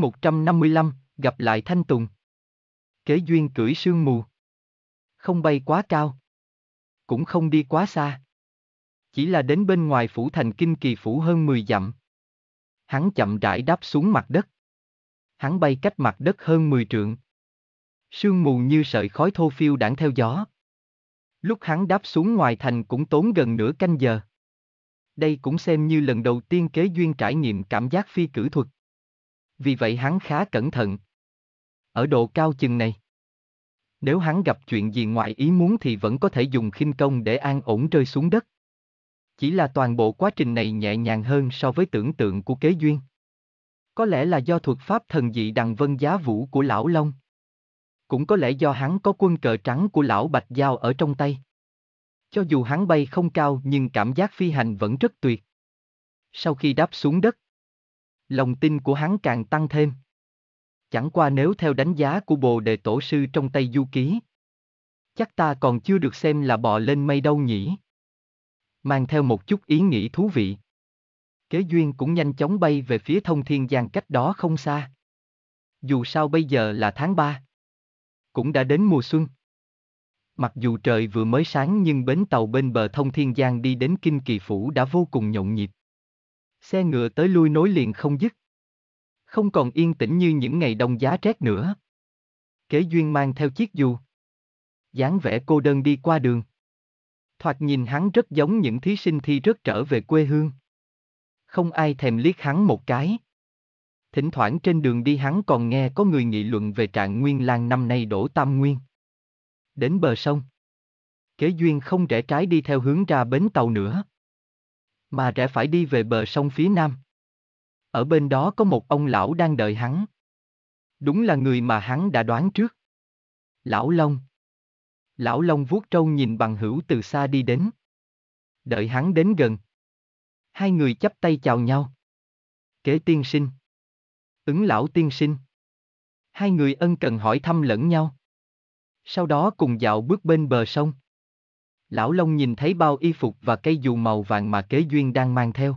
Chương 155, gặp lại Thanh Tùng. Kế duyên cưỡi sương mù. Không bay quá cao. Cũng không đi quá xa. Chỉ là đến bên ngoài phủ thành kinh kỳ phủ hơn 10 dặm. Hắn chậm rãi đáp xuống mặt đất. Hắn bay cách mặt đất hơn 10 trượng. Sương mù như sợi khói thô phiêu đảng theo gió. Lúc hắn đáp xuống ngoài thành cũng tốn gần nửa canh giờ. Đây cũng xem như lần đầu tiên kế duyên trải nghiệm cảm giác phi cử thuật. Vì vậy hắn khá cẩn thận. Ở độ cao chừng này. Nếu hắn gặp chuyện gì ngoài ý muốn thì vẫn có thể dùng khinh công để an ổn rơi xuống đất. Chỉ là toàn bộ quá trình này nhẹ nhàng hơn so với tưởng tượng của kế duyên. Có lẽ là do thuật pháp thần dị đằng vân giá vũ của lão Long. Cũng có lẽ do hắn có quân cờ trắng của lão Bạch Giao ở trong tay. Cho dù hắn bay không cao nhưng cảm giác phi hành vẫn rất tuyệt. Sau khi đáp xuống đất, lòng tin của hắn càng tăng thêm. Chẳng qua nếu theo đánh giá của bồ đề tổ sư trong tay du ký. Chắc ta còn chưa được xem là bò lên mây đâu nhỉ. Mang theo một chút ý nghĩ thú vị. Kế duyên cũng nhanh chóng bay về phía thông thiên giang cách đó không xa. Dù sao bây giờ là tháng 3. Cũng đã đến mùa xuân. Mặc dù trời vừa mới sáng nhưng bến tàu bên bờ thông thiên giang đi đến Kinh Kỳ Phủ đã vô cùng nhộn nhịp. Xe ngựa tới lui nối liền không dứt. Không còn yên tĩnh như những ngày đông giá rét nữa. Kế duyên mang theo chiếc dù. dáng vẻ cô đơn đi qua đường. Thoạt nhìn hắn rất giống những thí sinh thi rất trở về quê hương. Không ai thèm liếc hắn một cái. Thỉnh thoảng trên đường đi hắn còn nghe có người nghị luận về trạng nguyên lang năm nay đổ tam nguyên. Đến bờ sông. Kế duyên không rẽ trái đi theo hướng ra bến tàu nữa. Mà rẽ phải đi về bờ sông phía nam. Ở bên đó có một ông lão đang đợi hắn. Đúng là người mà hắn đã đoán trước. Lão Long. Lão Long vuốt trâu nhìn bằng hữu từ xa đi đến. Đợi hắn đến gần. Hai người chắp tay chào nhau. Kế tiên sinh. Ứng lão tiên sinh. Hai người ân cần hỏi thăm lẫn nhau. Sau đó cùng dạo bước bên bờ sông. Lão Long nhìn thấy bao y phục và cây dù màu vàng mà kế duyên đang mang theo.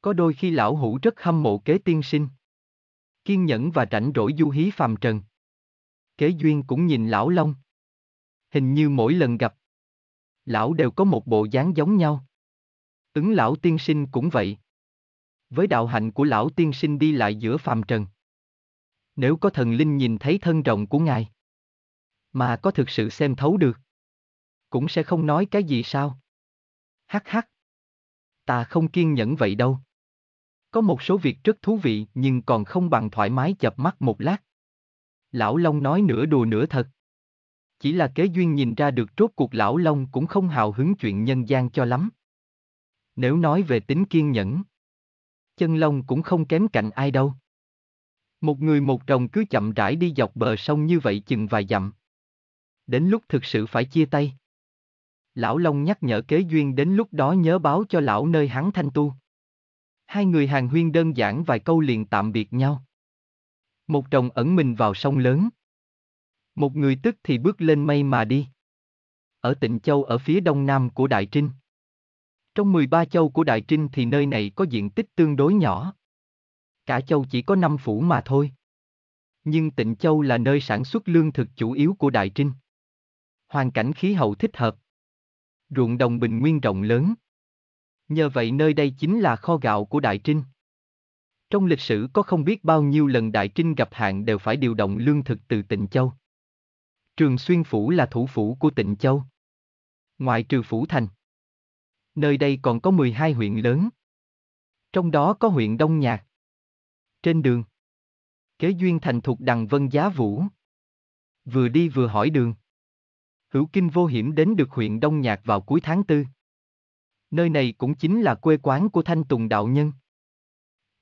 Có đôi khi lão hủ rất hâm mộ kế tiên sinh. Kiên nhẫn và rảnh rỗi du hí phàm trần. Kế duyên cũng nhìn lão Long. Hình như mỗi lần gặp, lão đều có một bộ dáng giống nhau. Ứng lão tiên sinh cũng vậy. Với đạo hạnh của lão tiên sinh đi lại giữa phàm trần. Nếu có thần linh nhìn thấy thân rộng của ngài, mà có thực sự xem thấu được, cũng sẽ không nói cái gì sao. Hắc hắc. Ta không kiên nhẫn vậy đâu. Có một số việc rất thú vị nhưng còn không bằng thoải mái chập mắt một lát. Lão Long nói nửa đùa nửa thật. Chỉ là kế duyên nhìn ra được rốt cuộc Lão Long cũng không hào hứng chuyện nhân gian cho lắm. Nếu nói về tính kiên nhẫn, chân Long cũng không kém cạnh ai đâu. Một người một rồng cứ chậm rãi đi dọc bờ sông như vậy chừng vài dặm. Đến lúc thực sự phải chia tay. Lão Long nhắc nhở kế duyên đến lúc đó nhớ báo cho lão nơi hắn thanh tu. Hai người hàng huyên đơn giản vài câu liền tạm biệt nhau. Một chồng ẩn mình vào sông lớn. Một người tức thì bước lên mây mà đi. Ở Tịnh Châu ở phía đông nam của Đại Trinh. Trong 13 châu của Đại Trinh thì nơi này có diện tích tương đối nhỏ. Cả châu chỉ có 5 phủ mà thôi. Nhưng Tịnh Châu là nơi sản xuất lương thực chủ yếu của Đại Trinh. Hoàn cảnh khí hậu thích hợp. Ruộng đồng bình nguyên rộng lớn. Nhờ vậy nơi đây chính là kho gạo của Đại Trinh. Trong lịch sử có không biết bao nhiêu lần Đại Trinh gặp hạn đều phải điều động lương thực từ Tịnh Châu. Trường Xuyên Phủ là thủ phủ của Tịnh Châu. Ngoại trừ Phủ Thành. Nơi đây còn có 12 huyện lớn. Trong đó có huyện Đông Nhạc. Trên đường. Kế duyên thành thuộc đằng Vân Giá Vũ. Vừa đi vừa hỏi đường. Hữu kinh vô hiểm đến được huyện Đông Nhạc vào cuối tháng tư. Nơi này cũng chính là quê quán của Thanh Tùng Đạo Nhân.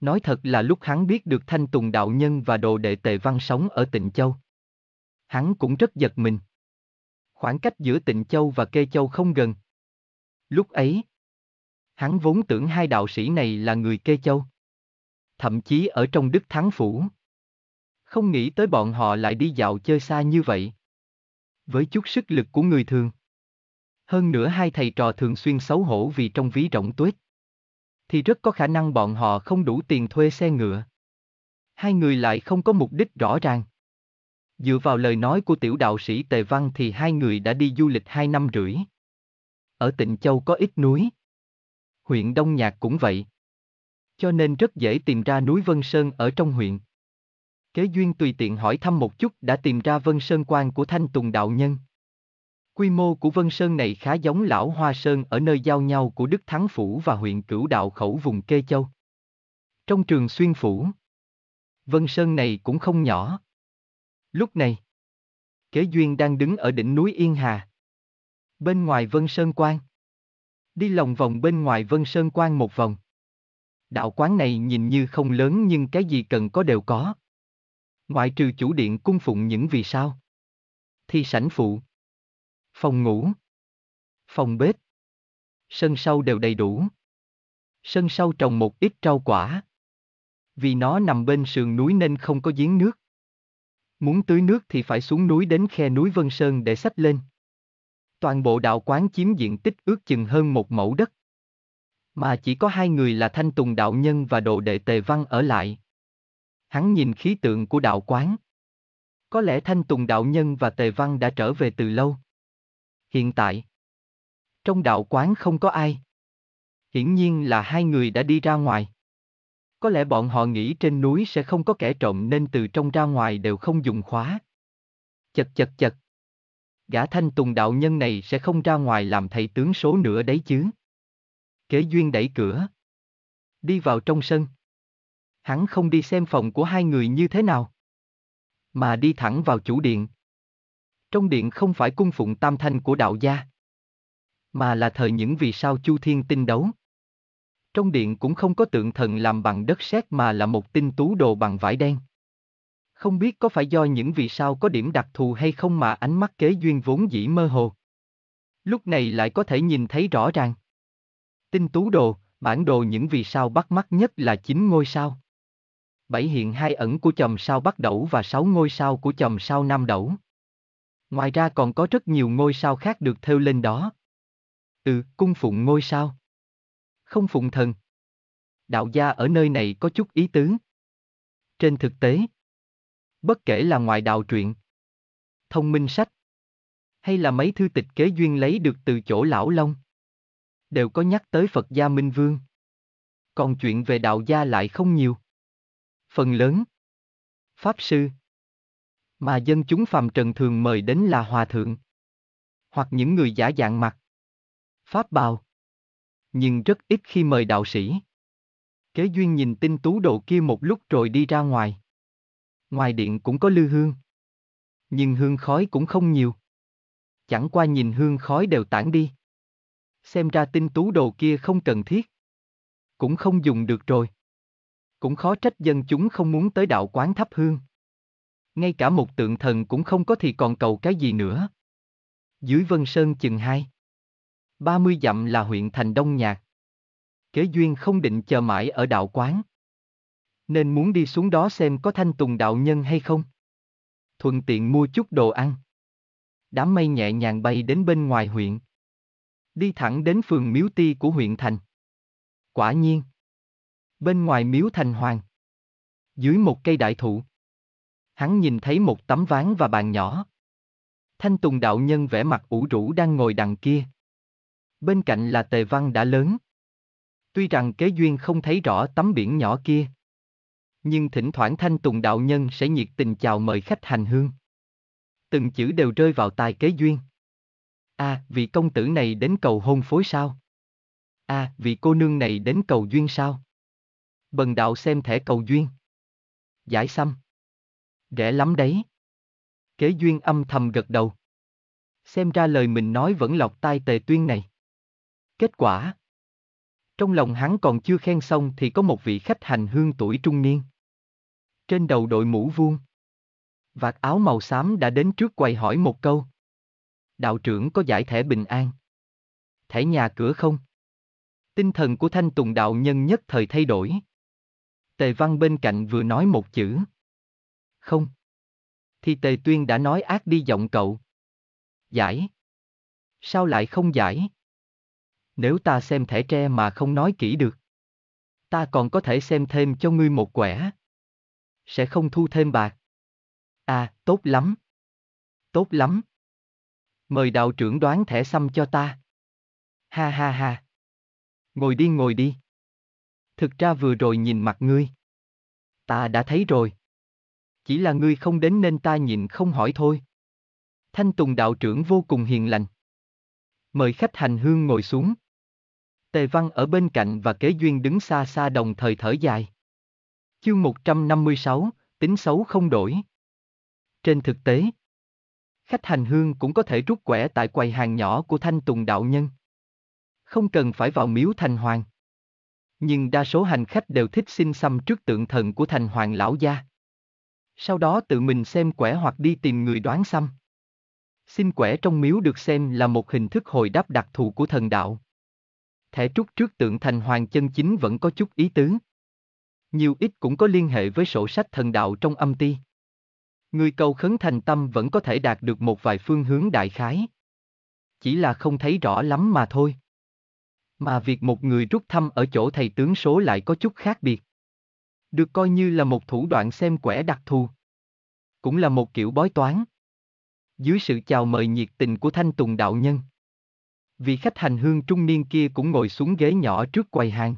Nói thật là lúc hắn biết được Thanh Tùng Đạo Nhân và đồ đệ Tề Văn sống ở Tịnh Châu. Hắn cũng rất giật mình. Khoảng cách giữa Tịnh Châu và Kê Châu không gần. Lúc ấy, hắn vốn tưởng hai đạo sĩ này là người Kê Châu. Thậm chí ở trong Đức Thắng Phủ. Không nghĩ tới bọn họ lại đi dạo chơi xa như vậy. Với chút sức lực của người thường. Hơn nữa hai thầy trò thường xuyên xấu hổ vì trong ví rỗng tuyết. Thì rất có khả năng bọn họ không đủ tiền thuê xe ngựa. Hai người lại không có mục đích rõ ràng. Dựa vào lời nói của tiểu đạo sĩ Tề Văn thì hai người đã đi du lịch hai năm rưỡi. Ở Tịnh Châu có ít núi. Huyện Đông Nhạc cũng vậy. Cho nên rất dễ tìm ra núi Vân Sơn ở trong huyện. Kế duyên tùy tiện hỏi thăm một chút đã tìm ra Vân Sơn quan của Thanh Tùng Đạo Nhân. Quy mô của Vân Sơn này khá giống lão Hoa Sơn ở nơi giao nhau của Đức Thắng Phủ và huyện Cửu Đạo Khẩu vùng Kê Châu. Trong trường xuyên phủ, Vân Sơn này cũng không nhỏ. Lúc này, Kế Duyên đang đứng ở đỉnh núi Yên Hà. Bên ngoài Vân Sơn Quan. Đi lòng vòng bên ngoài Vân Sơn Quan một vòng. Đạo quán này nhìn như không lớn nhưng cái gì cần có đều có. Ngoại trừ chủ điện cung phụng những vì sao. Thi sảnh phụ. Phòng ngủ. Phòng bếp. Sân sau đều đầy đủ. Sân sau trồng một ít rau quả. Vì nó nằm bên sườn núi nên không có giếng nước. Muốn tưới nước thì phải xuống núi đến khe núi Vân Sơn để xách lên. Toàn bộ đạo quán chiếm diện tích ước chừng hơn một mẫu đất. Mà chỉ có hai người là Thanh Tùng đạo nhân và đồ đệ Tề Văn ở lại. Hắn nhìn khí tượng của đạo quán. Có lẽ Thanh Tùng đạo nhân và Tề Văn đã trở về từ lâu. Hiện tại, trong đạo quán không có ai. Hiển nhiên là hai người đã đi ra ngoài. Có lẽ bọn họ nghĩ trên núi sẽ không có kẻ trộm nên từ trong ra ngoài đều không dùng khóa. Chật chật chật. Gã thanh tùng đạo nhân này sẽ không ra ngoài làm thầy tướng số nữa đấy chứ. Kế duyên đẩy cửa. Đi vào trong sân. Hắn không đi xem phòng của hai người như thế nào. Mà đi thẳng vào chủ điện. Trong điện không phải cung phụng tam thanh của đạo gia. Mà là thời những vì sao Chu Thiên tinh đấu. Trong điện cũng không có tượng thần làm bằng đất sét mà là một tinh tú đồ bằng vải đen. Không biết có phải do những vì sao có điểm đặc thù hay không mà ánh mắt kế duyên vốn dĩ mơ hồ. Lúc này lại có thể nhìn thấy rõ ràng. Tinh tú đồ, bản đồ những vì sao bắt mắt nhất là chín ngôi sao. Bảy hiện hai ẩn của chòm sao bắt đẩu và sáu ngôi sao của chòm sao nam đẩu. Ngoài ra còn có rất nhiều ngôi sao khác được thêu lên đó. Ừ, cung phụng ngôi sao. Không phụng thần. Đạo gia ở nơi này có chút ý tứ. Trên thực tế, bất kể là ngoại đạo truyện, thông minh sách, hay là mấy thư tịch kế duyên lấy được từ chỗ lão Long, đều có nhắc tới Phật gia Minh Vương. Còn chuyện về đạo gia lại không nhiều. Phần lớn, Pháp Sư, mà dân chúng phàm trần thường mời đến là hòa thượng, hoặc những người giả dạng mặt, Pháp bào, nhưng rất ít khi mời đạo sĩ. Kế duyên nhìn tinh tú độ kia một lúc rồi đi ra ngoài. Ngoài điện cũng có lư hương. Nhưng hương khói cũng không nhiều. Chẳng qua nhìn hương khói đều tản đi. Xem ra tinh tú đồ kia không cần thiết. Cũng không dùng được rồi. Cũng khó trách dân chúng không muốn tới đạo quán thắp hương. Ngay cả một tượng thần cũng không có thì còn cầu cái gì nữa. Dưới Vân Sơn chừng hai. 30 dặm là huyện thành Đông Nhạc. Kế duyên không định chờ mãi ở đạo quán. Nên muốn đi xuống đó xem có thanh tùng đạo nhân hay không. Thuận tiện mua chút đồ ăn. Đám mây nhẹ nhàng bay đến bên ngoài huyện. Đi thẳng đến phường Miếu Ti của huyện thành. Quả nhiên. Bên ngoài Miếu Thành Hoàng. Dưới một cây đại thụ. Hắn nhìn thấy một tấm ván và bàn nhỏ. Thanh Tùng đạo nhân vẽ mặt ủ rũ đang ngồi đằng kia. Bên cạnh là tề văn đã lớn. Tuy rằng kế duyên không thấy rõ tấm biển nhỏ kia. Nhưng thỉnh thoảng thanh tùng đạo nhân sẽ nhiệt tình chào mời khách hành hương. Từng chữ đều rơi vào tài kế duyên. A, à, vị công tử này đến cầu hôn phối sao? A, à, vị cô nương này đến cầu duyên sao? Bần đạo xem thẻ cầu duyên. Giải xăm. Rẻ lắm đấy. Kế duyên âm thầm gật đầu. Xem ra lời mình nói vẫn lọc tai tề tuyên này. Kết quả Trong lòng hắn còn chưa khen xong thì có một vị khách hành hương tuổi trung niên. Trên đầu đội mũ vuông. Vạt áo màu xám đã đến trước quầy hỏi một câu. Đạo trưởng có giải thẻ bình an. Thẻ nhà cửa không? Tinh thần của thanh tùng đạo nhân nhất thời thay đổi. Tề văn bên cạnh vừa nói một chữ. Không. Thì tề tuyên đã nói ác đi giọng cậu. Giải. Sao lại không giải? nếu ta xem thẻ tre mà không nói kỹ được. Ta còn có thể xem thêm cho ngươi một quẻ. Sẽ không thu thêm bạc. À, tốt lắm. Tốt lắm. Mời đạo trưởng đoán thẻ xăm cho ta. Ha ha ha. Ngồi đi ngồi đi. Thực ra vừa rồi nhìn mặt ngươi. Ta đã thấy rồi. Chỉ là ngươi không đến nên ta nhịn không hỏi thôi. Thanh Tùng đạo trưởng vô cùng hiền lành. Mời khách hành hương ngồi xuống. Tề Văn ở bên cạnh và Kế Duyên đứng xa xa đồng thời thở dài. Chương 156, tính xấu không đổi. Trên thực tế, khách hành hương cũng có thể rút quẻ tại quầy hàng nhỏ của Thanh Tùng đạo nhân. Không cần phải vào miếu thành hoàng. Nhưng đa số hành khách đều thích xin xăm trước tượng thần của thành hoàng lão gia. Sau đó tự mình xem quẻ hoặc đi tìm người đoán xăm. Xin quẻ trong miếu được xem là một hình thức hồi đáp đặc thù của thần đạo. Thẻ trúc trước tượng thành hoàng chân chính vẫn có chút ý tứ. Nhiều ít cũng có liên hệ với sổ sách thần đạo trong âm ti. Người cầu khấn thành tâm vẫn có thể đạt được một vài phương hướng đại khái. Chỉ là không thấy rõ lắm mà thôi. Mà việc một người rút thăm ở chỗ thầy tướng số lại có chút khác biệt. Được coi như là một thủ đoạn xem quẻ đặc thù. Cũng là một kiểu bói toán. Dưới sự chào mời nhiệt tình của Thanh Tùng đạo nhân. Vị khách hành hương trung niên kia cũng ngồi xuống ghế nhỏ trước quầy hàng.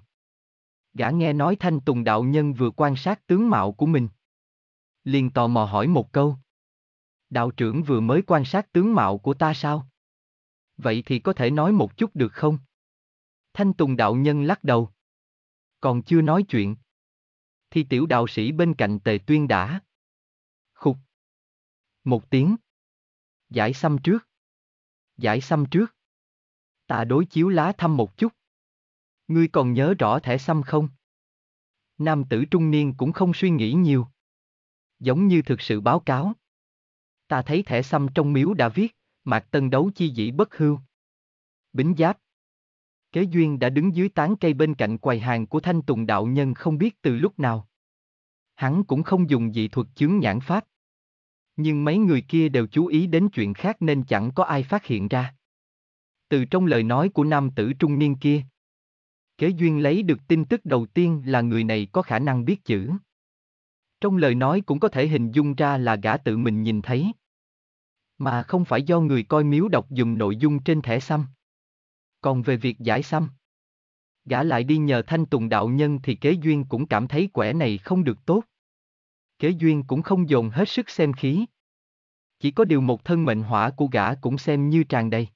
Gã nghe nói Thanh Tùng đạo nhân vừa quan sát tướng mạo của mình. liền tò mò hỏi một câu. Đạo trưởng vừa mới quan sát tướng mạo của ta sao? Vậy thì có thể nói một chút được không? Thanh Tùng đạo nhân lắc đầu. Còn chưa nói chuyện. Thì tiểu đạo sĩ bên cạnh tề tuyên đã. Khục. Một tiếng. Giải xăm trước. Giải xăm trước. Ta đối chiếu lá thăm một chút. Ngươi còn nhớ rõ thẻ xăm không? Nam tử trung niên cũng không suy nghĩ nhiều. Giống như thực sự báo cáo. Ta thấy thẻ xăm trong miếu đã viết, mạc tân đấu chi dĩ bất hưu. Bính giáp. Kế duyên đã đứng dưới tán cây bên cạnh quầy hàng của thanh tùng đạo nhân không biết từ lúc nào. Hắn cũng không dùng dị thuật chướng nhãn pháp. Nhưng mấy người kia đều chú ý đến chuyện khác nên chẳng có ai phát hiện ra. Từ trong lời nói của nam tử trung niên kia, Kế duyên lấy được tin tức đầu tiên là người này có khả năng biết chữ. Trong lời nói cũng có thể hình dung ra là gã tự mình nhìn thấy. Mà không phải do người coi miếu đọc dùng nội dung trên thẻ xăm. Còn về việc giải xăm, gã lại đi nhờ thanh tùng đạo nhân thì kế duyên cũng cảm thấy quẻ này không được tốt. Kế duyên cũng không dồn hết sức xem khí. Chỉ có điều một thân mệnh hỏa của gã cũng xem như tràn đầy.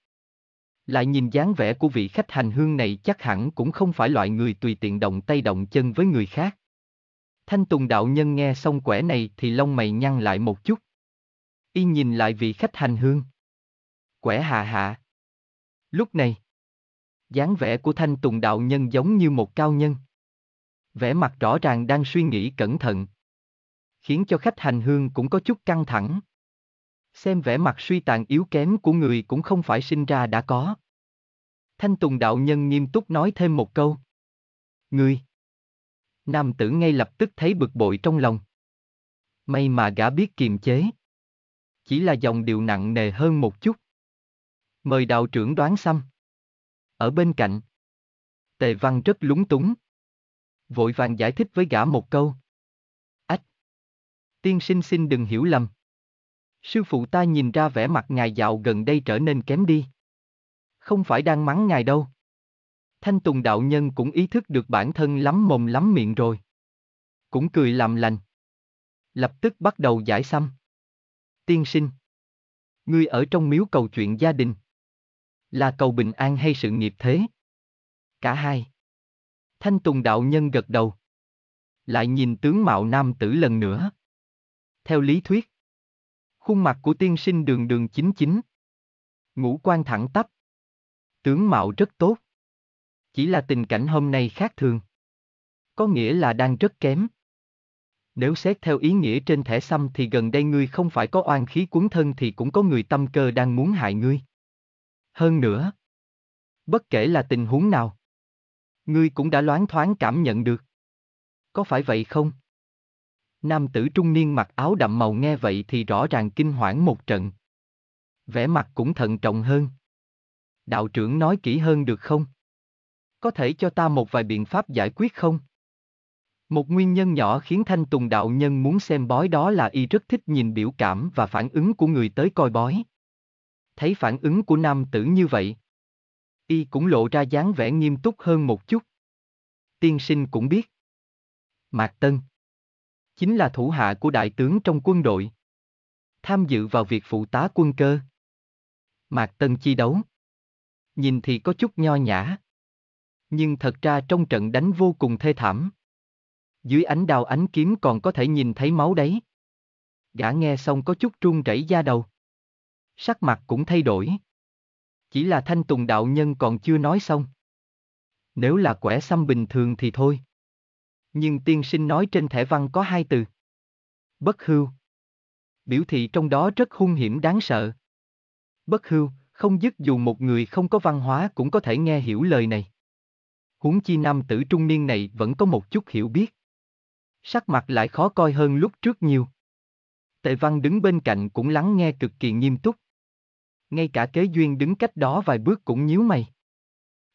Lại nhìn dáng vẻ của vị khách hành hương này chắc hẳn cũng không phải loại người tùy tiện động tay động chân với người khác. Thanh Tùng đạo nhân nghe xong quẻ này thì lông mày nhăn lại một chút. Y nhìn lại vị khách hành hương. Quẻ hạ hạ. Lúc này, dáng vẻ của Thanh Tùng đạo nhân giống như một cao nhân. Vẻ mặt rõ ràng đang suy nghĩ cẩn thận. Khiến cho khách hành hương cũng có chút căng thẳng. Xem vẻ mặt suy tàn yếu kém của người cũng không phải sinh ra đã có. Thanh Tùng đạo nhân nghiêm túc nói thêm một câu. Ngươi! Nam tử ngay lập tức thấy bực bội trong lòng. May mà gã biết kiềm chế. Chỉ là dòng điệu nặng nề hơn một chút. Mời đạo trưởng đoán xăm. Ở bên cạnh. Tề văn rất lúng túng. Vội vàng giải thích với gã một câu. Ách! Tiên sinh xin đừng hiểu lầm. Sư phụ ta nhìn ra vẻ mặt ngài dạo gần đây trở nên kém đi. Không phải đang mắng ngài đâu. Thanh Tùng đạo nhân cũng ý thức được bản thân lắm mồm lắm miệng rồi. Cũng cười làm lành. Lập tức bắt đầu giải xăm. Tiên sinh. Ngươi ở trong miếu cầu chuyện gia đình. Là cầu bình an hay sự nghiệp thế? Cả hai. Thanh Tùng đạo nhân gật đầu. Lại nhìn tướng mạo nam tử lần nữa. Theo lý thuyết. Khuôn mặt của tiên sinh đường đường chính chính. Ngũ quan thẳng tắp. Tướng mạo rất tốt. Chỉ là tình cảnh hôm nay khác thường. Có nghĩa là đang rất kém. Nếu xét theo ý nghĩa trên thẻ xăm thì gần đây ngươi không phải có oan khí cuốn thân thì cũng có người tâm cơ đang muốn hại ngươi. Hơn nữa, bất kể là tình huống nào, ngươi cũng đã loáng thoáng cảm nhận được. Có phải vậy không? Nam tử trung niên mặc áo đậm màu nghe vậy thì rõ ràng kinh hoảng một trận. Vẻ mặt cũng thận trọng hơn. Đạo trưởng nói kỹ hơn được không? Có thể cho ta một vài biện pháp giải quyết không? Một nguyên nhân nhỏ khiến Thanh Tùng đạo nhân muốn xem bói đó là y rất thích nhìn biểu cảm và phản ứng của người tới coi bói. Thấy phản ứng của nam tử như vậy, y cũng lộ ra dáng vẻ nghiêm túc hơn một chút. Tiên sinh cũng biết. Mạc Tân chính là thủ hạ của đại tướng trong quân đội. Tham dự vào việc phụ tá quân cơ. Mạc Tân chi đấu. Nhìn thì có chút nho nhã. Nhưng thật ra trong trận đánh vô cùng thê thảm. Dưới ánh đao ánh kiếm còn có thể nhìn thấy máu đấy. Gã nghe xong có chút run rẩy da đầu. Sắc mặt cũng thay đổi. Chỉ là thanh tùng đạo nhân còn chưa nói xong. Nếu là quẻ xăm bình thường thì thôi. Nhưng tiên sinh nói trên thẻ văn có hai từ. Bất hưu. Biểu thị trong đó rất hung hiểm đáng sợ. Bất hưu, không dứt dù một người không có văn hóa cũng có thể nghe hiểu lời này. Huống chi nam tử trung niên này vẫn có một chút hiểu biết. Sắc mặt lại khó coi hơn lúc trước nhiều. Tề văn đứng bên cạnh cũng lắng nghe cực kỳ nghiêm túc. Ngay cả kế duyên đứng cách đó vài bước cũng nhíu mày.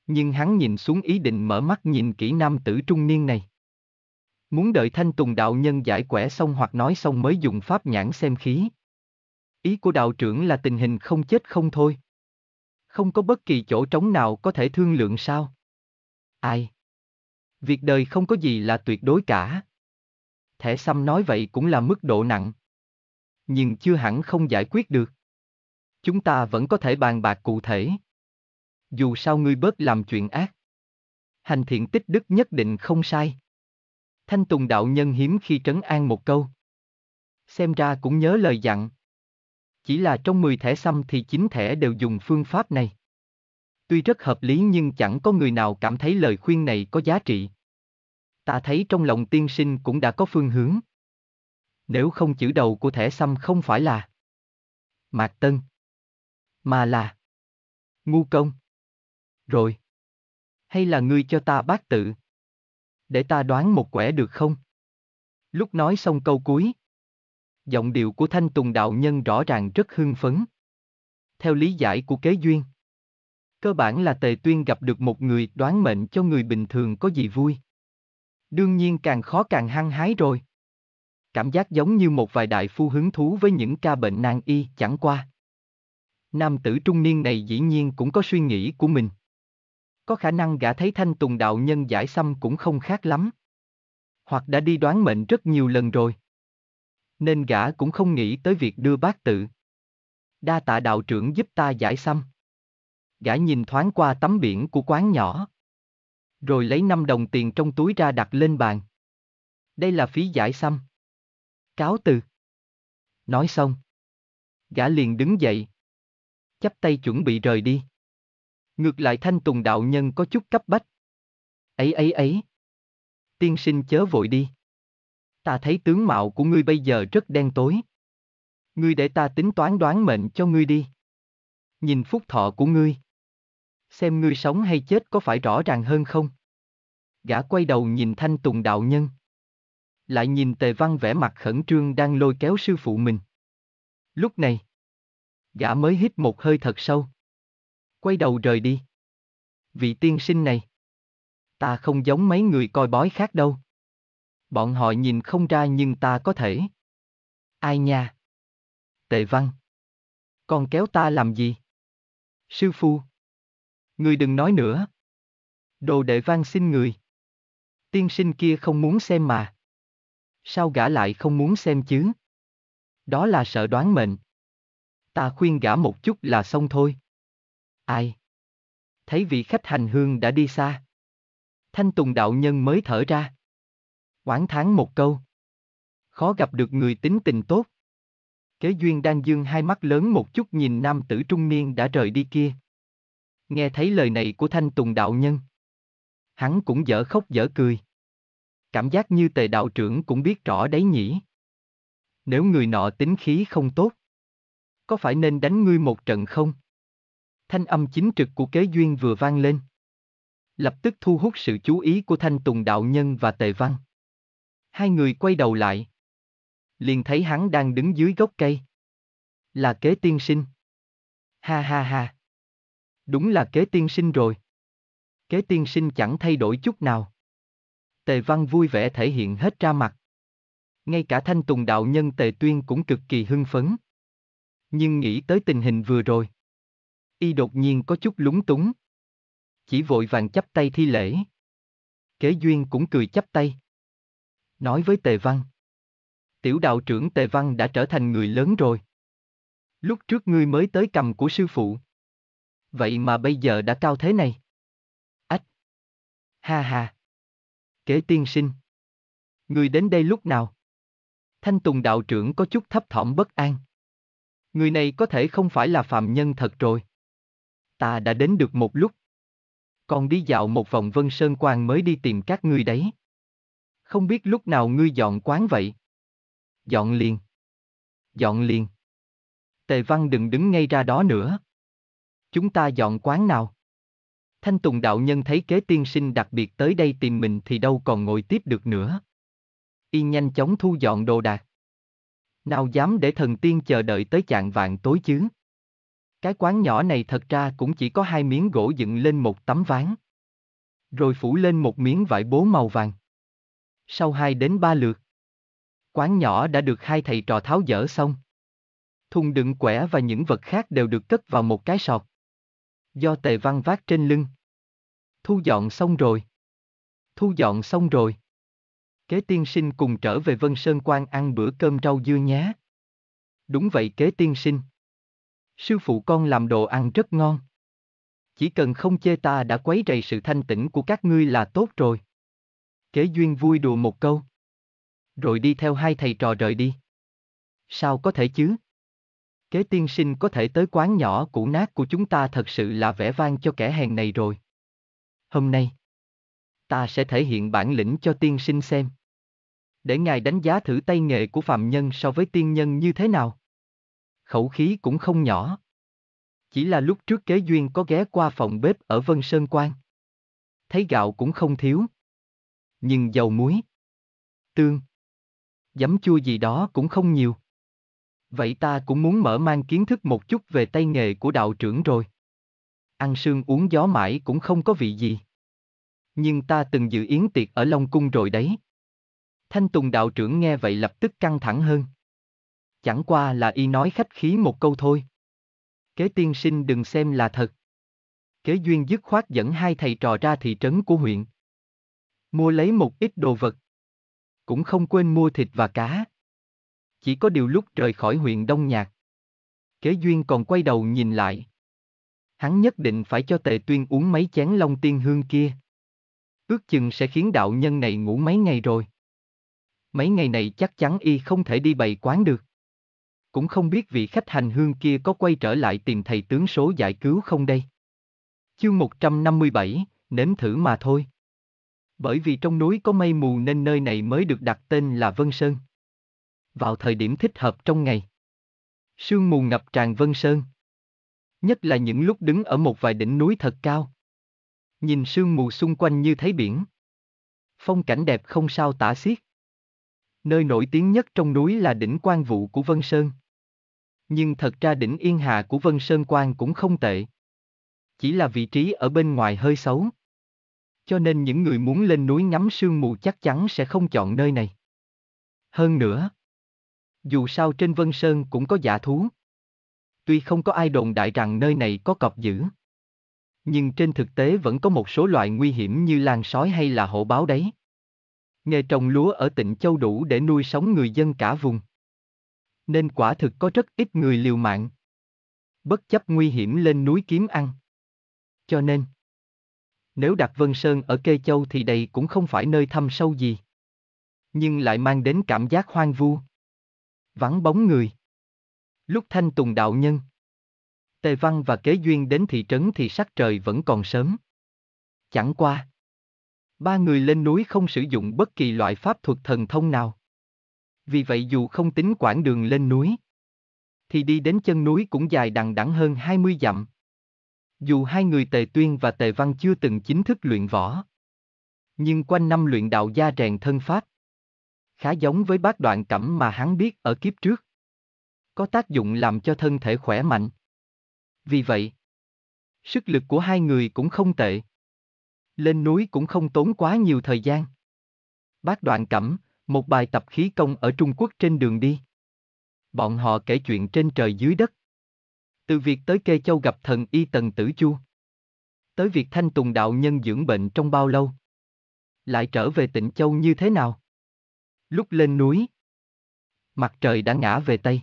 Nhưng hắn nhìn xuống ý định mở mắt nhìn kỹ nam tử trung niên này. Muốn đợi thanh tùng đạo nhân giải quẻ xong hoặc nói xong mới dùng pháp nhãn xem khí. Ý của đạo trưởng là tình hình không chết không thôi. Không có bất kỳ chỗ trống nào có thể thương lượng sao. Ai? Việc đời không có gì là tuyệt đối cả. Thẻ xăm nói vậy cũng là mức độ nặng. Nhưng chưa hẳn không giải quyết được. Chúng ta vẫn có thể bàn bạc cụ thể. Dù sao ngươi bớt làm chuyện ác. Hành thiện tích đức nhất định không sai. Thanh Tùng đạo nhân hiếm khi trấn an một câu. Xem ra cũng nhớ lời dặn. Chỉ là trong 10 thẻ xăm thì 9 thẻ đều dùng phương pháp này. Tuy rất hợp lý nhưng chẳng có người nào cảm thấy lời khuyên này có giá trị. Ta thấy trong lòng tiên sinh cũng đã có phương hướng. Nếu không chữ đầu của thẻ xăm không phải là Mạc Tân, mà là Ngu Công. Rồi. Hay là ngươi cho ta bác tự? Để ta đoán một quẻ được không? Lúc nói xong câu cuối. Giọng điệu của Thanh Tùng đạo nhân rõ ràng rất hưng phấn. Theo lý giải của kế duyên. Cơ bản là tề tuyên gặp được một người đoán mệnh cho người bình thường có gì vui. Đương nhiên càng khó càng hăng hái rồi. Cảm giác giống như một vài đại phu hứng thú với những ca bệnh nan y chẳng qua. Nam tử trung niên này dĩ nhiên cũng có suy nghĩ của mình. Có khả năng gã thấy thanh tùng đạo nhân giải xăm cũng không khác lắm. Hoặc đã đi đoán mệnh rất nhiều lần rồi. Nên gã cũng không nghĩ tới việc đưa bác tự. Đa tạ đạo trưởng giúp ta giải xăm. Gã nhìn thoáng qua tấm biển của quán nhỏ. Rồi lấy 5 đồng tiền trong túi ra đặt lên bàn. Đây là phí giải xăm. Cáo từ. Nói xong. Gã liền đứng dậy. Chắp tay chuẩn bị rời đi. Ngược lại thanh tùng đạo nhân có chút cấp bách. Ấy ấy ấy. Tiên sinh chớ vội đi. Ta thấy tướng mạo của ngươi bây giờ rất đen tối. Ngươi để ta tính toán đoán mệnh cho ngươi đi. Nhìn phúc thọ của ngươi. Xem ngươi sống hay chết có phải rõ ràng hơn không? Gã quay đầu nhìn thanh tùng đạo nhân. Lại nhìn tề văn vẻ mặt khẩn trương đang lôi kéo sư phụ mình. Lúc này. Gã mới hít một hơi thật sâu. Quay đầu rời đi. Vị tiên sinh này. Ta không giống mấy người coi bói khác đâu. Bọn họ nhìn không ra nhưng ta có thể. Ai nha? Tề văn. Con kéo ta làm gì? Sư phu. Người đừng nói nữa. Đồ đệ văn xin người. Tiên sinh kia không muốn xem mà. Sao gã lại không muốn xem chứ? Đó là sợ đoán mệnh. Ta khuyên gã một chút là xong thôi. Ai? Thấy vị khách hành hương đã đi xa. Thanh Tùng đạo nhân mới thở ra. Quảng tháng một câu. Khó gặp được người tính tình tốt. Kế duyên đang dương hai mắt lớn một chút nhìn nam tử trung niên đã rời đi kia. Nghe thấy lời này của Thanh Tùng đạo nhân. Hắn cũng dở khóc dở cười. Cảm giác như tề đạo trưởng cũng biết rõ đấy nhỉ. Nếu người nọ tính khí không tốt. Có phải nên đánh ngươi một trận không? Thanh âm chính trực của kế duyên vừa vang lên. Lập tức thu hút sự chú ý của Thanh Tùng Đạo Nhân và Tề Văn. Hai người quay đầu lại. Liền thấy hắn đang đứng dưới gốc cây. Là kế tiên sinh. Ha ha ha. Đúng là kế tiên sinh rồi. Kế tiên sinh chẳng thay đổi chút nào. Tề Văn vui vẻ thể hiện hết ra mặt. Ngay cả thanh tùng đạo nhân Tề Tuyên cũng cực kỳ hưng phấn. Nhưng nghĩ tới tình hình vừa rồi. Y đột nhiên có chút lúng túng. Chỉ vội vàng chấp tay thi lễ. Kế Duyên cũng cười chấp tay. Nói với Tề Văn. Tiểu đạo trưởng Tề Văn đã trở thành người lớn rồi. Lúc trước ngươi mới tới cầm của sư phụ. Vậy mà bây giờ đã cao thế này. Ách. Ha ha. Kế tiên sinh. Ngươi đến đây lúc nào? Thanh Tùng đạo trưởng có chút thấp thỏm bất an. Người này có thể không phải là phạm nhân thật rồi. Ta đã đến được một lúc. Còn đi dạo một vòng Vân Sơn Quan mới đi tìm các ngươi đấy. Không biết lúc nào ngươi dọn quán vậy? Dọn liền. Dọn liền. Tề Văn đừng đứng ngay ra đó nữa. Chúng ta dọn quán nào? Thanh Tùng đạo nhân thấy kế tiên sinh đặc biệt tới đây tìm mình thì đâu còn ngồi tiếp được nữa. Y nhanh chóng thu dọn đồ đạc. Nào dám để thần tiên chờ đợi tới chạng vạn tối chứ? Cái quán nhỏ này thật ra cũng chỉ có hai miếng gỗ dựng lên một tấm ván. Rồi phủ lên một miếng vải bố màu vàng. Sau hai đến ba lượt, quán nhỏ đã được hai thầy trò tháo dỡ xong. Thùng đựng quẻ và những vật khác đều được cất vào một cái sọt. Do tề văn vác trên lưng. Thu dọn xong rồi. Thu dọn xong rồi. Kế tiên sinh cùng trở về Vân Sơn Quan ăn bữa cơm rau dưa nhé. Đúng vậy kế tiên sinh. Sư phụ con làm đồ ăn rất ngon. Chỉ cần không chê ta đã quấy rầy sự thanh tĩnh của các ngươi là tốt rồi. Kế duyên vui đùa một câu. Rồi đi theo hai thầy trò rời đi. Sao có thể chứ? Kế tiên sinh có thể tới quán nhỏ cũ nát của chúng ta thật sự là vẻ vang cho kẻ hèn này rồi. Hôm nay, ta sẽ thể hiện bản lĩnh cho tiên sinh xem. Để ngài đánh giá thử tay nghề của phạm nhân so với tiên nhân như thế nào. Khẩu khí cũng không nhỏ. Chỉ là lúc trước kế duyên có ghé qua phòng bếp ở Vân Sơn Quan. Thấy gạo cũng không thiếu. Nhưng dầu muối, tương, giấm chua gì đó cũng không nhiều. Vậy ta cũng muốn mở mang kiến thức một chút về tay nghề của đạo trưởng rồi. Ăn sương uống gió mãi cũng không có vị gì. Nhưng ta từng dự yến tiệc ở Long Cung rồi đấy. Thanh Tùng đạo trưởng nghe vậy lập tức căng thẳng hơn. Chẳng qua là y nói khách khí một câu thôi. Kế tiên sinh đừng xem là thật. Kế duyên dứt khoát dẫn hai thầy trò ra thị trấn của huyện. Mua lấy một ít đồ vật. Cũng không quên mua thịt và cá. Chỉ có điều lúc rời khỏi huyện Đông Nhạc. Kế duyên còn quay đầu nhìn lại. Hắn nhất định phải cho tề tuyên uống mấy chén long tiên hương kia. Ước chừng sẽ khiến đạo nhân này ngủ mấy ngày rồi. Mấy ngày này chắc chắn y không thể đi bày quán được. Cũng không biết vị khách hành hương kia có quay trở lại tìm thầy tướng số giải cứu không đây. Chương 157, nếm thử mà thôi. Bởi vì trong núi có mây mù nên nơi này mới được đặt tên là Vân Sơn. Vào thời điểm thích hợp trong ngày. Sương mù ngập tràn Vân Sơn. Nhất là những lúc đứng ở một vài đỉnh núi thật cao. Nhìn sương mù xung quanh như thấy biển. Phong cảnh đẹp không sao tả xiết. Nơi nổi tiếng nhất trong núi là đỉnh quan vụ của Vân Sơn. Nhưng thật ra đỉnh Yên Hà của Vân Sơn Quan cũng không tệ. Chỉ là vị trí ở bên ngoài hơi xấu. Cho nên những người muốn lên núi ngắm sương mù chắc chắn sẽ không chọn nơi này. Hơn nữa, dù sao trên Vân Sơn cũng có giả thú. Tuy không có ai đồn đại rằng nơi này có cọp dữ. Nhưng trên thực tế vẫn có một số loại nguy hiểm như lan sói hay là hổ báo đấy. Nghề trồng lúa ở tỉnh Châu đủ để nuôi sống người dân cả vùng. Nên quả thực có rất ít người liều mạng. Bất chấp nguy hiểm lên núi kiếm ăn. Cho nên, nếu đặt Vân Sơn ở Kê Châu thì đây cũng không phải nơi thăm sâu gì. Nhưng lại mang đến cảm giác hoang vu. Vắng bóng người. Lúc Thanh Tùng đạo nhân. Tề Văn và Kế Duyên đến thị trấn thì sắc trời vẫn còn sớm. Chẳng qua. Ba người lên núi không sử dụng bất kỳ loại pháp thuật thần thông nào. Vì vậy dù không tính quãng đường lên núi, thì đi đến chân núi cũng dài đằng đẵng hơn 20 dặm. Dù hai người Tề Tuyên và Tề Văn chưa từng chính thức luyện võ, nhưng quanh năm luyện đạo gia rèn thân pháp, khá giống với bát đoạn cẩm mà hắn biết ở kiếp trước. Có tác dụng làm cho thân thể khỏe mạnh. Vì vậy, sức lực của hai người cũng không tệ. Lên núi cũng không tốn quá nhiều thời gian. Bác Đoạn Cẩm, một bài tập khí công ở Trung Quốc trên đường đi. Bọn họ kể chuyện trên trời dưới đất. Từ việc tới Kê Châu gặp thần y Tần Tử Chu. Tới việc Thanh Tùng đạo nhân dưỡng bệnh trong bao lâu. Lại trở về tỉnh Châu như thế nào? Lúc lên núi. Mặt trời đã ngã về Tây.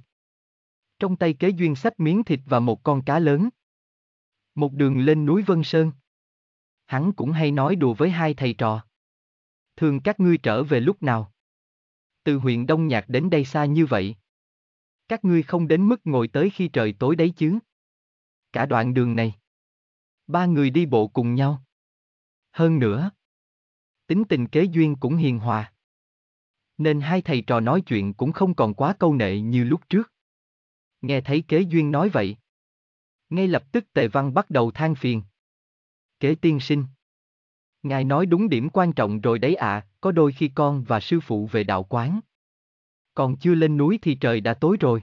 Trong tay kế duyên sách miếng thịt và một con cá lớn. Một đường lên núi Vân Sơn. Hắn cũng hay nói đùa với hai thầy trò. Thường các ngươi trở về lúc nào? Từ huyện Đông Nhạc đến đây xa như vậy. Các ngươi không đến mức ngồi tới khi trời tối đấy chứ. Cả đoạn đường này. Ba người đi bộ cùng nhau. Hơn nữa. Tính tình kế duyên cũng hiền hòa. Nên hai thầy trò nói chuyện cũng không còn quá câu nệ như lúc trước. Nghe thấy kế duyên nói vậy. Ngay lập tức tề văn bắt đầu than phiền. Kế tiên sinh. Ngài nói đúng điểm quan trọng rồi đấy ạ, à, có đôi khi con và sư phụ về đạo quán. Còn chưa lên núi thì trời đã tối rồi.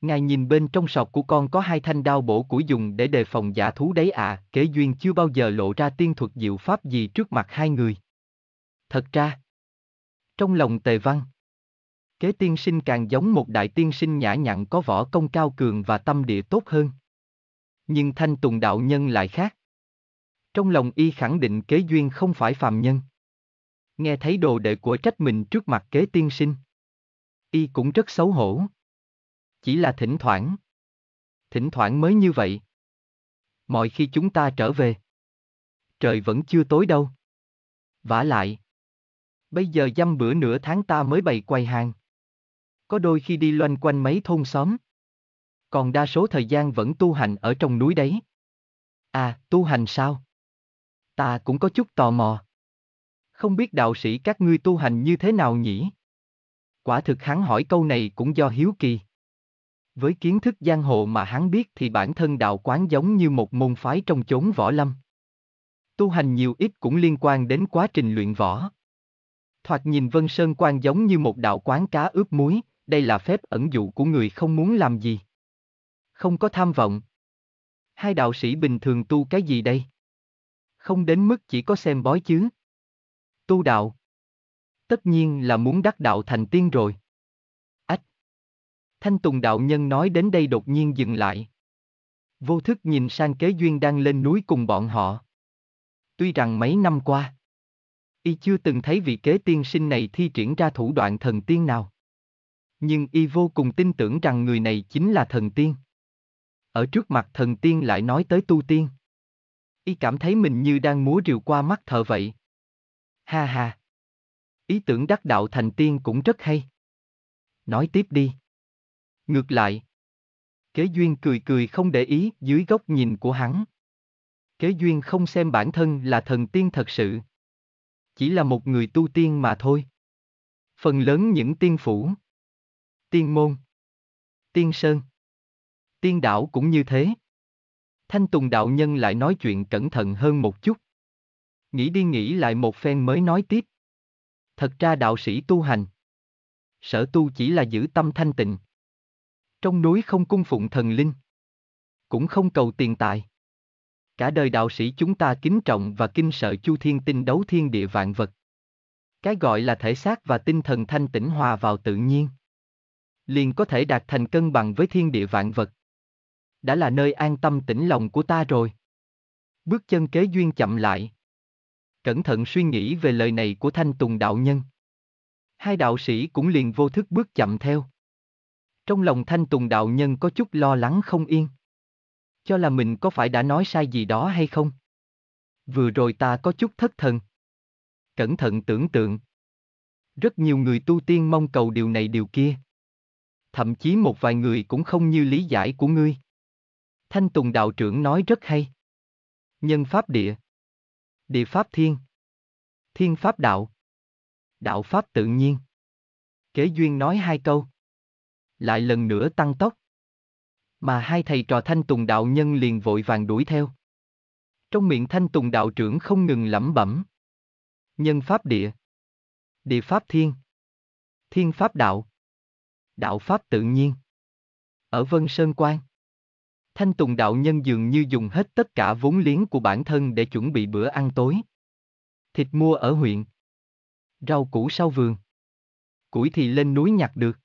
Ngài nhìn bên trong sọc của con có hai thanh đao bổ củi dùng để đề phòng giả thú đấy ạ, à, kế duyên chưa bao giờ lộ ra tiên thuật diệu pháp gì trước mặt hai người. Thật ra, trong lòng tề văn, kế tiên sinh càng giống một đại tiên sinh nhã nhặn có võ công cao cường và tâm địa tốt hơn. Nhưng thanh tùng đạo nhân lại khác. Trong lòng y khẳng định kế duyên không phải phàm nhân. Nghe thấy đồ đệ của trách mình trước mặt kế tiên sinh. Y cũng rất xấu hổ. Chỉ là thỉnh thoảng. Thỉnh thoảng mới như vậy. Mọi khi chúng ta trở về. Trời vẫn chưa tối đâu. vả lại. Bây giờ dăm bữa nửa tháng ta mới bày quay hàng. Có đôi khi đi loanh quanh mấy thôn xóm. Còn đa số thời gian vẫn tu hành ở trong núi đấy. À, tu hành sao? Ta cũng có chút tò mò. Không biết đạo sĩ các ngươi tu hành như thế nào nhỉ? Quả thực hắn hỏi câu này cũng do hiếu kỳ. Với kiến thức giang hồ mà hắn biết thì bản thân đạo quán giống như một môn phái trong chốn võ lâm. Tu hành nhiều ít cũng liên quan đến quá trình luyện võ. Thoạt nhìn Vân Sơn Quan giống như một đạo quán cá ướp muối, đây là phép ẩn dụ của người không muốn làm gì. Không có tham vọng. Hai đạo sĩ bình thường tu cái gì đây? Không đến mức chỉ có xem bói chứ. Tu đạo. Tất nhiên là muốn đắc đạo thành tiên rồi. Ách. Thanh Tùng đạo nhân nói đến đây đột nhiên dừng lại. Vô thức nhìn sang kế duyên đang lên núi cùng bọn họ. Tuy rằng mấy năm qua, y chưa từng thấy vị kế tiên sinh này thi triển ra thủ đoạn thần tiên nào. Nhưng y vô cùng tin tưởng rằng người này chính là thần tiên. Ở trước mặt thần tiên lại nói tới tu tiên. Y cảm thấy mình như đang múa rìu qua mắt thợ vậy. Ha ha. Ý tưởng đắc đạo thành tiên cũng rất hay. Nói tiếp đi. Ngược lại. Kế duyên cười cười không để ý dưới góc nhìn của hắn. Kế duyên không xem bản thân là thần tiên thật sự. Chỉ là một người tu tiên mà thôi. Phần lớn những tiên phủ. Tiên môn. Tiên sơn. Tiên đảo cũng như thế. Thanh Tùng đạo nhân lại nói chuyện cẩn thận hơn một chút. Nghĩ đi nghĩ lại một phen mới nói tiếp. Thật ra đạo sĩ tu hành. Sở tu chỉ là giữ tâm thanh tịnh. Trong núi không cung phụng thần linh. Cũng không cầu tiền tài. Cả đời đạo sĩ chúng ta kính trọng và kinh sợ chu thiên tinh đấu thiên địa vạn vật. Cái gọi là thể xác và tinh thần thanh tĩnh hòa vào tự nhiên. Liền có thể đạt thành cân bằng với thiên địa vạn vật đã là nơi an tâm tĩnh lòng của ta rồi. Bước chân kế duyên chậm lại. Cẩn thận suy nghĩ về lời này của Thanh Tùng đạo nhân. Hai đạo sĩ cũng liền vô thức bước chậm theo. Trong lòng Thanh Tùng đạo nhân có chút lo lắng không yên. Cho là mình có phải đã nói sai gì đó hay không? Vừa rồi ta có chút thất thần. Cẩn thận tưởng tượng. Rất nhiều người tu tiên mong cầu điều này điều kia. Thậm chí một vài người cũng không như lý giải của ngươi. Thanh Tùng đạo trưởng nói rất hay. Nhân pháp địa. Địa pháp thiên. Thiên pháp đạo. Đạo pháp tự nhiên. Kế duyên nói hai câu. Lại lần nữa tăng tốc. Mà hai thầy trò Thanh Tùng đạo nhân liền vội vàng đuổi theo. Trong miệng Thanh Tùng đạo trưởng không ngừng lẩm bẩm. Nhân pháp địa. Địa pháp thiên. Thiên pháp đạo. Đạo pháp tự nhiên. Ở Vân Sơn Quan. Thanh Tùng đạo nhân dường như dùng hết tất cả vốn liếng của bản thân để chuẩn bị bữa ăn tối. Thịt mua ở huyện. Rau củ sau vườn. Củi thì lên núi nhặt được.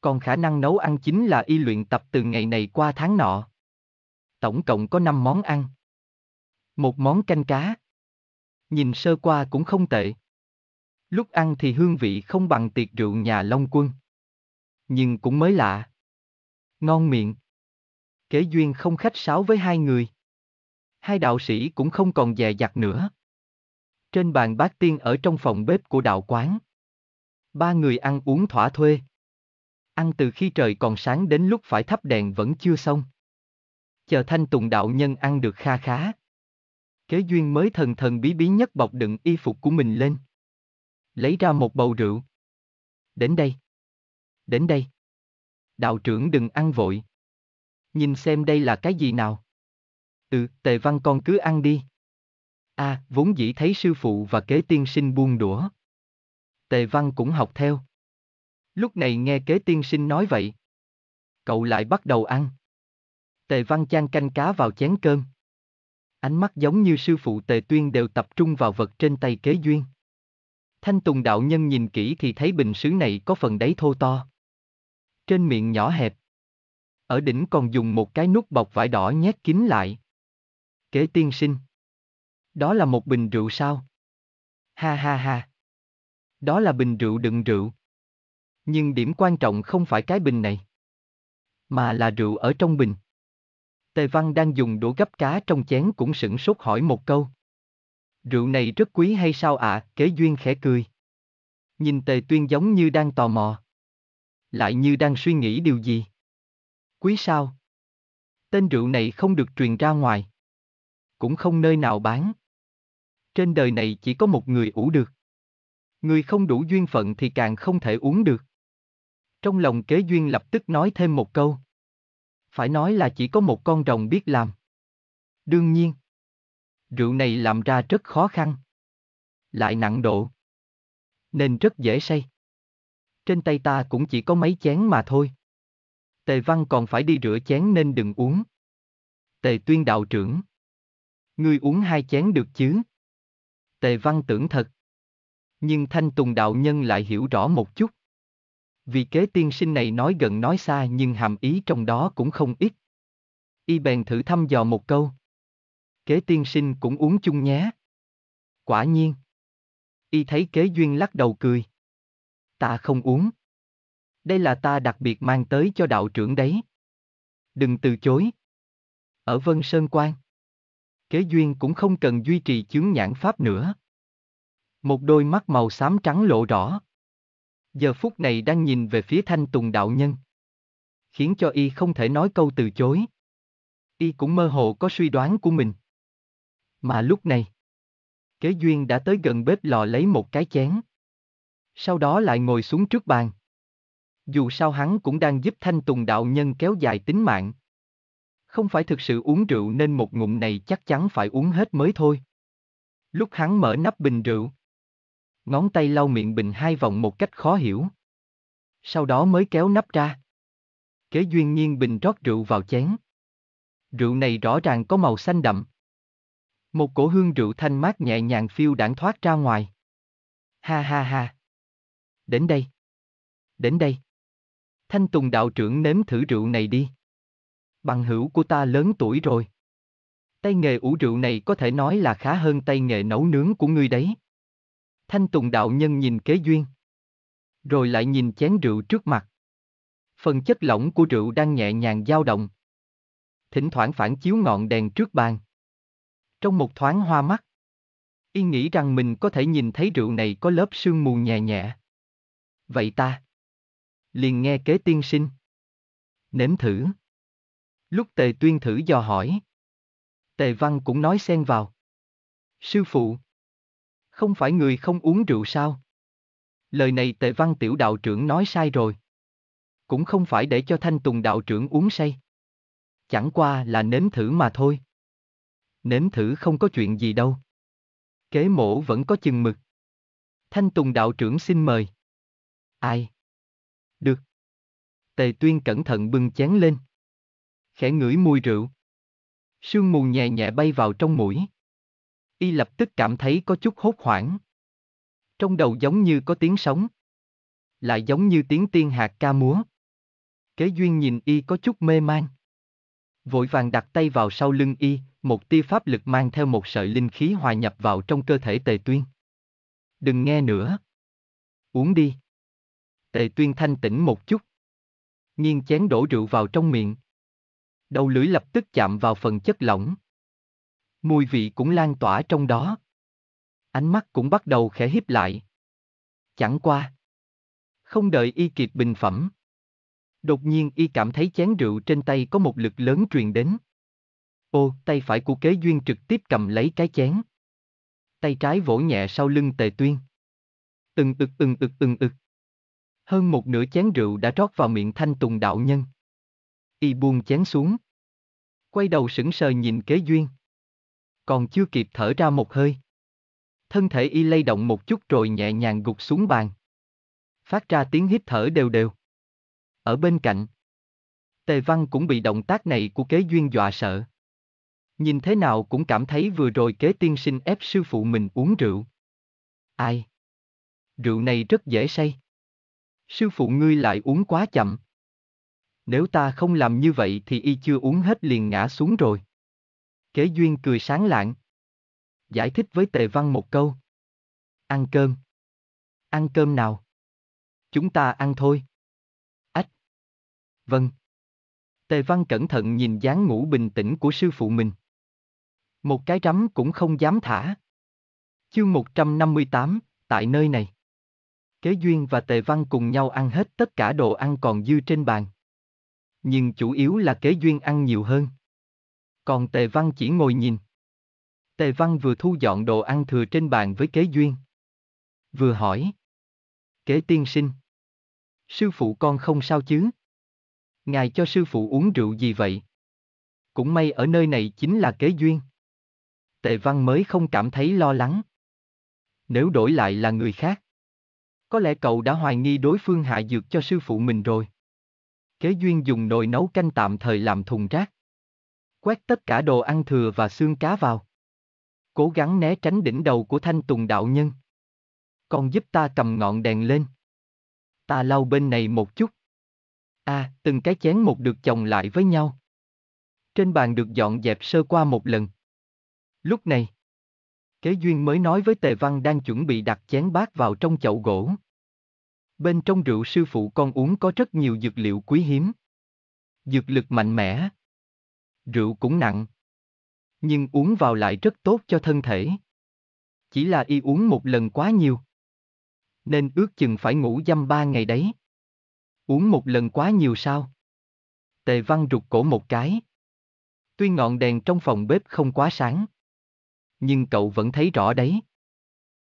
Còn khả năng nấu ăn chính là y luyện tập từ ngày này qua tháng nọ. Tổng cộng có 5 món ăn. Một món canh cá. Nhìn sơ qua cũng không tệ. Lúc ăn thì hương vị không bằng tiệc rượu nhà Long Quân. Nhưng cũng mới lạ. Ngon miệng. Kế duyên không khách sáo với hai người. Hai đạo sĩ cũng không còn dè dặt nữa. Trên bàn bát tiên ở trong phòng bếp của đạo quán. Ba người ăn uống thỏa thuê. Ăn từ khi trời còn sáng đến lúc phải thắp đèn vẫn chưa xong. Chờ thanh tùng đạo nhân ăn được kha khá. Kế duyên mới thần thần bí bí nhất bọc đựng y phục của mình lên. Lấy ra một bầu rượu. Đến đây. Đến đây. Đạo trưởng đừng ăn vội. Nhìn xem đây là cái gì nào. Ừ, tề văn con cứ ăn đi. a à, vốn dĩ thấy sư phụ và kế tiên sinh buông đũa. Tề văn cũng học theo. Lúc này nghe kế tiên sinh nói vậy. Cậu lại bắt đầu ăn. Tề văn chan canh cá vào chén cơm. Ánh mắt giống như sư phụ tề tuyên đều tập trung vào vật trên tay kế duyên. Thanh Tùng đạo nhân nhìn kỹ thì thấy bình sứ này có phần đáy thô to. Trên miệng nhỏ hẹp. Ở đỉnh còn dùng một cái nút bọc vải đỏ nhét kín lại. Kế tiên sinh. Đó là một bình rượu sao? Ha ha ha. Đó là bình rượu đựng rượu. Nhưng điểm quan trọng không phải cái bình này. Mà là rượu ở trong bình. Tề Văn đang dùng đũa gấp cá trong chén cũng sửng sốt hỏi một câu. Rượu này rất quý hay sao ạ? Kế duyên khẽ cười. Nhìn Tề Tuyên giống như đang tò mò. Lại như đang suy nghĩ điều gì. Quý sao? Tên rượu này không được truyền ra ngoài. Cũng không nơi nào bán. Trên đời này chỉ có một người ủ được. Người không đủ duyên phận thì càng không thể uống được. Trong lòng kế duyên lập tức nói thêm một câu. Phải nói là chỉ có một con rồng biết làm. Đương nhiên. Rượu này làm ra rất khó khăn. Lại nặng độ. Nên rất dễ say. Trên tay ta cũng chỉ có mấy chén mà thôi. Tề Văn còn phải đi rửa chén nên đừng uống. Tề Tuyên đạo trưởng. Ngươi uống hai chén được chứ? Tề Văn tưởng thật. Nhưng Thanh Tùng đạo nhân lại hiểu rõ một chút. Vì kế tiên sinh này nói gần nói xa nhưng hàm ý trong đó cũng không ít. Y bèn thử thăm dò một câu. Kế tiên sinh cũng uống chung nhé. Quả nhiên. Y thấy kế duyên lắc đầu cười. Ta không uống. Đây là ta đặc biệt mang tới cho đạo trưởng đấy. Đừng từ chối. Ở Vân Sơn Quan. Kế duyên cũng không cần duy trì chướng nhãn pháp nữa. Một đôi mắt màu xám trắng lộ rõ. Giờ phút này đang nhìn về phía thanh tùng đạo nhân. Khiến cho y không thể nói câu từ chối. Y cũng mơ hồ có suy đoán của mình. Mà lúc này, kế duyên đã tới gần bếp lò lấy một cái chén. Sau đó lại ngồi xuống trước bàn. Dù sao hắn cũng đang giúp thanh tùng đạo nhân kéo dài tính mạng. Không phải thực sự uống rượu nên một ngụm này chắc chắn phải uống hết mới thôi. Lúc hắn mở nắp bình rượu, ngón tay lau miệng bình hai vòng một cách khó hiểu. Sau đó mới kéo nắp ra. Kế duyên nhiên bình rót rượu vào chén. Rượu này rõ ràng có màu xanh đậm. Một cổ hương rượu thanh mát nhẹ nhàng phiêu đảng thoát ra ngoài. Ha ha ha. Đến đây. Đến đây. Thanh Tùng đạo trưởng nếm thử rượu này đi. Bằng hữu của ta lớn tuổi rồi. Tay nghề ủ rượu này có thể nói là khá hơn tay nghề nấu nướng của ngươi đấy. Thanh Tùng đạo nhân nhìn kế duyên. Rồi lại nhìn chén rượu trước mặt. Phần chất lỏng của rượu đang nhẹ nhàng dao động. Thỉnh thoảng phản chiếu ngọn đèn trước bàn. Trong một thoáng hoa mắt. Y nghĩ rằng mình có thể nhìn thấy rượu này có lớp sương mù nhẹ nhẹ. Vậy ta. Liền nghe kế tiên sinh. Nếm thử. Lúc tề tuyên thử dò hỏi. Tề văn cũng nói xen vào. Sư phụ. Không phải người không uống rượu sao? Lời này tề văn tiểu đạo trưởng nói sai rồi. Cũng không phải để cho thanh tùng đạo trưởng uống say. Chẳng qua là nếm thử mà thôi. Nếm thử không có chuyện gì đâu. Kế mổ vẫn có chừng mực. Thanh tùng đạo trưởng xin mời. Ai? Được. Tề tuyên cẩn thận bưng chén lên. Khẽ ngửi mùi rượu. Sương mù nhẹ nhẹ bay vào trong mũi. Y lập tức cảm thấy có chút hốt hoảng. Trong đầu giống như có tiếng sống. Lại giống như tiếng tiên hạt ca múa. Kế duyên nhìn y có chút mê man. Vội vàng đặt tay vào sau lưng y, một tia pháp lực mang theo một sợi linh khí hòa nhập vào trong cơ thể tề tuyên. Đừng nghe nữa. Uống đi. Tề tuyên thanh tĩnh một chút. Nghiêng chén đổ rượu vào trong miệng. Đầu lưỡi lập tức chạm vào phần chất lỏng. Mùi vị cũng lan tỏa trong đó. Ánh mắt cũng bắt đầu khẽ híp lại. Chẳng qua. Không đợi y kịp bình phẩm. Đột nhiên y cảm thấy chén rượu trên tay có một lực lớn truyền đến. Ô, tay phải của kế duyên trực tiếp cầm lấy cái chén. Tay trái vỗ nhẹ sau lưng tề tuyên. Từng ực từng ực từng ực. Hơn một nửa chén rượu đã rót vào miệng thanh tùng đạo nhân. Y buông chén xuống. Quay đầu sững sờ nhìn kế duyên. Còn chưa kịp thở ra một hơi. Thân thể y lay động một chút rồi nhẹ nhàng gục xuống bàn. Phát ra tiếng hít thở đều đều. Ở bên cạnh. Tề Văn cũng bị động tác này của kế duyên dọa sợ. Nhìn thế nào cũng cảm thấy vừa rồi kế tiên sinh ép sư phụ mình uống rượu. Ai? Rượu này rất dễ say. Sư phụ ngươi lại uống quá chậm. Nếu ta không làm như vậy thì y chưa uống hết liền ngã xuống rồi. Kế duyên cười sáng lạng. Giải thích với tề văn một câu. Ăn cơm. Ăn cơm nào? Chúng ta ăn thôi. Ách. Vâng. Tề văn cẩn thận nhìn dáng ngủ bình tĩnh của sư phụ mình. Một cái rắm cũng không dám thả. Chương 158, tại nơi này. Kế Duyên và Tề Văn cùng nhau ăn hết tất cả đồ ăn còn dư trên bàn. Nhưng chủ yếu là Kế Duyên ăn nhiều hơn. Còn Tề Văn chỉ ngồi nhìn. Tề Văn vừa thu dọn đồ ăn thừa trên bàn với Kế Duyên. Vừa hỏi. Kế tiên sinh. Sư phụ con không sao chứ? Ngài cho sư phụ uống rượu gì vậy? Cũng may ở nơi này chính là Kế Duyên. Tề Văn mới không cảm thấy lo lắng. Nếu đổi lại là người khác. Có lẽ cậu đã hoài nghi đối phương hạ dược cho sư phụ mình rồi. Kế duyên dùng nồi nấu canh tạm thời làm thùng rác. Quét tất cả đồ ăn thừa và xương cá vào. Cố gắng né tránh đỉnh đầu của thanh tùng đạo nhân. Còn giúp ta cầm ngọn đèn lên. Ta lau bên này một chút. À, từng cái chén một được chồng lại với nhau. Trên bàn được dọn dẹp sơ qua một lần. Lúc này, Kế Duyên mới nói với Tề Văn đang chuẩn bị đặt chén bát vào trong chậu gỗ. Bên trong rượu sư phụ con uống có rất nhiều dược liệu quý hiếm. Dược lực mạnh mẽ. Rượu cũng nặng. Nhưng uống vào lại rất tốt cho thân thể. Chỉ là y uống một lần quá nhiều. Nên ước chừng phải ngủ dăm ba ngày đấy. Uống một lần quá nhiều sao? Tề Văn rụt cổ một cái. Tuy ngọn đèn trong phòng bếp không quá sáng nhưng cậu vẫn thấy rõ đấy.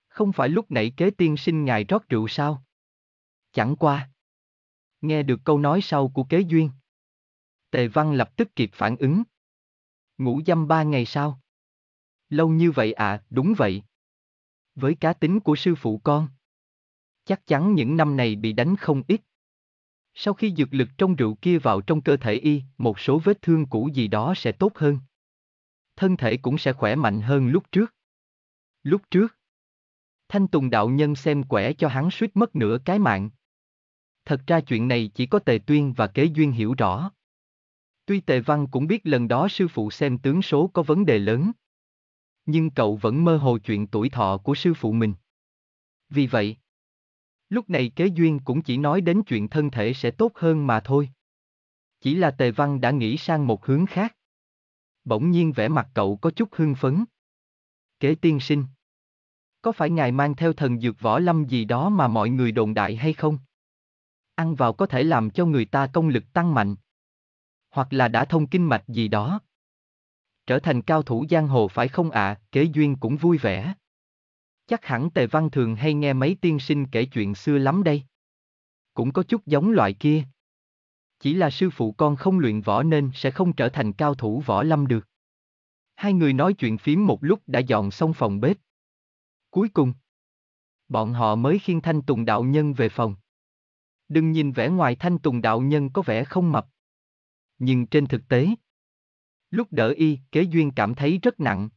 Không phải lúc nãy kế tiên sinh ngài rót rượu sao? Chẳng qua. Nghe được câu nói sau của kế duyên. Tề văn lập tức kịp phản ứng. Ngủ dăm ba ngày sao? Lâu như vậy à, đúng vậy. Với cá tính của sư phụ con. Chắc chắn những năm này bị đánh không ít. Sau khi dược lực trong rượu kia vào trong cơ thể y, một số vết thương cũ gì đó sẽ tốt hơn thân thể cũng sẽ khỏe mạnh hơn lúc trước. Lúc trước, Thanh Tùng đạo nhân xem quẻ cho hắn suýt mất nửa cái mạng. Thật ra chuyện này chỉ có Tề Tuyên và Kế Duyên hiểu rõ. Tuy Tề Văn cũng biết lần đó sư phụ xem tướng số có vấn đề lớn. Nhưng cậu vẫn mơ hồ chuyện tuổi thọ của sư phụ mình. Vì vậy, lúc này Kế Duyên cũng chỉ nói đến chuyện thân thể sẽ tốt hơn mà thôi. Chỉ là Tề Văn đã nghĩ sang một hướng khác. Bỗng nhiên vẻ mặt cậu có chút hưng phấn. Kế tiên sinh. Có phải ngài mang theo thần dược võ lâm gì đó mà mọi người đồn đại hay không? Ăn vào có thể làm cho người ta công lực tăng mạnh. Hoặc là đã thông kinh mạch gì đó. Trở thành cao thủ giang hồ phải không ạ, kế duyên cũng vui vẻ. Chắc hẳn tề văn thường hay nghe mấy tiên sinh kể chuyện xưa lắm đây. Cũng có chút giống loại kia. Chỉ là sư phụ con không luyện võ nên sẽ không trở thành cao thủ võ lâm được. Hai người nói chuyện phím một lúc đã dọn xong phòng bếp. Cuối cùng, bọn họ mới khiêng Thanh Tùng đạo nhân về phòng. Đừng nhìn vẻ ngoài Thanh Tùng đạo nhân có vẻ không mập. Nhưng trên thực tế, lúc đỡ y, kế duyên cảm thấy rất nặng.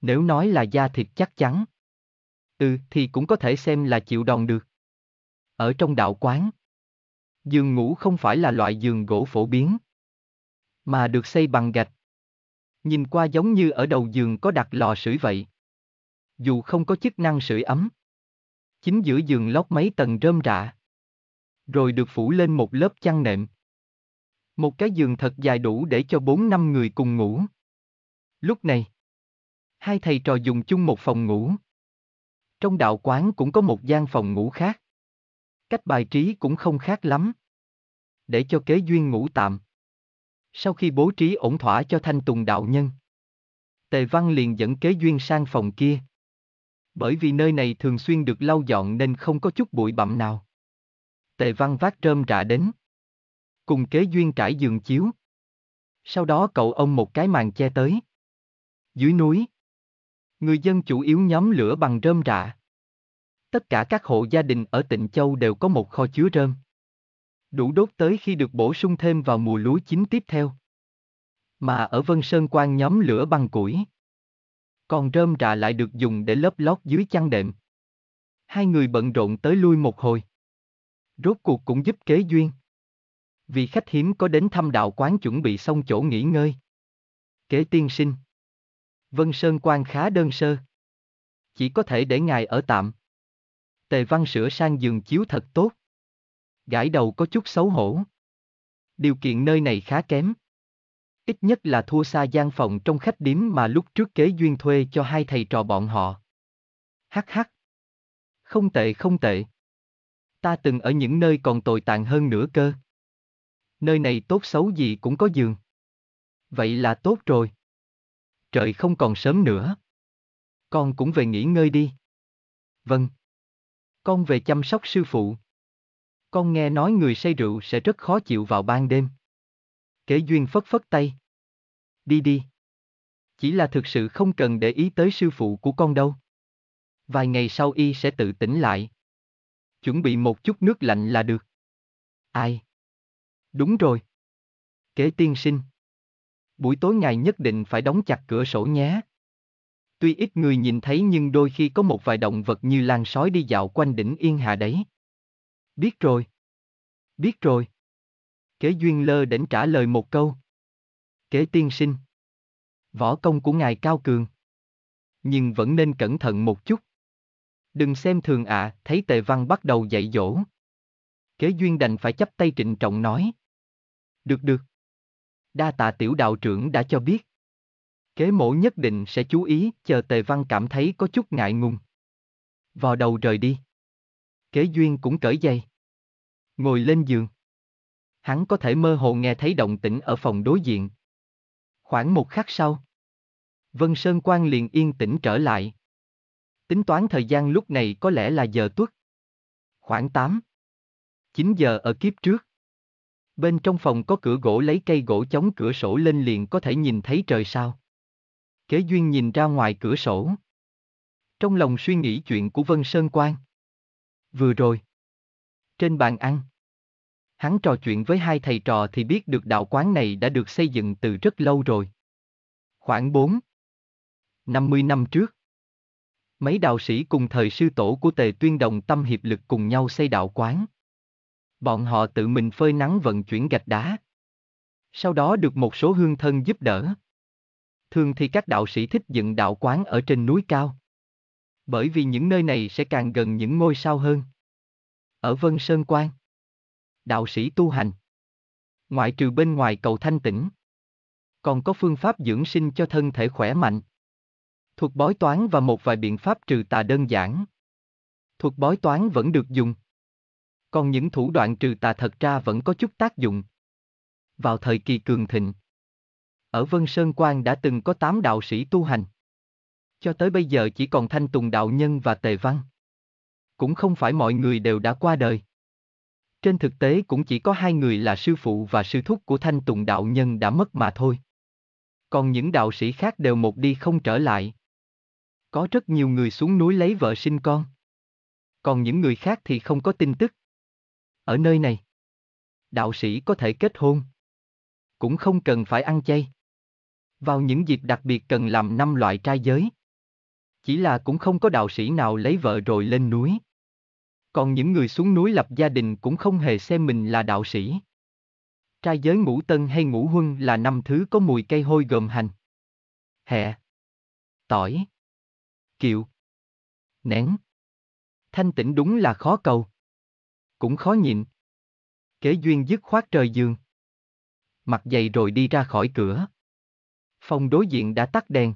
Nếu nói là da thịt chắc chắn, Ừ, thì cũng có thể xem là chịu đòn được. Ở trong đạo quán, giường ngủ không phải là loại giường gỗ phổ biến, mà được xây bằng gạch. Nhìn qua giống như ở đầu giường có đặt lò sưởi vậy. Dù không có chức năng sưởi ấm. Chính giữa giường lót mấy tầng rơm rạ. Rồi được phủ lên một lớp chăn nệm. Một cái giường thật dài đủ để cho bốn năm người cùng ngủ. Lúc này, hai thầy trò dùng chung một phòng ngủ. Trong đạo quán cũng có một gian phòng ngủ khác. Cách bài trí cũng không khác lắm. Để cho kế duyên ngủ tạm. Sau khi bố trí ổn thỏa cho thanh tùng đạo nhân, Tề Văn liền dẫn kế duyên sang phòng kia. Bởi vì nơi này thường xuyên được lau dọn nên không có chút bụi bặm nào. Tề Văn vác rơm rạ đến. Cùng kế duyên trải giường chiếu. Sau đó cậu ông một cái màn che tới. Dưới núi, người dân chủ yếu nhóm lửa bằng rơm rạ. Tất cả các hộ gia đình ở Tịnh Châu đều có một kho chứa rơm. Đủ đốt tới khi được bổ sung thêm vào mùa lúa chín tiếp theo. Mà ở Vân Sơn Quan nhóm lửa bằng củi. Còn rơm rạ lại được dùng để lấp lót dưới chăn đệm. Hai người bận rộn tới lui một hồi. Rốt cuộc cũng giúp kế duyên. Vì khách hiếm có đến thăm đạo quán chuẩn bị xong chỗ nghỉ ngơi. Kế tiên sinh. Vân Sơn Quan khá đơn sơ. Chỉ có thể để ngài ở tạm. Tề văn sửa sang giường chiếu thật tốt. Gãi đầu có chút xấu hổ. Điều kiện nơi này khá kém. Ít nhất là thua xa gian phòng trong khách điếm mà lúc trước kế duyên thuê cho hai thầy trò bọn họ. Hắc hắc. Không tệ không tệ. Ta từng ở những nơi còn tồi tàn hơn nữa cơ. Nơi này tốt xấu gì cũng có giường. Vậy là tốt rồi. Trời không còn sớm nữa. Con cũng về nghỉ ngơi đi. Vâng. Con về chăm sóc sư phụ. Con nghe nói người say rượu sẽ rất khó chịu vào ban đêm. Kế duyên phất phất tay. Đi đi. Chỉ là thực sự không cần để ý tới sư phụ của con đâu. Vài ngày sau y sẽ tự tỉnh lại. Chuẩn bị một chút nước lạnh là được. Ai? Đúng rồi. Kế tiên sinh. Buổi tối ngày nhất định phải đóng chặt cửa sổ nhé. Tuy ít người nhìn thấy nhưng đôi khi có một vài động vật như lan sói đi dạo quanh đỉnh Yên Hà đấy. Biết rồi. Biết rồi. Kế duyên lơ đến trả lời một câu. Kế tiên sinh. Võ công của ngài cao cường. Nhưng vẫn nên cẩn thận một chút. Đừng xem thường ạ, thấy tề văn bắt đầu dạy dỗ. Kế duyên đành phải chấp tay trịnh trọng nói. Được được. Đa tạ tiểu đạo trưởng đã cho biết. Kế mổ nhất định sẽ chú ý, chờ tề văn cảm thấy có chút ngại ngùng. Vò đầu rời đi. Kế duyên cũng cởi dây. Ngồi lên giường. Hắn có thể mơ hồ nghe thấy động tĩnh ở phòng đối diện. Khoảng một khắc sau. Vân Sơn Quan liền yên tĩnh trở lại. Tính toán thời gian lúc này có lẽ là giờ tuất. Khoảng 8. 9 giờ ở kiếp trước. Bên trong phòng có cửa gỗ lấy cây gỗ chống cửa sổ lên liền có thể nhìn thấy trời sao. Kế duyên nhìn ra ngoài cửa sổ. Trong lòng suy nghĩ chuyện của Vân Sơn Quang. Vừa rồi. Trên bàn ăn. Hắn trò chuyện với hai thầy trò thì biết được đạo quán này đã được xây dựng từ rất lâu rồi. Khoảng 4. 50 năm trước. Mấy đạo sĩ cùng thời sư tổ của Tề Tuyên Đồng tâm hiệp lực cùng nhau xây đạo quán. Bọn họ tự mình phơi nắng vận chuyển gạch đá. Sau đó được một số hương thân giúp đỡ. Thường thì các đạo sĩ thích dựng đạo quán ở trên núi cao. Bởi vì những nơi này sẽ càng gần những ngôi sao hơn. Ở Vân Sơn Quan. Đạo sĩ tu hành. Ngoại trừ bên ngoài cầu thanh tĩnh. Còn có phương pháp dưỡng sinh cho thân thể khỏe mạnh. Thuật bói toán và một vài biện pháp trừ tà đơn giản. Thuật bói toán vẫn được dùng. Còn những thủ đoạn trừ tà thật ra vẫn có chút tác dụng. Vào thời kỳ cường thịnh, ở Vân Sơn Quan đã từng có 8 đạo sĩ tu hành. Cho tới bây giờ chỉ còn Thanh Tùng Đạo Nhân và Tề Văn. Cũng không phải mọi người đều đã qua đời. Trên thực tế cũng chỉ có hai người là sư phụ và sư thúc của Thanh Tùng Đạo Nhân đã mất mà thôi. Còn những đạo sĩ khác đều một đi không trở lại. Có rất nhiều người xuống núi lấy vợ sinh con. Còn những người khác thì không có tin tức. Ở nơi này, đạo sĩ có thể kết hôn. Cũng không cần phải ăn chay. Vào những dịp đặc biệt cần làm năm loại trai giới. Chỉ là cũng không có đạo sĩ nào lấy vợ rồi lên núi. Còn những người xuống núi lập gia đình cũng không hề xem mình là đạo sĩ. Trai giới ngũ tân hay ngũ huân là năm thứ có mùi cây hôi gồm hành. Hẹ. Tỏi. Kiệu. Nén. Thanh tĩnh đúng là khó cầu. Cũng khó nhịn. Kế duyên dứt khoát trời giường. Mặt dày rồi đi ra khỏi cửa. Phòng đối diện đã tắt đèn.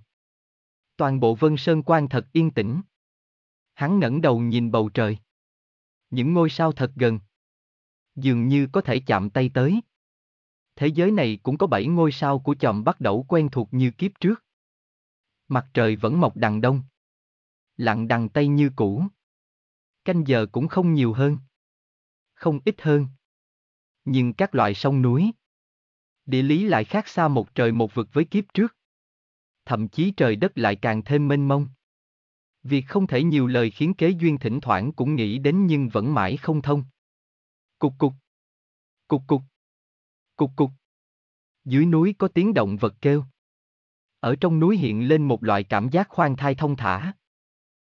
Toàn bộ vân sơn quan thật yên tĩnh. Hắn ngẩng đầu nhìn bầu trời. Những ngôi sao thật gần. Dường như có thể chạm tay tới. Thế giới này cũng có bảy ngôi sao của chòm bắt đầu quen thuộc như kiếp trước. Mặt trời vẫn mọc đằng đông. Lặng đằng tây như cũ. Canh giờ cũng không nhiều hơn. Không ít hơn. Nhưng các loại sông núi. Địa lý lại khác xa một trời một vực với kiếp trước. Thậm chí trời đất lại càng thêm mênh mông. Việc không thể nhiều lời khiến kế duyên thỉnh thoảng cũng nghĩ đến nhưng vẫn mãi không thông. Cục cục. Cục cục. Cục cục. Dưới núi có tiếng động vật kêu. Ở trong núi hiện lên một loại cảm giác khoan thai thông thả.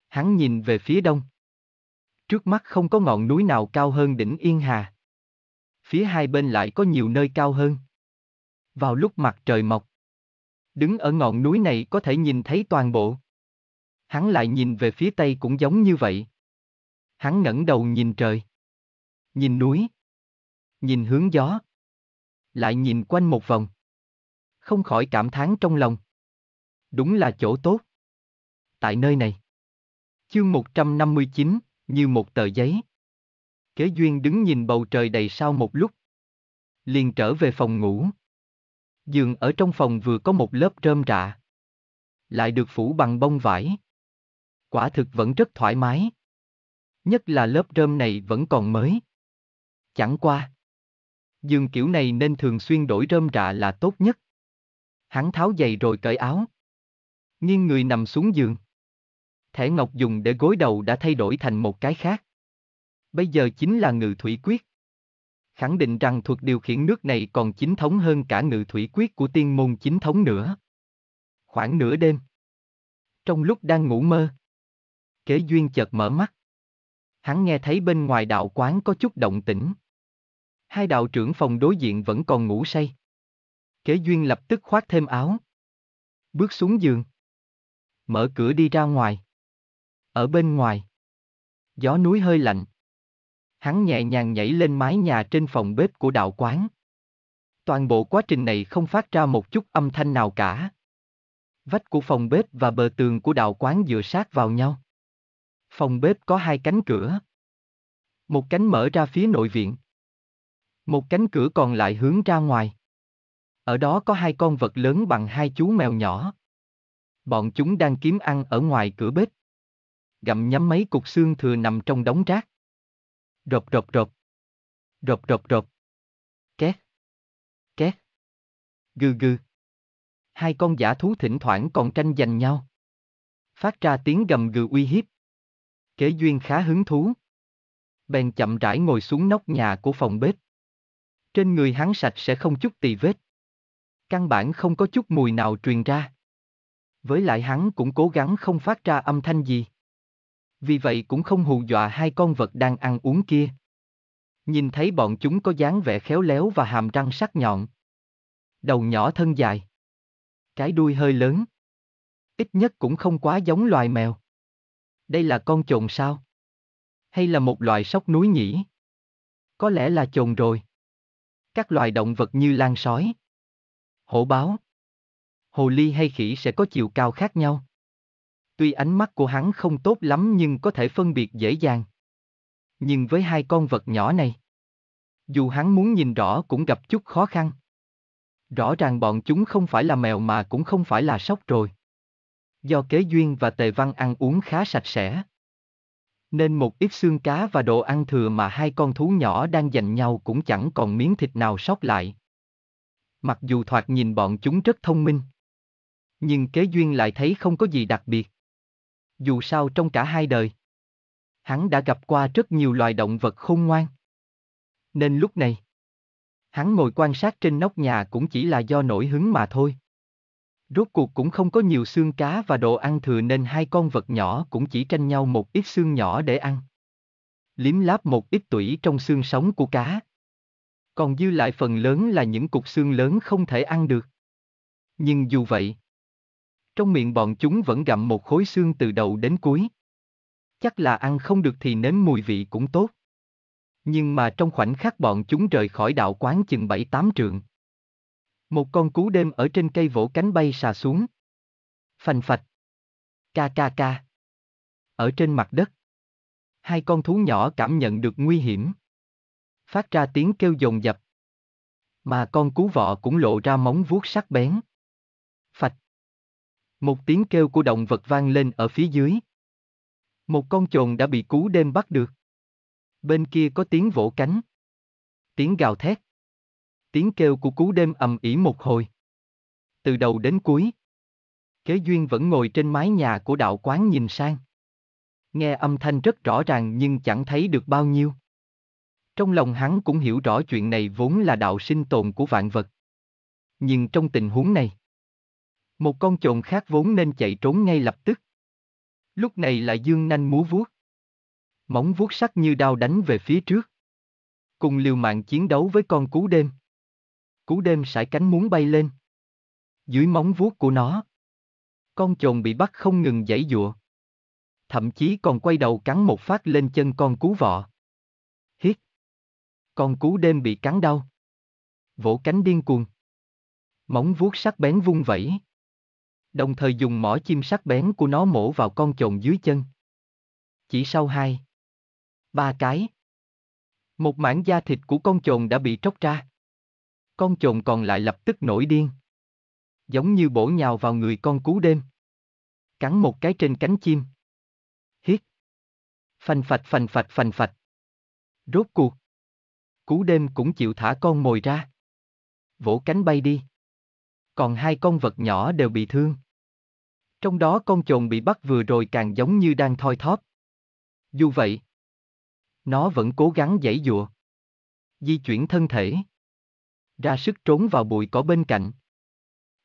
Hắn nhìn về phía đông. Trước mắt không có ngọn núi nào cao hơn đỉnh Yên Hà. Phía hai bên lại có nhiều nơi cao hơn. Vào lúc mặt trời mọc. Đứng ở ngọn núi này có thể nhìn thấy toàn bộ. Hắn lại nhìn về phía tây cũng giống như vậy. Hắn ngẩng đầu nhìn trời. Nhìn núi. Nhìn hướng gió. Lại nhìn quanh một vòng. Không khỏi cảm thán trong lòng. Đúng là chỗ tốt. Tại nơi này. Chương 159, như một tờ giấy. Kế duyên đứng nhìn bầu trời đầy sao một lúc. Liền trở về phòng ngủ. Giường ở trong phòng vừa có một lớp rơm rạ. Lại được phủ bằng bông vải. Quả thực vẫn rất thoải mái. Nhất là lớp rơm này vẫn còn mới. Chẳng qua. Giường kiểu này nên thường xuyên đổi rơm rạ là tốt nhất. Hắn tháo giày rồi cởi áo. Nghiêng người nằm xuống giường. Thẻ ngọc dùng để gối đầu đã thay đổi thành một cái khác. Bây giờ chính là ngự thủy quyết. Khẳng định rằng thuật điều khiển nước này còn chính thống hơn cả ngự thủy quyết của tiên môn chính thống nữa. Khoảng nửa đêm. Trong lúc đang ngủ mơ. Kế duyên chợt mở mắt. Hắn nghe thấy bên ngoài đạo quán có chút động tĩnh. Hai đạo trưởng phòng đối diện vẫn còn ngủ say. Kế duyên lập tức khoác thêm áo. Bước xuống giường. Mở cửa đi ra ngoài. Ở bên ngoài. Gió núi hơi lạnh. Hắn nhẹ nhàng nhảy lên mái nhà trên phòng bếp của đạo quán. Toàn bộ quá trình này không phát ra một chút âm thanh nào cả. Vách của phòng bếp và bờ tường của đạo quán dựa sát vào nhau. Phòng bếp có hai cánh cửa. Một cánh mở ra phía nội viện. Một cánh cửa còn lại hướng ra ngoài. Ở đó có hai con vật lớn bằng hai chú mèo nhỏ. Bọn chúng đang kiếm ăn ở ngoài cửa bếp. Gặm nhắm mấy cục xương thừa nằm trong đống rác. Rộp rộp rộp. Rộp rộp rộp. Két. Két. Gừ gừ. Hai con giả thú thỉnh thoảng còn tranh giành nhau. Phát ra tiếng gầm gừ uy hiếp. Kế duyên khá hứng thú. Bèn chậm rãi ngồi xuống nóc nhà của phòng bếp. Trên người hắn sạch sẽ không chút tì vết. Căn bản không có chút mùi nào truyền ra. Với lại hắn cũng cố gắng không phát ra âm thanh gì. Vì vậy cũng không hù dọa hai con vật đang ăn uống kia. Nhìn thấy bọn chúng có dáng vẻ khéo léo và hàm răng sắc nhọn. Đầu nhỏ thân dài. Cái đuôi hơi lớn. Ít nhất cũng không quá giống loài mèo. Đây là con chồn sao? Hay là một loài sóc núi nhỉ? Có lẽ là chồn rồi. Các loài động vật như lan sói, hổ báo, hồ ly hay khỉ sẽ có chiều cao khác nhau. Tuy ánh mắt của hắn không tốt lắm nhưng có thể phân biệt dễ dàng. Nhưng với hai con vật nhỏ này, dù hắn muốn nhìn rõ cũng gặp chút khó khăn. Rõ ràng bọn chúng không phải là mèo mà cũng không phải là sóc rồi. Do kế duyên và tề văn ăn uống khá sạch sẽ. Nên một ít xương cá và đồ ăn thừa mà hai con thú nhỏ đang giành nhau cũng chẳng còn miếng thịt nào sót lại. Mặc dù thoạt nhìn bọn chúng rất thông minh. Nhưng kế duyên lại thấy không có gì đặc biệt. Dù sao trong cả hai đời. Hắn đã gặp qua rất nhiều loài động vật khôn ngoan. Nên lúc này. Hắn ngồi quan sát trên nóc nhà cũng chỉ là do nổi hứng mà thôi. Rốt cuộc cũng không có nhiều xương cá và đồ ăn thừa nên hai con vật nhỏ cũng chỉ tranh nhau một ít xương nhỏ để ăn. Liếm láp một ít tủy trong xương sống của cá. Còn dư lại phần lớn là những cục xương lớn không thể ăn được. Nhưng dù vậy, trong miệng bọn chúng vẫn gặm một khối xương từ đầu đến cuối. Chắc là ăn không được thì nếm mùi vị cũng tốt. Nhưng mà trong khoảnh khắc bọn chúng rời khỏi đạo quán chừng bảy tám trượng. Một con cú đêm ở trên cây vỗ cánh bay xà xuống. Phành phạch. Ca ca ca. Ở trên mặt đất. Hai con thú nhỏ cảm nhận được nguy hiểm. Phát ra tiếng kêu dồn dập. Mà con cú vọ cũng lộ ra móng vuốt sắc bén. Một tiếng kêu của động vật vang lên ở phía dưới. Một con chồn đã bị cú đêm bắt được. Bên kia có tiếng vỗ cánh. Tiếng gào thét. Tiếng kêu của cú đêm ầm ỉ một hồi. Từ đầu đến cuối. Kế duyên vẫn ngồi trên mái nhà của đạo quán nhìn sang. Nghe âm thanh rất rõ ràng nhưng chẳng thấy được bao nhiêu. Trong lòng hắn cũng hiểu rõ chuyện này vốn là đạo sinh tồn của vạn vật. Nhưng trong tình huống này, một con chồn khác vốn nên chạy trốn ngay lập tức. Lúc này lại dương nanh múa vuốt. Móng vuốt sắc như đao đánh về phía trước. Cùng liều mạng chiến đấu với con cú đêm. Cú đêm sải cánh muốn bay lên. Dưới móng vuốt của nó, con chồn bị bắt không ngừng giãy giụa. Thậm chí còn quay đầu cắn một phát lên chân con cú vọ. Hít. Con cú đêm bị cắn đau. Vỗ cánh điên cuồng. Móng vuốt sắc bén vung vẩy. Đồng thời dùng mỏ chim sắc bén của nó mổ vào con chồn dưới chân. Chỉ sau hai. Ba cái. Một mảng da thịt của con chồn đã bị tróc ra. Con chồn còn lại lập tức nổi điên. Giống như bổ nhào vào người con cú đêm. Cắn một cái trên cánh chim. Hít. Phành phạch phành phạch phành phạch. Rốt cuộc. Cú đêm cũng chịu thả con mồi ra. Vỗ cánh bay đi. Còn hai con vật nhỏ đều bị thương. Trong đó con chồn bị bắt vừa rồi càng giống như đang thoi thóp. Dù vậy, nó vẫn cố gắng giãy dụa. Di chuyển thân thể. Ra sức trốn vào bụi cỏ bên cạnh.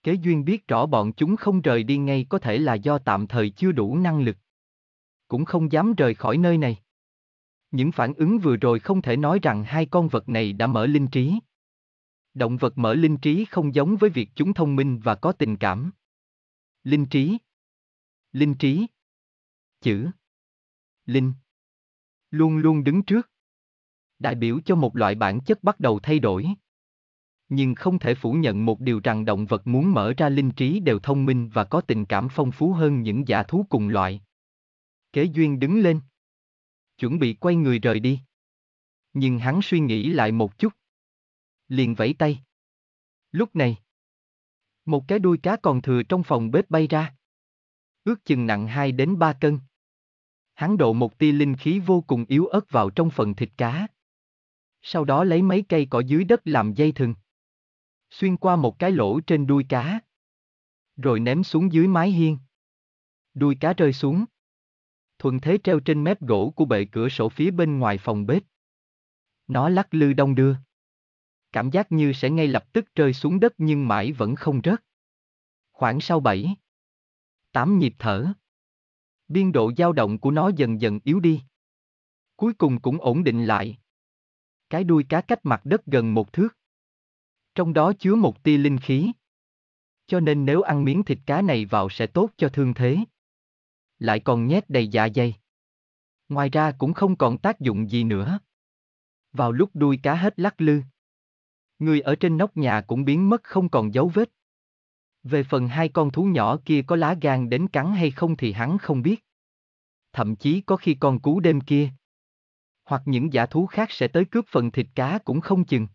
Kế duyên biết rõ bọn chúng không rời đi ngay có thể là do tạm thời chưa đủ năng lực. Cũng không dám rời khỏi nơi này. Những phản ứng vừa rồi không thể nói rằng hai con vật này đã mở linh trí. Động vật mở linh trí không giống với việc chúng thông minh và có tình cảm. Linh trí. Linh trí. Chữ. Linh. Luôn luôn đứng trước. Đại biểu cho một loại bản chất bắt đầu thay đổi. Nhưng không thể phủ nhận một điều rằng động vật muốn mở ra linh trí đều thông minh và có tình cảm phong phú hơn những giả thú cùng loại. Kế duyên đứng lên. Chuẩn bị quay người rời đi. Nhưng hắn suy nghĩ lại một chút. Liền vẫy tay. Lúc này, một cái đuôi cá còn thừa trong phòng bếp bay ra. Ước chừng nặng 2 đến 3 cân. Hắn độ một tia linh khí vô cùng yếu ớt vào trong phần thịt cá. Sau đó lấy mấy cây cỏ dưới đất làm dây thừng. Xuyên qua một cái lỗ trên đuôi cá. Rồi ném xuống dưới mái hiên. Đuôi cá rơi xuống. Thuận thế treo trên mép gỗ của bệ cửa sổ phía bên ngoài phòng bếp. Nó lắc lư đông đưa. Cảm giác như sẽ ngay lập tức rơi xuống đất nhưng mãi vẫn không rớt. Khoảng sau 7, 8 nhịp thở. Biên độ dao động của nó dần dần yếu đi. Cuối cùng cũng ổn định lại. Cái đuôi cá cách mặt đất gần một thước. Trong đó chứa một tia linh khí. Cho nên nếu ăn miếng thịt cá này vào sẽ tốt cho thương thế. Lại còn nhét đầy dạ dày. Ngoài ra cũng không còn tác dụng gì nữa. Vào lúc đuôi cá hết lắc lư. Người ở trên nóc nhà cũng biến mất không còn dấu vết. Về phần hai con thú nhỏ kia có lá gan đến cắn hay không thì hắn không biết. Thậm chí có khi con cú đêm kia. Hoặc những giả thú khác sẽ tới cướp phần thịt cá cũng không chừng.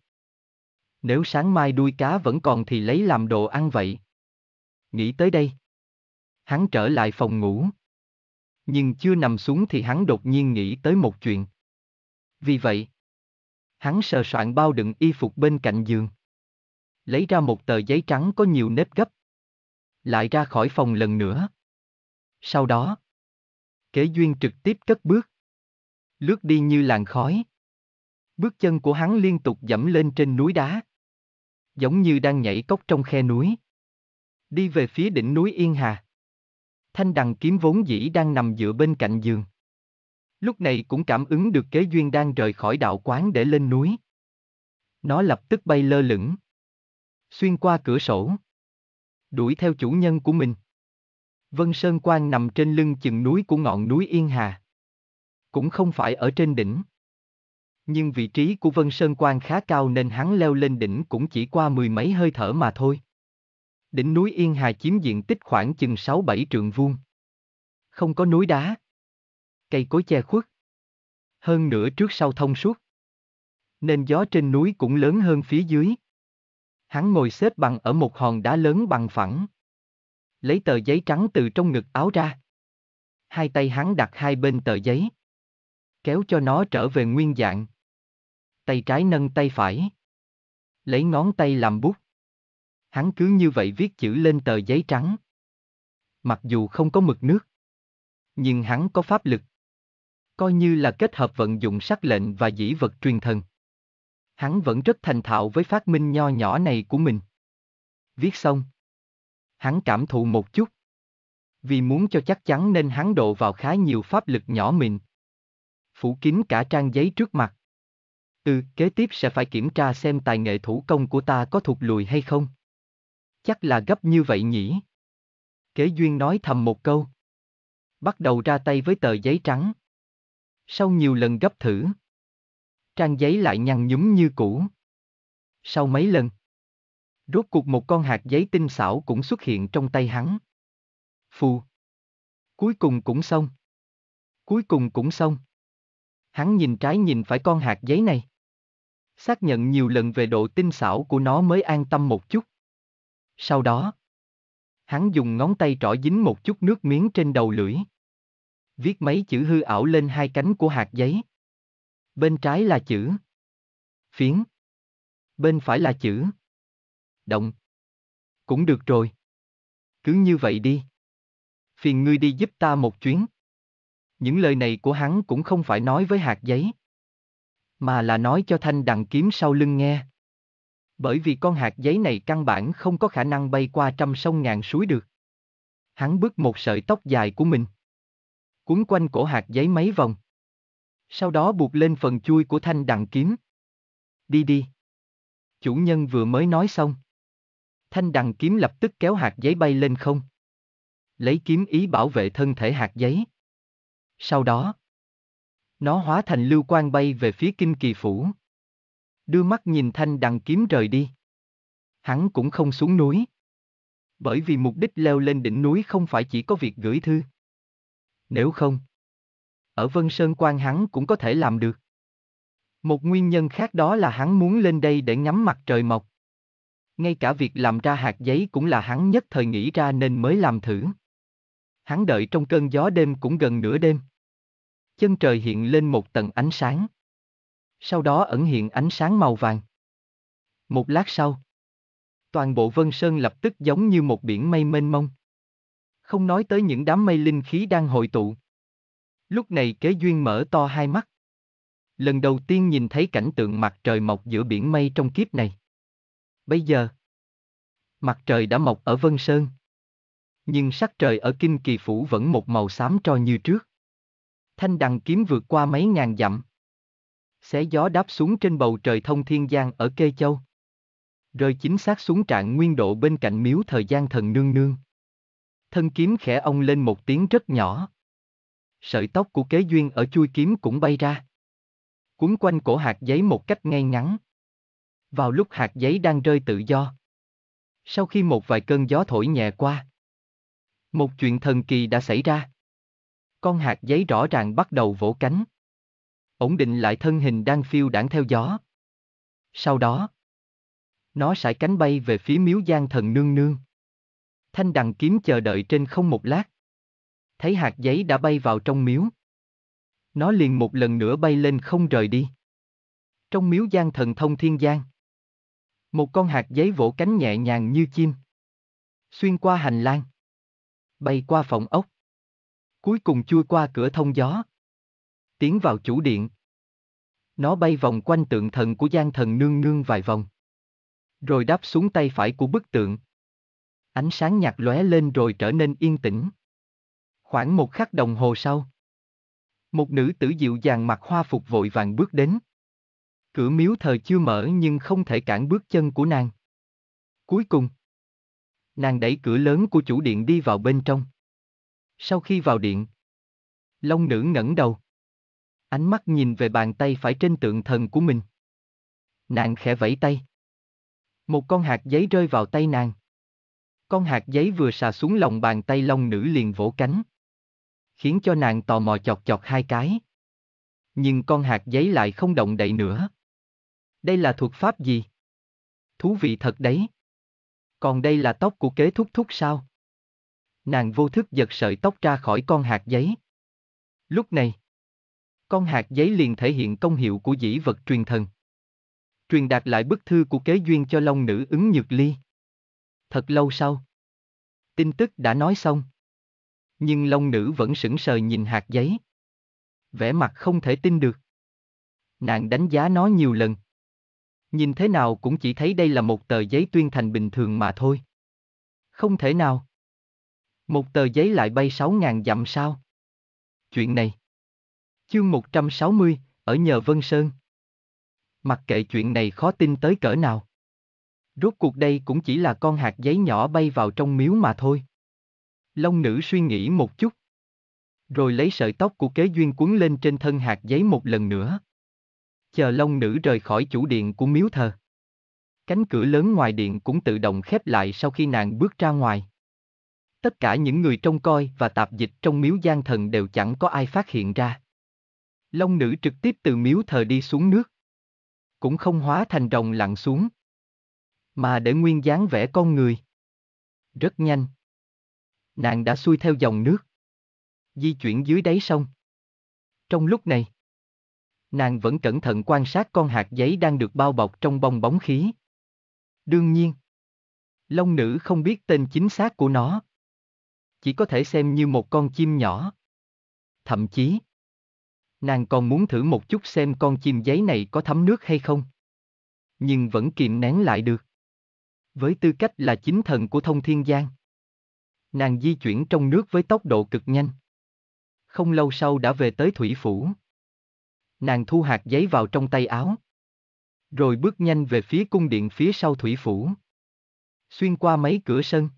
Nếu sáng mai đuôi cá vẫn còn thì lấy làm đồ ăn vậy. Nghĩ tới đây. Hắn trở lại phòng ngủ. Nhưng chưa nằm xuống thì hắn đột nhiên nghĩ tới một chuyện. Vì vậy, hắn sờ soạn bao đựng y phục bên cạnh giường. Lấy ra một tờ giấy trắng có nhiều nếp gấp. Lại ra khỏi phòng lần nữa. Sau đó, kế duyên trực tiếp cất bước. Lướt đi như làn khói. Bước chân của hắn liên tục dẫm lên trên núi đá. Giống như đang nhảy cốc trong khe núi. Đi về phía đỉnh núi Yên Hà. Thanh đằng kiếm vốn dĩ đang nằm dựa bên cạnh giường. Lúc này cũng cảm ứng được kế duyên đang rời khỏi đạo quán để lên núi. Nó lập tức bay lơ lửng. Xuyên qua cửa sổ. Đuổi theo chủ nhân của mình. Vân Sơn Quan nằm trên lưng chừng núi của ngọn núi Yên Hà. Cũng không phải ở trên đỉnh. Nhưng vị trí của Vân Sơn Quan khá cao nên hắn leo lên đỉnh cũng chỉ qua mười mấy hơi thở mà thôi. Đỉnh núi Yên Hà chiếm diện tích khoảng chừng 6-7 trượng vuông. Không có núi đá. Cây cối che khuất. Hơn nữa trước sau thông suốt. Nên gió trên núi cũng lớn hơn phía dưới. Hắn ngồi xếp bằng ở một hòn đá lớn bằng phẳng. Lấy tờ giấy trắng từ trong ngực áo ra. Hai tay hắn đặt hai bên tờ giấy. Kéo cho nó trở về nguyên dạng. Tay trái nâng tay phải. Lấy ngón tay làm bút. Hắn cứ như vậy viết chữ lên tờ giấy trắng. Mặc dù không có mực nước. Nhưng hắn có pháp lực. Coi như là kết hợp vận dụng sắc lệnh và dĩ vật truyền thần. Hắn vẫn rất thành thạo với phát minh nho nhỏ này của mình. Viết xong. Hắn cảm thụ một chút. Vì muốn cho chắc chắn nên hắn độ vào khá nhiều pháp lực nhỏ mịn. Phủ kín cả trang giấy trước mặt. Ừ, kế tiếp sẽ phải kiểm tra xem tài nghệ thủ công của ta có thụt lùi hay không. Chắc là gấp như vậy nhỉ? Kế duyên nói thầm một câu. Bắt đầu ra tay với tờ giấy trắng. Sau nhiều lần gấp thử. Trang giấy lại nhăn nhúm như cũ. Sau mấy lần. Rốt cuộc một con hạt giấy tinh xảo cũng xuất hiện trong tay hắn. Phù. Cuối cùng cũng xong. Cuối cùng cũng xong. Hắn nhìn trái nhìn phải con hạt giấy này. Xác nhận nhiều lần về độ tinh xảo của nó mới an tâm một chút. Sau đó, hắn dùng ngón tay trỏ dính một chút nước miếng trên đầu lưỡi. Viết mấy chữ hư ảo lên hai cánh của hạt giấy. Bên trái là chữ phiến. Bên phải là chữ động. Cũng được rồi. Cứ như vậy đi. Phiền ngươi đi giúp ta một chuyến. Những lời này của hắn cũng không phải nói với hạt giấy. Mà là nói cho thanh đằng kiếm sau lưng nghe. Bởi vì con hạt giấy này căn bản không có khả năng bay qua trăm sông ngàn suối được. Hắn bước một sợi tóc dài của mình. Cuốn quanh cổ hạt giấy mấy vòng. Sau đó buộc lên phần chui của thanh đằng kiếm. Đi đi. Chủ nhân vừa mới nói xong. Thanh đằng kiếm lập tức kéo hạt giấy bay lên không. Lấy kiếm ý bảo vệ thân thể hạt giấy. Sau đó, nó hóa thành lưu quang bay về phía kinh kỳ phủ. Đưa mắt nhìn thanh đằng kiếm rời đi. Hắn cũng không xuống núi. Bởi vì mục đích leo lên đỉnh núi không phải chỉ có việc gửi thư. Nếu không, ở Vân Sơn Quan hắn cũng có thể làm được. Một nguyên nhân khác đó là hắn muốn lên đây để ngắm mặt trời mọc. Ngay cả việc làm ra hạt giấy cũng là hắn nhất thời nghĩ ra nên mới làm thử. Hắn đợi trong cơn gió đêm cũng gần nửa đêm. Chân trời hiện lên một tầng ánh sáng. Sau đó ẩn hiện ánh sáng màu vàng. Một lát sau, toàn bộ Vân Sơn lập tức giống như một biển mây mênh mông. Không nói tới những đám mây linh khí đang hội tụ. Lúc này kế duyên mở to hai mắt. Lần đầu tiên nhìn thấy cảnh tượng mặt trời mọc giữa biển mây trong kiếp này. Bây giờ, mặt trời đã mọc ở Vân Sơn. Nhưng sắc trời ở Kinh Kỳ Phủ vẫn một màu xám tro như trước. Thanh đằng kiếm vượt qua mấy ngàn dặm. Xé gió đáp xuống trên bầu trời thông thiên giang ở Kê Châu. Rơi chính xác xuống trạng nguyên độ bên cạnh miếu thời gian thần nương nương. Thân kiếm khẽ ông lên một tiếng rất nhỏ. Sợi tóc của kế duyên ở chui kiếm cũng bay ra. Cuốn quanh cổ hạt giấy một cách ngay ngắn. Vào lúc hạt giấy đang rơi tự do. Sau khi một vài cơn gió thổi nhẹ qua. Một chuyện thần kỳ đã xảy ra. Con hạt giấy rõ ràng bắt đầu vỗ cánh. Ổn định lại thân hình đang phiêu đảng theo gió. Sau đó, nó sải cánh bay về phía miếu giang thần nương nương. Thanh đằng kiếm chờ đợi trên không một lát. Thấy hạt giấy đã bay vào trong miếu. Nó liền một lần nữa bay lên không rời đi. Trong miếu giang thần thông thiên giang. Một con hạt giấy vỗ cánh nhẹ nhàng như chim. Xuyên qua hành lang. Bay qua phòng ốc. Cuối cùng chui qua cửa thông gió. Tiến vào chủ điện. Nó bay vòng quanh tượng thần của Giang thần nương nương vài vòng. Rồi đáp xuống tay phải của bức tượng. Ánh sáng nhạt lóe lên rồi trở nên yên tĩnh. Khoảng một khắc đồng hồ sau. Một nữ tử dịu dàng mặc hoa phục vội vàng bước đến. Cửa miếu thờ chưa mở nhưng không thể cản bước chân của nàng. Cuối cùng, nàng đẩy cửa lớn của chủ điện đi vào bên trong. Sau khi vào điện, Long nữ ngẩng đầu. Ánh mắt nhìn về bàn tay phải trên tượng thần của mình. Nàng khẽ vẫy tay. Một con hạt giấy rơi vào tay nàng. Con hạt giấy vừa xà xuống lòng bàn tay long nữ liền vỗ cánh. Khiến cho nàng tò mò chọt chọt hai cái. Nhưng con hạt giấy lại không động đậy nữa. Đây là thuật pháp gì? Thú vị thật đấy. Còn đây là tóc của kế thúc thúc sao? Nàng vô thức giật sợi tóc ra khỏi con hạt giấy. Lúc này, con hạt giấy liền thể hiện công hiệu của dĩ vật truyền thần. Truyền đạt lại bức thư của kế duyên cho Long nữ ứng nhược ly. Thật lâu sau, tin tức đã nói xong. Nhưng Long nữ vẫn sững sờ nhìn hạt giấy. Vẻ mặt không thể tin được. Nàng đánh giá nó nhiều lần. Nhìn thế nào cũng chỉ thấy đây là một tờ giấy tuyên thành bình thường mà thôi. Không thể nào. Một tờ giấy lại bay sáu ngàn dặm sao? Chuyện này. Chương 160, ở nhờ Vân Sơn. Mặc kệ chuyện này khó tin tới cỡ nào. Rốt cuộc đây cũng chỉ là con hạt giấy nhỏ bay vào trong miếu mà thôi. Long nữ suy nghĩ một chút. Rồi lấy sợi tóc của kế duyên cuốn lên trên thân hạt giấy một lần nữa. Chờ long nữ rời khỏi chủ điện của miếu thờ. Cánh cửa lớn ngoài điện cũng tự động khép lại sau khi nàng bước ra ngoài. Tất cả những người trông coi và tạp dịch trong miếu gian thần đều chẳng có ai phát hiện ra. Long nữ trực tiếp từ miếu thờ đi xuống nước. Cũng không hóa thành rồng lặn xuống. Mà để nguyên dáng vẽ con người. Rất nhanh. Nàng đã xuôi theo dòng nước. Di chuyển dưới đáy sông. Trong lúc này, nàng vẫn cẩn thận quan sát con hạt giấy đang được bao bọc trong bong bóng khí. Đương nhiên, Long nữ không biết tên chính xác của nó chỉ có thể xem như một con chim nhỏ. Thậm chí, nàng còn muốn thử một chút xem con chim giấy này có thấm nước hay không. Nhưng vẫn kiềm nén lại được. Với tư cách là chính thần của thông thiên giang. Nàng di chuyển trong nước với tốc độ cực nhanh. Không lâu sau đã về tới thủy phủ. Nàng thu hạt giấy vào trong tay áo. Rồi bước nhanh về phía cung điện phía sau thủy phủ. Xuyên qua mấy cửa sân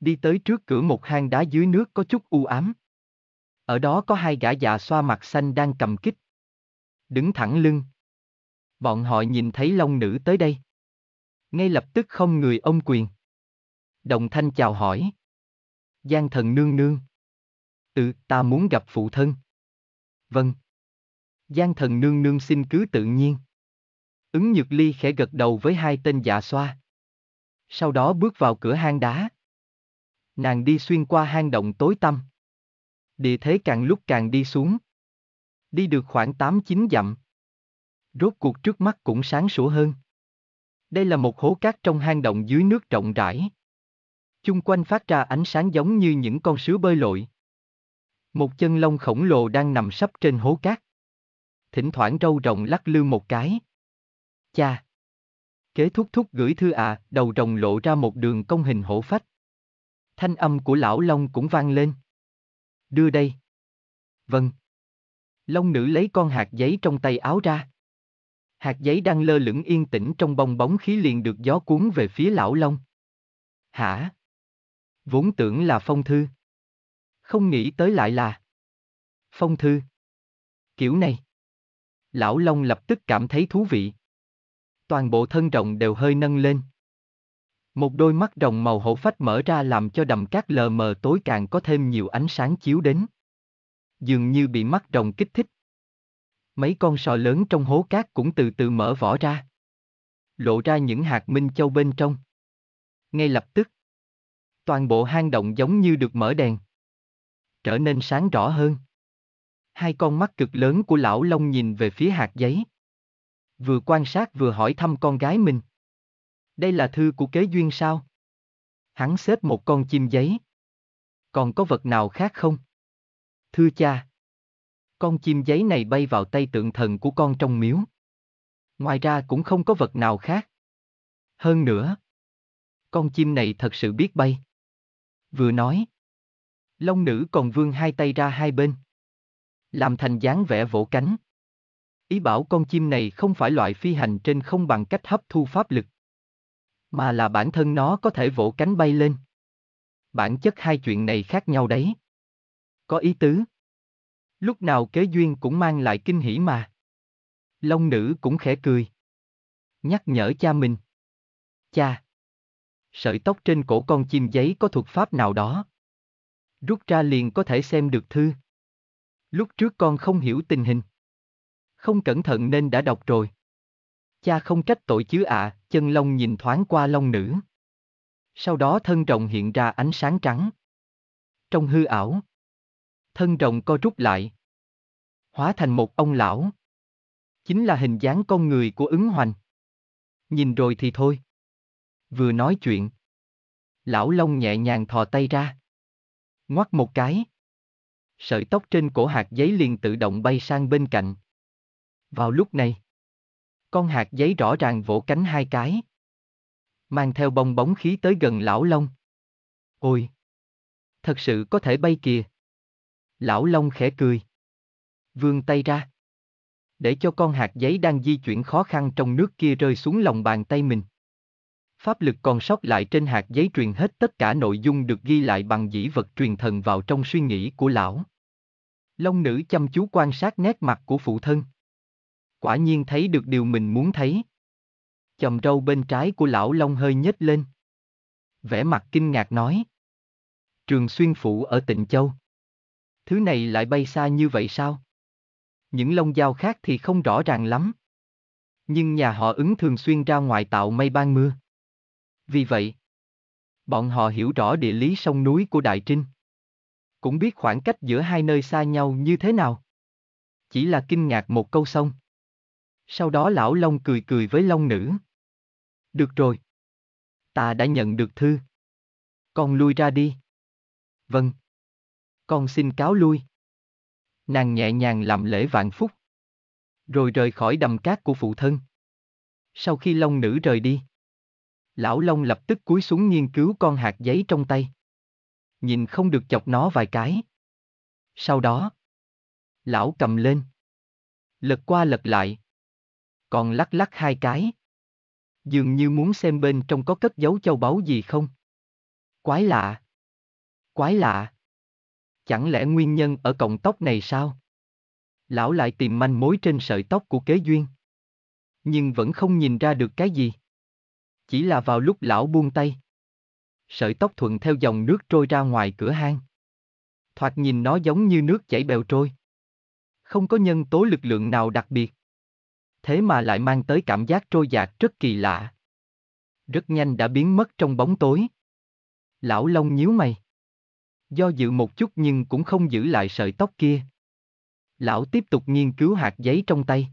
đi tới trước cửa một hang đá dưới nước có chút u ám. Ở đó có hai gã già xoa mặt xanh đang cầm kích. Đứng thẳng lưng. Bọn họ nhìn thấy long nữ tới đây. Ngay lập tức không người ông quyền. Đồng thanh chào hỏi. Giang thần nương nương. Ừ, ta muốn gặp phụ thân. Vâng. Giang thần nương nương xin cứ tự nhiên. Ứng nhược ly khẽ gật đầu với hai tên dạ xoa. Sau đó bước vào cửa hang đá. Nàng đi xuyên qua hang động tối tăm. Địa thế càng lúc càng đi xuống. Đi được khoảng 8-9 dặm. Rốt cuộc trước mắt cũng sáng sủa hơn. Đây là một hố cát trong hang động dưới nước rộng rãi. Chung quanh phát ra ánh sáng giống như những con sứa bơi lội. Một chân lông khổng lồ đang nằm sấp trên hố cát. Thỉnh thoảng râu rồng lắc lư một cái. Cha! Kế thúc thúc gửi thư à, đầu rồng lộ ra một đường công hình hổ phách. Thanh âm của lão Long cũng vang lên. Đưa đây. Vâng. Long nữ lấy con hạt giấy trong tay áo ra. Hạt giấy đang lơ lửng yên tĩnh trong bong bóng khí liền được gió cuốn về phía lão Long. Hả? Vốn tưởng là phong thư. Không nghĩ tới lại là phong thư. Kiểu này. Lão Long lập tức cảm thấy thú vị. Toàn bộ thân rồng đều hơi nâng lên. Một đôi mắt rồng màu hổ phách mở ra làm cho đầm cát lờ mờ tối càng có thêm nhiều ánh sáng chiếu đến. Dường như bị mắt rồng kích thích. Mấy con sò lớn trong hố cát cũng từ từ mở vỏ ra. Lộ ra những hạt minh châu bên trong. Ngay lập tức, toàn bộ hang động giống như được mở đèn. Trở nên sáng rõ hơn. Hai con mắt cực lớn của lão Long nhìn về phía hạt giấy. Vừa quan sát vừa hỏi thăm con gái mình. Đây là thư của kế duyên sao? Hắn xếp một con chim giấy. Còn có vật nào khác không? Thưa cha. Con chim giấy này bay vào tay tượng thần của con trong miếu. Ngoài ra cũng không có vật nào khác. Hơn nữa. Con chim này thật sự biết bay. Vừa nói. Long nữ còn vươn hai tay ra hai bên. Làm thành dáng vẻ vỗ cánh. Ý bảo con chim này không phải loại phi hành trên không bằng cách hấp thu pháp lực. Mà là bản thân nó có thể vỗ cánh bay lên. Bản chất hai chuyện này khác nhau đấy. Có ý tứ. Lúc nào kế duyên cũng mang lại kinh hỉ mà. Long nữ cũng khẽ cười. Nhắc nhở cha mình. Cha. Sợi tóc trên cổ con chim giấy có thuật pháp nào đó. Rút ra liền có thể xem được thư. Lúc trước con không hiểu tình hình. Không cẩn thận nên đã đọc rồi. Cha không trách tội chứ ạ, chân lông nhìn thoáng qua lông nữ. Sau đó thân rồng hiện ra ánh sáng trắng. Trong hư ảo. Thân rồng co rút lại. Hóa thành một ông lão. Chính là hình dáng con người của ứng hoành. Nhìn rồi thì thôi. Vừa nói chuyện. Lão Long nhẹ nhàng thò tay ra. Ngoắt một cái. Sợi tóc trên cổ hạt giấy liền tự động bay sang bên cạnh. Vào lúc này, con hạt giấy rõ ràng vỗ cánh hai cái. Mang theo bong bóng khí tới gần lão Long. Ôi! Thật sự có thể bay kìa. Lão Long khẽ cười. Vươn tay ra. Để cho con hạt giấy đang di chuyển khó khăn trong nước kia rơi xuống lòng bàn tay mình. Pháp lực còn sót lại trên hạt giấy truyền hết tất cả nội dung được ghi lại bằng dĩ vật truyền thần vào trong suy nghĩ của lão. Long nữ chăm chú quan sát nét mặt của phụ thân. Quả nhiên thấy được điều mình muốn thấy. Chầm râu bên trái của lão Long hơi nhếch lên. Vẻ mặt kinh ngạc nói. Trường xuyên phụ ở tịnh châu. Thứ này lại bay xa như vậy sao? Những lông dao khác thì không rõ ràng lắm. Nhưng nhà họ ứng thường xuyên ra ngoài tạo mây ban mưa. Vì vậy, bọn họ hiểu rõ địa lý sông núi của Đại Trinh. Cũng biết khoảng cách giữa hai nơi xa nhau như thế nào. Chỉ là kinh ngạc một câu xong. Sau đó lão Long cười cười với Long nữ. Được rồi. Ta đã nhận được thư. Con lui ra đi. Vâng. Con xin cáo lui. Nàng nhẹ nhàng làm lễ vạn phúc. Rồi rời khỏi đầm cát của phụ thân. Sau khi Long nữ rời đi. Lão Long lập tức cúi xuống nghiên cứu con hạt giấy trong tay. Nhìn không được chọc nó vài cái. Sau đó, lão cầm lên. Lật qua lật lại. Còn lắc lắc hai cái. Dường như muốn xem bên trong có cất dấu châu báu gì không. Quái lạ. Quái lạ. Chẳng lẽ nguyên nhân ở cọng tóc này sao? Lão lại tìm manh mối trên sợi tóc của kế duyên. Nhưng vẫn không nhìn ra được cái gì. Chỉ là vào lúc lão buông tay. Sợi tóc thuận theo dòng nước trôi ra ngoài cửa hang. Thoạt nhìn nó giống như nước chảy bèo trôi. Không có nhân tố lực lượng nào đặc biệt. Thế mà lại mang tới cảm giác trôi dạt rất kỳ lạ. Rất nhanh đã biến mất trong bóng tối. Lão Long nhíu mày. Do dự một chút nhưng cũng không giữ lại sợi tóc kia. Lão tiếp tục nghiên cứu hạt giấy trong tay.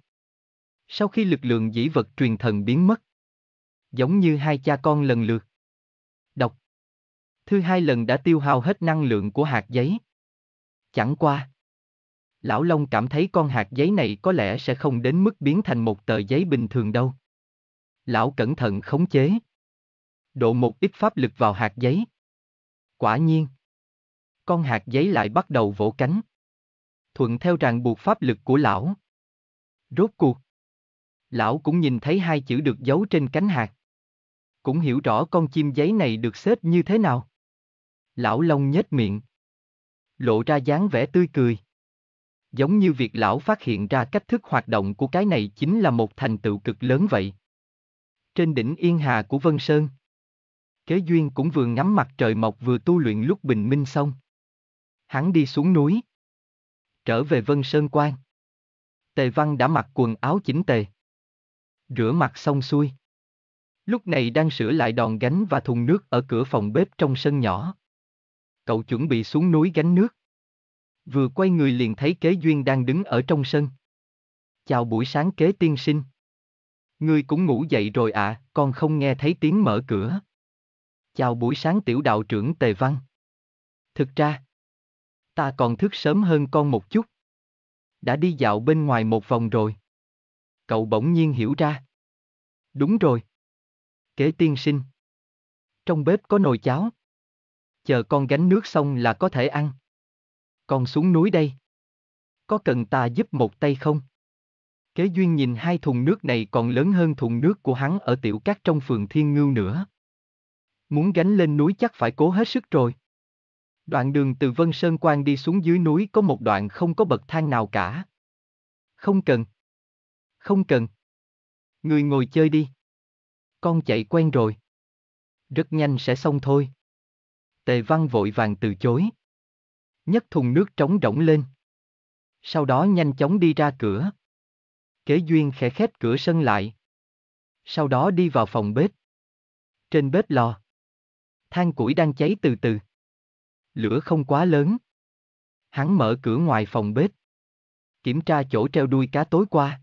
Sau khi lực lượng dĩ vật truyền thần biến mất, giống như hai cha con lần lượt. Đọc. thứ hai lần đã tiêu hao hết năng lượng của hạt giấy. Chẳng qua. Lão Long cảm thấy con hạt giấy này có lẽ sẽ không đến mức biến thành một tờ giấy bình thường đâu. Lão cẩn thận khống chế. Độ một ít pháp lực vào hạt giấy. Quả nhiên. Con hạt giấy lại bắt đầu vỗ cánh. Thuận theo ràng buộc pháp lực của lão. Rốt cuộc. Lão cũng nhìn thấy hai chữ được giấu trên cánh hạt cũng hiểu rõ con chim giấy này được xếp như thế nào. Lão Long nhếch miệng. Lộ ra dáng vẻ tươi cười. Giống như việc lão phát hiện ra cách thức hoạt động của cái này chính là một thành tựu cực lớn vậy. Trên đỉnh Yên Hà của Vân Sơn. Kế Duyên cũng vừa ngắm mặt trời mọc vừa tu luyện lúc bình minh xong. Hắn đi xuống núi. Trở về Vân Sơn Quan. Tề Văn đã mặc quần áo chỉnh tề. Rửa mặt xong xuôi. Lúc này đang sửa lại đòn gánh và thùng nước ở cửa phòng bếp trong sân nhỏ. Cậu chuẩn bị xuống núi gánh nước. Vừa quay người liền thấy kế duyên đang đứng ở trong sân. Chào buổi sáng kế tiên sinh. Ngươi cũng ngủ dậy rồi à, con không nghe thấy tiếng mở cửa. Chào buổi sáng tiểu đạo trưởng Tề Văn. Thực ra, ta còn thức sớm hơn con một chút. Đã đi dạo bên ngoài một vòng rồi. Cậu bỗng nhiên hiểu ra. Đúng rồi. Kế tiên sinh. Trong bếp có nồi cháo. Chờ con gánh nước xong là có thể ăn. Con xuống núi đây. Có cần ta giúp một tay không? Kế duyên nhìn hai thùng nước này còn lớn hơn thùng nước của hắn ở tiểu cát trong phường Thiên Ngưu nữa. Muốn gánh lên núi chắc phải cố hết sức rồi. Đoạn đường từ Vân Sơn Quan đi xuống dưới núi có một đoạn không có bậc thang nào cả. Không cần. Không cần. Người ngồi chơi đi. Con chạy quen rồi. Rất nhanh sẽ xong thôi. Tề Văn vội vàng từ chối. Nhấc thùng nước trống rỗng lên. Sau đó nhanh chóng đi ra cửa. Kế duyên khẽ khép cửa sân lại. Sau đó đi vào phòng bếp. Trên bếp lò. Than củi đang cháy từ từ. Lửa không quá lớn. Hắn mở cửa ngoài phòng bếp. Kiểm tra chỗ treo đuôi cá tối qua.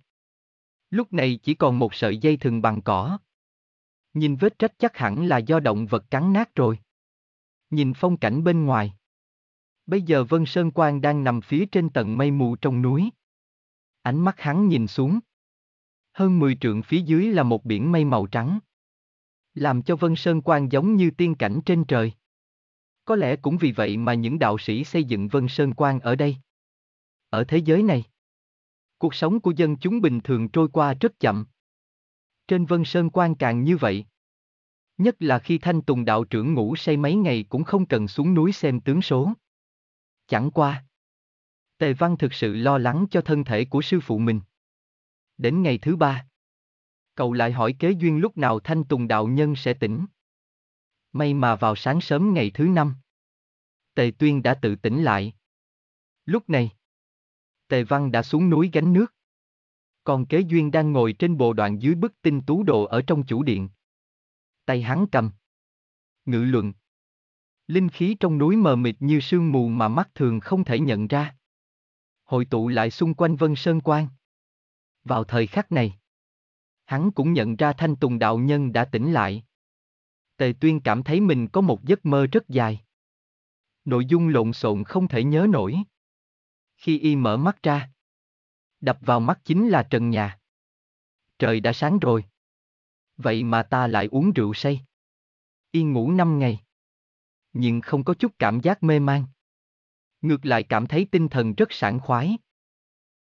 Lúc này chỉ còn một sợi dây thừng bằng cỏ. Nhìn vết rách chắc hẳn là do động vật cắn nát rồi. Nhìn phong cảnh bên ngoài. Bây giờ Vân Sơn Quang đang nằm phía trên tầng mây mù trong núi. Ánh mắt hắn nhìn xuống. Hơn 10 trượng phía dưới là một biển mây màu trắng. Làm cho Vân Sơn Quang giống như tiên cảnh trên trời. Có lẽ cũng vì vậy mà những đạo sĩ xây dựng Vân Sơn Quang ở đây. Ở thế giới này, cuộc sống của dân chúng bình thường trôi qua rất chậm. Trên Vân Sơn quan càng như vậy. Nhất là khi Thanh Tùng đạo trưởng ngủ say mấy ngày cũng không cần xuống núi xem tướng số. Chẳng qua. Tề Văn thực sự lo lắng cho thân thể của sư phụ mình. Đến ngày thứ ba. Cậu lại hỏi kế duyên lúc nào Thanh Tùng đạo nhân sẽ tỉnh. May mà vào sáng sớm ngày thứ năm. Tề Tuyên đã tự tỉnh lại. Lúc này. Tề Văn đã xuống núi gánh nước. Còn kế duyên đang ngồi trên bộ đoạn dưới bức tinh tú đồ ở trong chủ điện. Tay hắn cầm. Ngự luận. Linh khí trong núi mờ mịt như sương mù mà mắt thường không thể nhận ra. Hội tụ lại xung quanh Vân Sơn Quan. Vào thời khắc này, hắn cũng nhận ra Thanh Tùng đạo nhân đã tỉnh lại. Tề Tuyên cảm thấy mình có một giấc mơ rất dài. Nội dung lộn xộn không thể nhớ nổi. Khi y mở mắt ra, đập vào mắt chính là trần nhà. Trời đã sáng rồi. Vậy mà ta lại uống rượu say. yên ngủ năm ngày. Nhưng không có chút cảm giác mê man. Ngược lại cảm thấy tinh thần rất sảng khoái.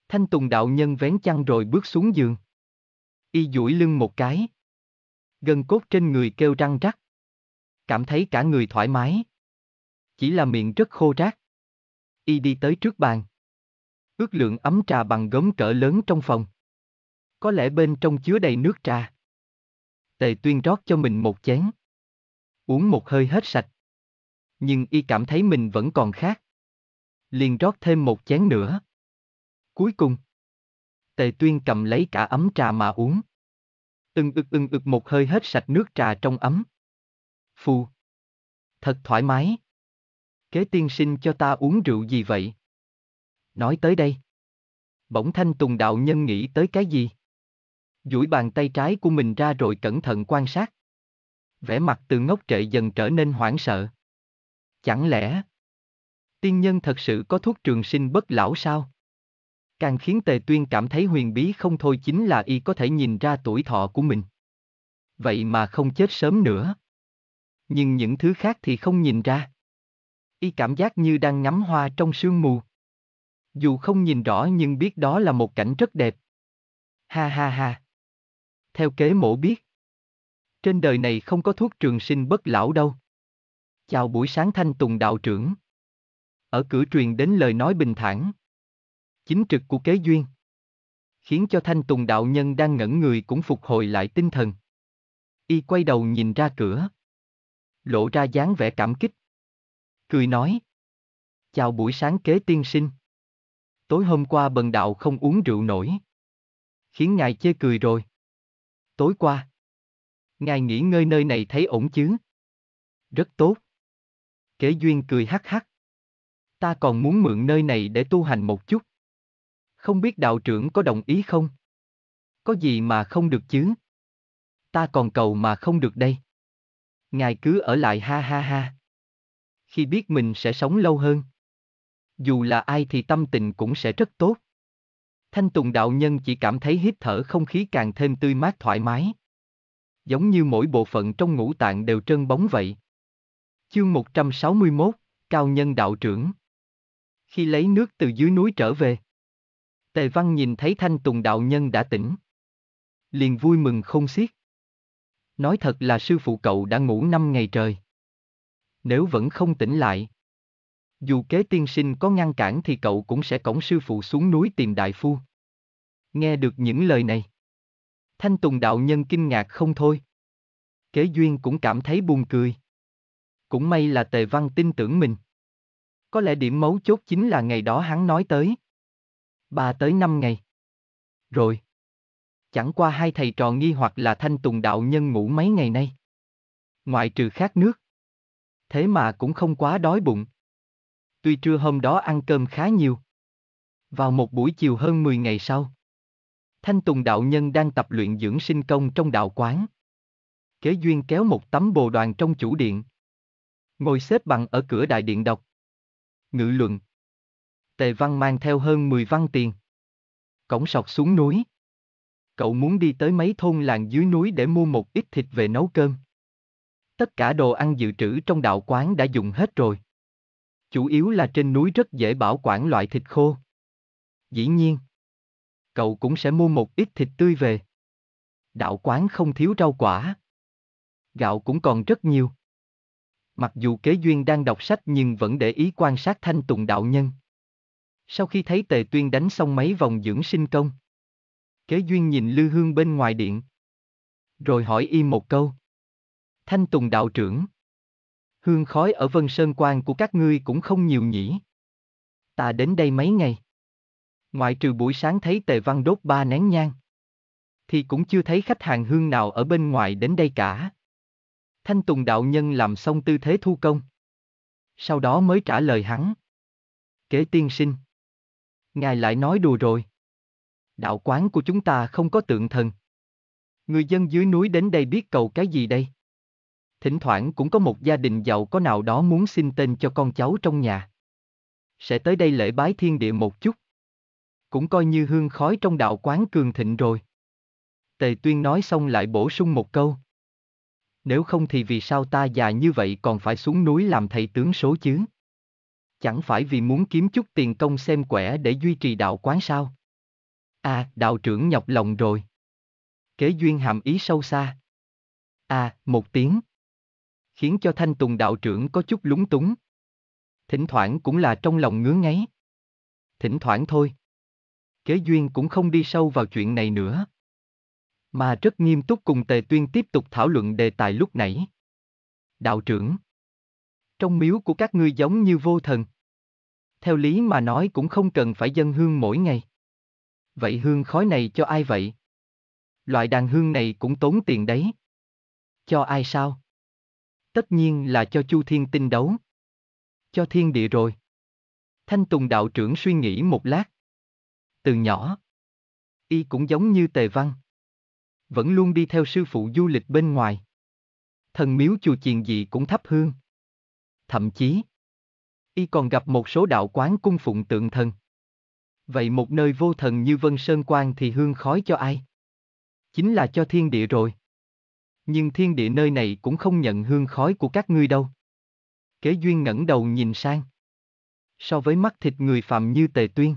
Thanh Tùng đạo nhân vén chăn rồi bước xuống giường. Y duỗi lưng một cái. Gân cốt trên người kêu răng rắc. Cảm thấy cả người thoải mái. Chỉ là miệng rất khô rác. Y đi tới trước bàn. Ước lượng ấm trà bằng gốm cỡ lớn trong phòng. Có lẽ bên trong chứa đầy nước trà. Tề tuyên rót cho mình một chén. Uống một hơi hết sạch. Nhưng y cảm thấy mình vẫn còn khát. Liền rót thêm một chén nữa. Cuối cùng. Tề tuyên cầm lấy cả ấm trà mà uống. Ưng ực ưng ực một hơi hết sạch nước trà trong ấm. Phu. Thật thoải mái. Kế tiên sinh cho ta uống rượu gì vậy? Nói tới đây. Bỗng thanh tùng đạo nhân nghĩ tới cái gì? duỗi bàn tay trái của mình ra rồi cẩn thận quan sát. Vẻ mặt từ ngốc trệ dần trở nên hoảng sợ. Chẳng lẽ, tiên nhân thật sự có thuốc trường sinh bất lão sao? Càng khiến Tề Tuyên cảm thấy huyền bí không thôi chính là y có thể nhìn ra tuổi thọ của mình. Vậy mà không chết sớm nữa. Nhưng những thứ khác thì không nhìn ra. Y cảm giác như đang ngắm hoa trong sương mù. Dù không nhìn rõ nhưng biết đó là một cảnh rất đẹp. Ha ha ha. Theo kế mổ biết. Trên đời này không có thuốc trường sinh bất lão đâu. Chào buổi sáng thanh tùng đạo trưởng. Ở cửa truyền đến lời nói bình thản. Chính trực của kế duyên. Khiến cho thanh tùng đạo nhân đang ngẩn người cũng phục hồi lại tinh thần. Y quay đầu nhìn ra cửa. Lộ ra dáng vẻ cảm kích. Cười nói. Chào buổi sáng kế tiên sinh. Tối hôm qua bần đạo không uống rượu nổi. Khiến ngài chê cười rồi. Tối qua. Ngài nghỉ ngơi nơi này thấy ổn chứ? Rất tốt. Kế duyên cười hắc hắc. Ta còn muốn mượn nơi này để tu hành một chút. Không biết đạo trưởng có đồng ý không? Có gì mà không được chứ? Ta còn cầu mà không được đây. Ngài cứ ở lại ha ha ha. Khi biết mình sẽ sống lâu hơn. Dù là ai thì tâm tình cũng sẽ rất tốt. Thanh Tùng đạo nhân chỉ cảm thấy hít thở không khí càng thêm tươi mát thoải mái. giống như mỗi bộ phận trong ngũ tạng đều trơn bóng vậy. Chương 161, Cao Nhân Đạo Trưởng Khi lấy nước từ dưới núi trở về, Tề Văn nhìn thấy Thanh Tùng Đạo Nhân đã tỉnh. Liền vui mừng không xiết. Nói thật là sư phụ cậu đã ngủ năm ngày trời. Nếu vẫn không tỉnh lại, dù kế tiên sinh có ngăn cản thì cậu cũng sẽ cổng sư phụ xuống núi tìm đại phu. Nghe được những lời này, Thanh Tùng đạo nhân kinh ngạc không thôi. Kế duyên cũng cảm thấy buồn cười. Cũng may là Tề Văn tin tưởng mình. Có lẽ điểm mấu chốt chính là ngày đó hắn nói tới. Ba tới năm ngày. Rồi. Chẳng qua hai thầy trò nghi hoặc là Thanh Tùng đạo nhân ngủ mấy ngày nay. Ngoại trừ khát nước. Thế mà cũng không quá đói bụng. Tuy trưa hôm đó ăn cơm khá nhiều. Vào một buổi chiều hơn 10 ngày sau. Thanh Tùng đạo nhân đang tập luyện dưỡng sinh công trong đạo quán. Kế duyên kéo một tấm bồ đoàn trong chủ điện. Ngồi xếp bằng ở cửa đại điện đọc. Ngự luận. Tề văn mang theo hơn 10 văn tiền. Cổng sọc xuống núi. Cậu muốn đi tới mấy thôn làng dưới núi để mua một ít thịt về nấu cơm. Tất cả đồ ăn dự trữ trong đạo quán đã dùng hết rồi. Chủ yếu là trên núi rất dễ bảo quản loại thịt khô. Dĩ nhiên, cậu cũng sẽ mua một ít thịt tươi về. Đạo quán không thiếu rau quả. Gạo cũng còn rất nhiều. Mặc dù kế duyên đang đọc sách nhưng vẫn để ý quan sát thanh tùng đạo nhân. Sau khi thấy tề tuyên đánh xong mấy vòng dưỡng sinh công. Kế duyên nhìn lư hương bên ngoài điện. Rồi hỏi y một câu. Thanh tùng đạo trưởng. Hương khói ở vân sơn quan của các ngươi cũng không nhiều nhỉ. Ta đến đây mấy ngày. Ngoại trừ buổi sáng thấy tề văn đốt ba nén nhang. Thì cũng chưa thấy khách hàng hương nào ở bên ngoài đến đây cả. Thanh Tùng đạo nhân làm xong tư thế thu công. Sau đó mới trả lời hắn. Kế tiên sinh. Ngài lại nói đùa rồi. Đạo quán của chúng ta không có tượng thần. Người dân dưới núi đến đây biết cầu cái gì đây? Thỉnh thoảng cũng có một gia đình giàu có nào đó muốn xin tên cho con cháu trong nhà. Sẽ tới đây lễ bái thiên địa một chút. Cũng coi như hương khói trong đạo quán cường thịnh rồi. Tề Tuyên nói xong lại bổ sung một câu. Nếu không thì vì sao ta già như vậy còn phải xuống núi làm thầy tướng số chứ? Chẳng phải vì muốn kiếm chút tiền công xem quẻ để duy trì đạo quán sao? À, đạo trưởng nhọc lòng rồi. Kế duyên hàm ý sâu xa. À, một tiếng. Khiến cho thanh tùng đạo trưởng có chút lúng túng. Thỉnh thoảng cũng là trong lòng ngứa ngáy. Thỉnh thoảng thôi. Kế duyên cũng không đi sâu vào chuyện này nữa. Mà rất nghiêm túc cùng Tề Tuyên tiếp tục thảo luận đề tài lúc nãy. Đạo trưởng. Trong miếu của các ngươi giống như vô thần. Theo lý mà nói cũng không cần phải dân hương mỗi ngày. Vậy hương khói này cho ai vậy? Loại đàn hương này cũng tốn tiền đấy. Cho ai sao? Tất nhiên là cho Chu Thiên tinh đấu. Cho thiên địa rồi. Thanh Tùng đạo trưởng suy nghĩ một lát. Từ nhỏ, y cũng giống như Tề Văn. Vẫn luôn đi theo sư phụ du lịch bên ngoài. Thần miếu chùa chiền gì cũng thắp hương. Thậm chí, y còn gặp một số đạo quán cung phụng tượng thần. Vậy một nơi vô thần như Vân Sơn Quan thì hương khói cho ai? Chính là cho thiên địa rồi. Nhưng thiên địa nơi này cũng không nhận hương khói của các ngươi đâu. Kế duyên ngẩng đầu nhìn sang. So với mắt thịt người phạm như tề tuyên.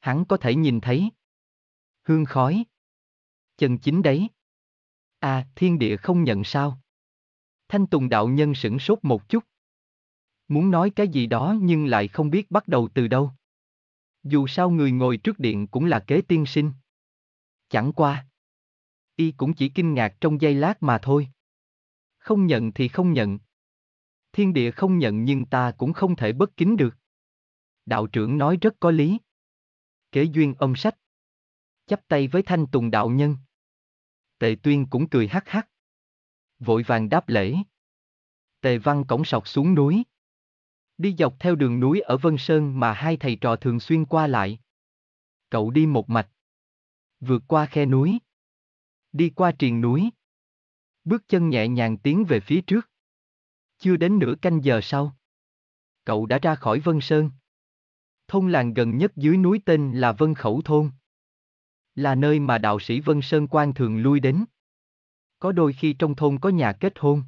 Hắn có thể nhìn thấy. Hương khói. Chân chính đấy. À, thiên địa không nhận sao? Thanh Tùng đạo nhân sửng sốt một chút. Muốn nói cái gì đó nhưng lại không biết bắt đầu từ đâu. Dù sao người ngồi trước điện cũng là kế tiên sinh. Chẳng qua. Y cũng chỉ kinh ngạc trong giây lát mà thôi. Không nhận thì không nhận. Thiên địa không nhận nhưng ta cũng không thể bất kính được. Đạo trưởng nói rất có lý. Kế duyên ông sách. Chắp tay với thanh tùng đạo nhân. Tề tuyên cũng cười hắc hắc. Vội vàng đáp lễ. Tề văn cổng sọc xuống núi. Đi dọc theo đường núi ở Vân Sơn mà hai thầy trò thường xuyên qua lại. Cậu đi một mạch. Vượt qua khe núi. Đi qua triền núi. Bước chân nhẹ nhàng tiến về phía trước. Chưa đến nửa canh giờ sau. Cậu đã ra khỏi Vân Sơn. Thôn làng gần nhất dưới núi tên là Vân Khẩu Thôn. Là nơi mà đạo sĩ Vân Sơn Quan thường lui đến. Có đôi khi trong thôn có nhà kết hôn.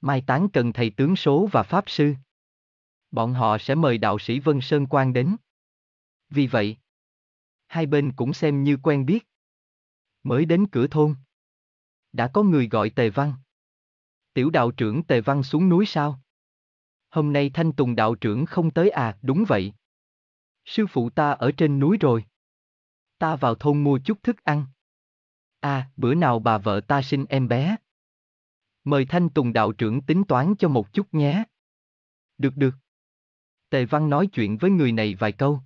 Mai táng cần thầy tướng số và pháp sư. Bọn họ sẽ mời đạo sĩ Vân Sơn Quang đến. Vì vậy, hai bên cũng xem như quen biết. Mới đến cửa thôn. Đã có người gọi Tề Văn. Tiểu đạo trưởng Tề Văn xuống núi sao? Hôm nay Thanh Tùng đạo trưởng không tới à, đúng vậy. Sư phụ ta ở trên núi rồi. Ta vào thôn mua chút thức ăn. À, bữa nào bà vợ ta sinh em bé. Mời Thanh Tùng đạo trưởng tính toán cho một chút nhé. Được được. Tề Văn nói chuyện với người này vài câu.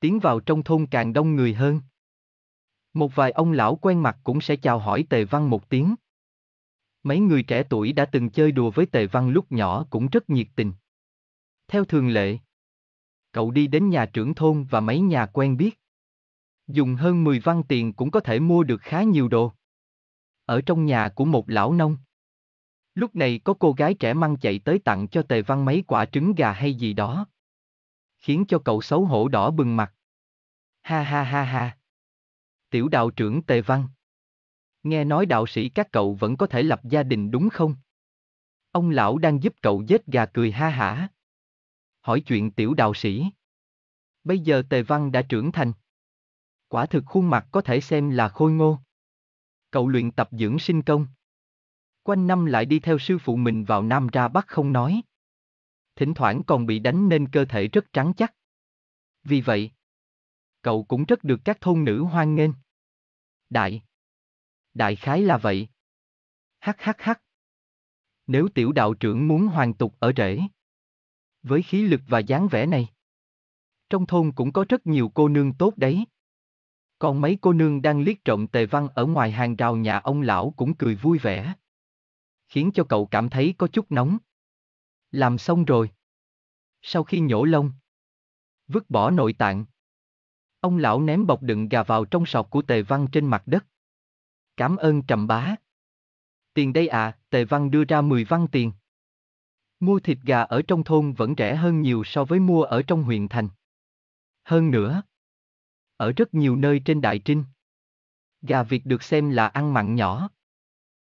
Tiến vào trong thôn càng đông người hơn. Một vài ông lão quen mặt cũng sẽ chào hỏi Tề Văn một tiếng. Mấy người trẻ tuổi đã từng chơi đùa với Tề Văn lúc nhỏ cũng rất nhiệt tình. Theo thường lệ, cậu đi đến nhà trưởng thôn và mấy nhà quen biết. Dùng hơn 10 văn tiền cũng có thể mua được khá nhiều đồ. Ở trong nhà của một lão nông. Lúc này có cô gái trẻ măng chạy tới tặng cho Tề Văn mấy quả trứng gà hay gì đó. Khiến cho cậu xấu hổ đỏ bừng mặt. Ha ha ha ha. Tiểu đạo trưởng Tề Văn. Nghe nói đạo sĩ các cậu vẫn có thể lập gia đình đúng không? Ông lão đang giúp cậu giết gà cười ha hả. Hỏi chuyện tiểu đạo sĩ. Bây giờ Tề Văn đã trưởng thành. Quả thực khuôn mặt có thể xem là khôi ngô. Cậu luyện tập dưỡng sinh công. Quanh năm lại đi theo sư phụ mình vào Nam ra Bắc không nói. Thỉnh thoảng còn bị đánh nên cơ thể rất trắng chắc. Vì vậy, cậu cũng rất được các thôn nữ hoan nghênh. Đại. Đại khái là vậy. Hắc hắc hắc. Nếu tiểu đạo trưởng muốn hoàn tục ở rễ. Với khí lực và dáng vẻ này. Trong thôn cũng có rất nhiều cô nương tốt đấy. Còn mấy cô nương đang liếc trộm tề văn ở ngoài hàng rào nhà ông lão cũng cười vui vẻ. Khiến cho cậu cảm thấy có chút nóng. Làm xong rồi. Sau khi nhổ lông. Vứt bỏ nội tạng. Ông lão ném bọc đựng gà vào trong sọt của tề văn trên mặt đất. Cảm ơn trầm bá. Tiền đây à, tề văn đưa ra 10 văn tiền. Mua thịt gà ở trong thôn vẫn rẻ hơn nhiều so với mua ở trong huyện thành. Hơn nữa, ở rất nhiều nơi trên Đại Trinh, gà Việt được xem là ăn mặn nhỏ.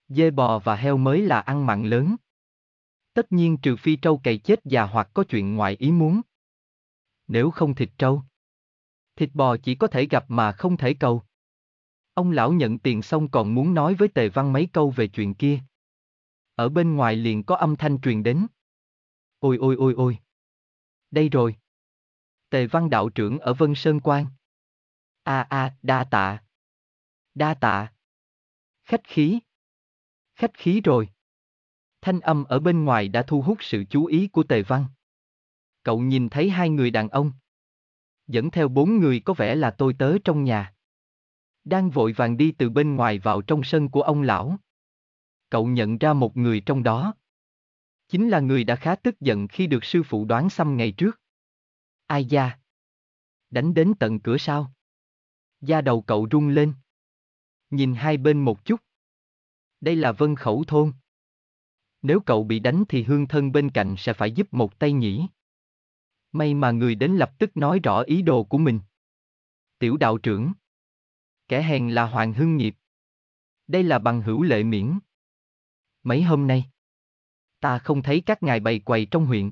Dê bò và heo mới là ăn mặn lớn. Tất nhiên trừ phi trâu cày chết già hoặc có chuyện ngoài ý muốn. Nếu không thịt trâu, thịt bò chỉ có thể gặp mà không thể cầu. Ông lão nhận tiền xong còn muốn nói với Tề Văn mấy câu về chuyện kia. Ở bên ngoài liền có âm thanh truyền đến. Ôi ôi ôi ôi. Đây rồi. Tề Văn đạo trưởng ở Vân Sơn Quan. A a, đa tạ. Đa tạ. Khách khí. Khách khí rồi. Thanh âm ở bên ngoài đã thu hút sự chú ý của Tề Văn. Cậu nhìn thấy hai người đàn ông. Dẫn theo bốn người có vẻ là tôi tớ trong nhà. Đang vội vàng đi từ bên ngoài vào trong sân của ông lão. Cậu nhận ra một người trong đó. Chính là người đã khá tức giận khi được sư phụ đoán xăm ngày trước. Ai da? Đánh đến tận cửa sao? Da đầu cậu rung lên. Nhìn hai bên một chút. Đây là vân khẩu thôn. Nếu cậu bị đánh thì hương thân bên cạnh sẽ phải giúp một tay nhỉ. May mà người đến lập tức nói rõ ý đồ của mình. Tiểu đạo trưởng. Kẻ hèn là Hoàng Hưng Nghiệp. Đây là bằng hữu lệ miễn. Mấy hôm nay, ta không thấy các ngài bày quầy trong huyện.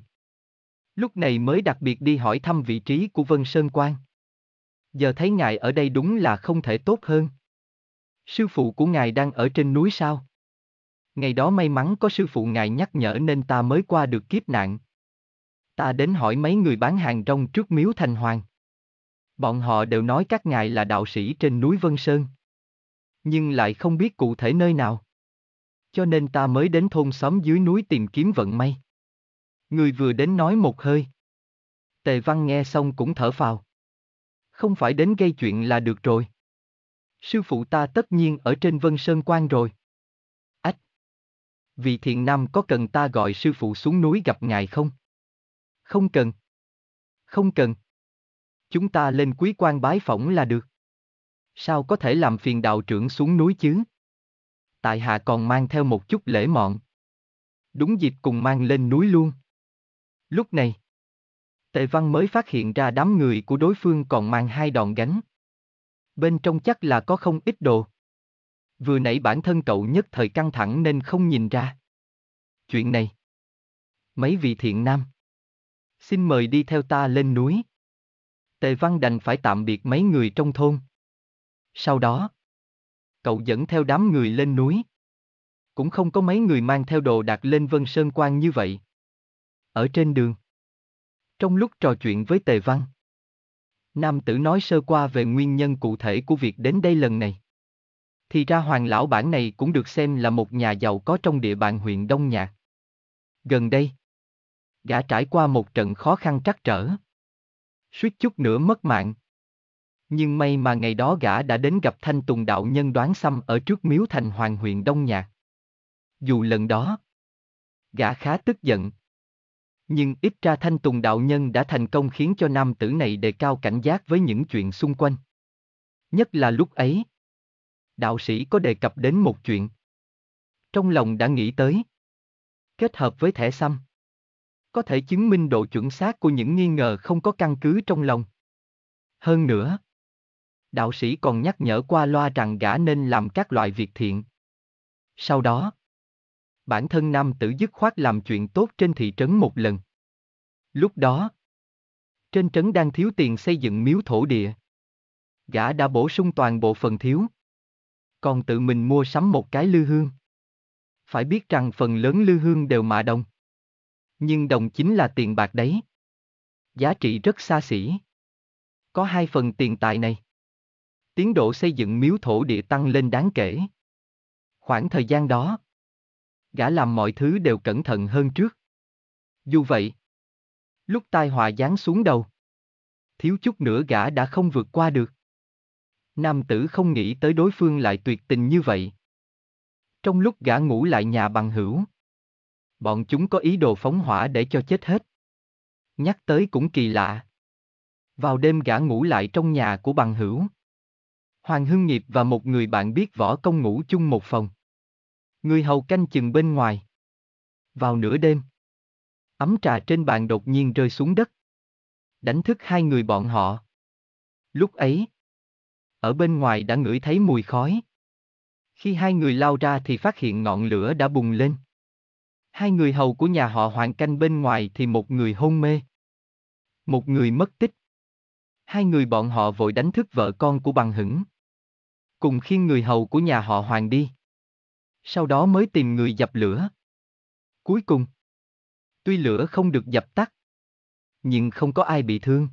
Lúc này mới đặc biệt đi hỏi thăm vị trí của Vân Sơn Quan. Giờ thấy ngài ở đây đúng là không thể tốt hơn. Sư phụ của ngài đang ở trên núi sao? Ngày đó may mắn có sư phụ ngài nhắc nhở nên ta mới qua được kiếp nạn. Ta đến hỏi mấy người bán hàng rong trước miếu thành hoàng. Bọn họ đều nói các ngài là đạo sĩ trên núi Vân Sơn. Nhưng lại không biết cụ thể nơi nào. Cho nên ta mới đến thôn xóm dưới núi tìm kiếm vận may. Người vừa đến nói một hơi. Tề Văn nghe xong cũng thở phào. Không phải đến gây chuyện là được rồi. Sư phụ ta tất nhiên ở trên Vân Sơn Quan rồi. Ách! Vì thiện nam có cần ta gọi sư phụ xuống núi gặp ngài không? Không cần. Không cần. Chúng ta lên quý quan bái phỏng là được. Sao có thể làm phiền đạo trưởng xuống núi chứ? Tại hạ còn mang theo một chút lễ mọn. Đúng dịp cùng mang lên núi luôn. Lúc này, Tề Văn mới phát hiện ra đám người của đối phương còn mang hai đòn gánh. Bên trong chắc là có không ít đồ. Vừa nãy bản thân cậu nhất thời căng thẳng nên không nhìn ra. Chuyện này. Mấy vị thiện nam. Xin mời đi theo ta lên núi. Tề Văn đành phải tạm biệt mấy người trong thôn. Sau đó, cậu dẫn theo đám người lên núi. Cũng không có mấy người mang theo đồ đạc lên Vân Sơn Quan như vậy. Ở trên đường. Trong lúc trò chuyện với Tề Văn, Nam tử nói sơ qua về nguyên nhân cụ thể của việc đến đây lần này. Thì ra hoàng lão bản này cũng được xem là một nhà giàu có trong địa bàn huyện Đông Nhạc. Gần đây, gã trải qua một trận khó khăn trắc trở. Suýt chút nữa mất mạng. Nhưng may mà ngày đó gã đã đến gặp Thanh Tùng đạo nhân đoán xăm ở trước miếu thành hoàng huyện Đông Nhạc. Dù lần đó, gã khá tức giận. Nhưng ít ra Thanh Tùng đạo nhân đã thành công khiến cho nam tử này đề cao cảnh giác với những chuyện xung quanh. Nhất là lúc ấy, đạo sĩ có đề cập đến một chuyện. Trong lòng đã nghĩ tới. Kết hợp với thẻ xăm. Có thể chứng minh độ chuẩn xác của những nghi ngờ không có căn cứ trong lòng. Hơn nữa, đạo sĩ còn nhắc nhở qua loa rằng gã nên làm các loại việc thiện. Sau đó, bản thân nam tử dứt khoát làm chuyện tốt trên thị trấn một lần. Lúc đó, trên trấn đang thiếu tiền xây dựng miếu thổ địa. Gã đã bổ sung toàn bộ phần thiếu. Còn tự mình mua sắm một cái lư hương. Phải biết rằng phần lớn lư hương đều mạ đồng. Nhưng đồng chính là tiền bạc đấy. Giá trị rất xa xỉ. Có hai phần tiền tài này. Tiến độ xây dựng miếu thổ địa tăng lên đáng kể. Khoảng thời gian đó, gã làm mọi thứ đều cẩn thận hơn trước. Dù vậy, lúc tai họa giáng xuống đầu, thiếu chút nữa gã đã không vượt qua được. Nam tử không nghĩ tới đối phương lại tuyệt tình như vậy. Trong lúc gã ngủ lại nhà bằng hữu, bọn chúng có ý đồ phóng hỏa để cho chết hết. Nhắc tới cũng kỳ lạ. Vào đêm gã ngủ lại trong nhà của bằng hữu. Hoàng Hưng Nghiệp và một người bạn biết võ công ngủ chung một phòng. Người hầu canh chừng bên ngoài. Vào nửa đêm, ấm trà trên bàn đột nhiên rơi xuống đất. Đánh thức hai người bọn họ. Lúc ấy, ở bên ngoài đã ngửi thấy mùi khói. Khi hai người lao ra thì phát hiện ngọn lửa đã bùng lên. Hai người hầu của nhà họ hoàng canh bên ngoài thì một người hôn mê. Một người mất tích. Hai người bọn họ vội đánh thức vợ con của bằng hững. Cùng khiêng người hầu của nhà họ hoàng đi. Sau đó mới tìm người dập lửa. Cuối cùng, tuy lửa không được dập tắt, nhưng không có ai bị thương.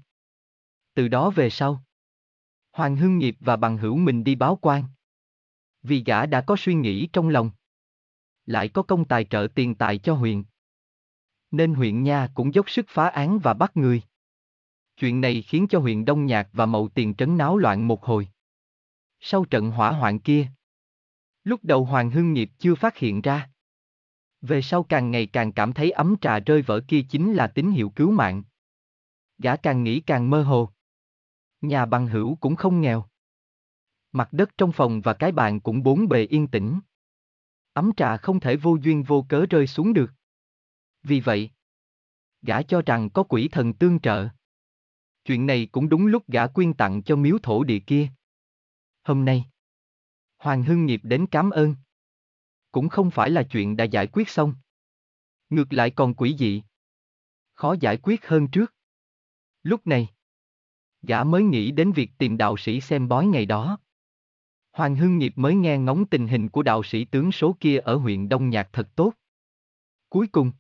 Từ đó về sau, Hoàng Hưng Nghiệp và bằng hữu mình đi báo quan. Vì gã đã có suy nghĩ trong lòng. Lại có công tài trợ tiền tài cho huyện. Nên huyện Nha cũng dốc sức phá án và bắt người. Chuyện này khiến cho huyện Đông Nhạc và Mậu Tiền trấn náo loạn một hồi. Sau trận hỏa hoạn kia, lúc đầu Hoàng Hưng Nghiệp chưa phát hiện ra. Về sau càng ngày càng cảm thấy ấm trà rơi vỡ kia chính là tín hiệu cứu mạng. Gã càng nghĩ càng mơ hồ. Nhà bằng hữu cũng không nghèo. Mặt đất trong phòng và cái bàn cũng bốn bề yên tĩnh. Ấm trà không thể vô duyên vô cớ rơi xuống được. Vì vậy, gã cho rằng có quỷ thần tương trợ. Chuyện này cũng đúng lúc gã quyên tặng cho miếu thổ địa kia. Hôm nay, Hoàng Hưng Nghiệp đến cảm ơn. Cũng không phải là chuyện đã giải quyết xong. Ngược lại còn quỷ dị. Khó giải quyết hơn trước. Lúc này, gã mới nghĩ đến việc tìm đạo sĩ xem bói ngày đó. Hoàng Hưng Nghiệp mới nghe ngóng tình hình của đạo sĩ tướng số kia ở huyện Đông Nhạc thật tốt. Cuối cùng,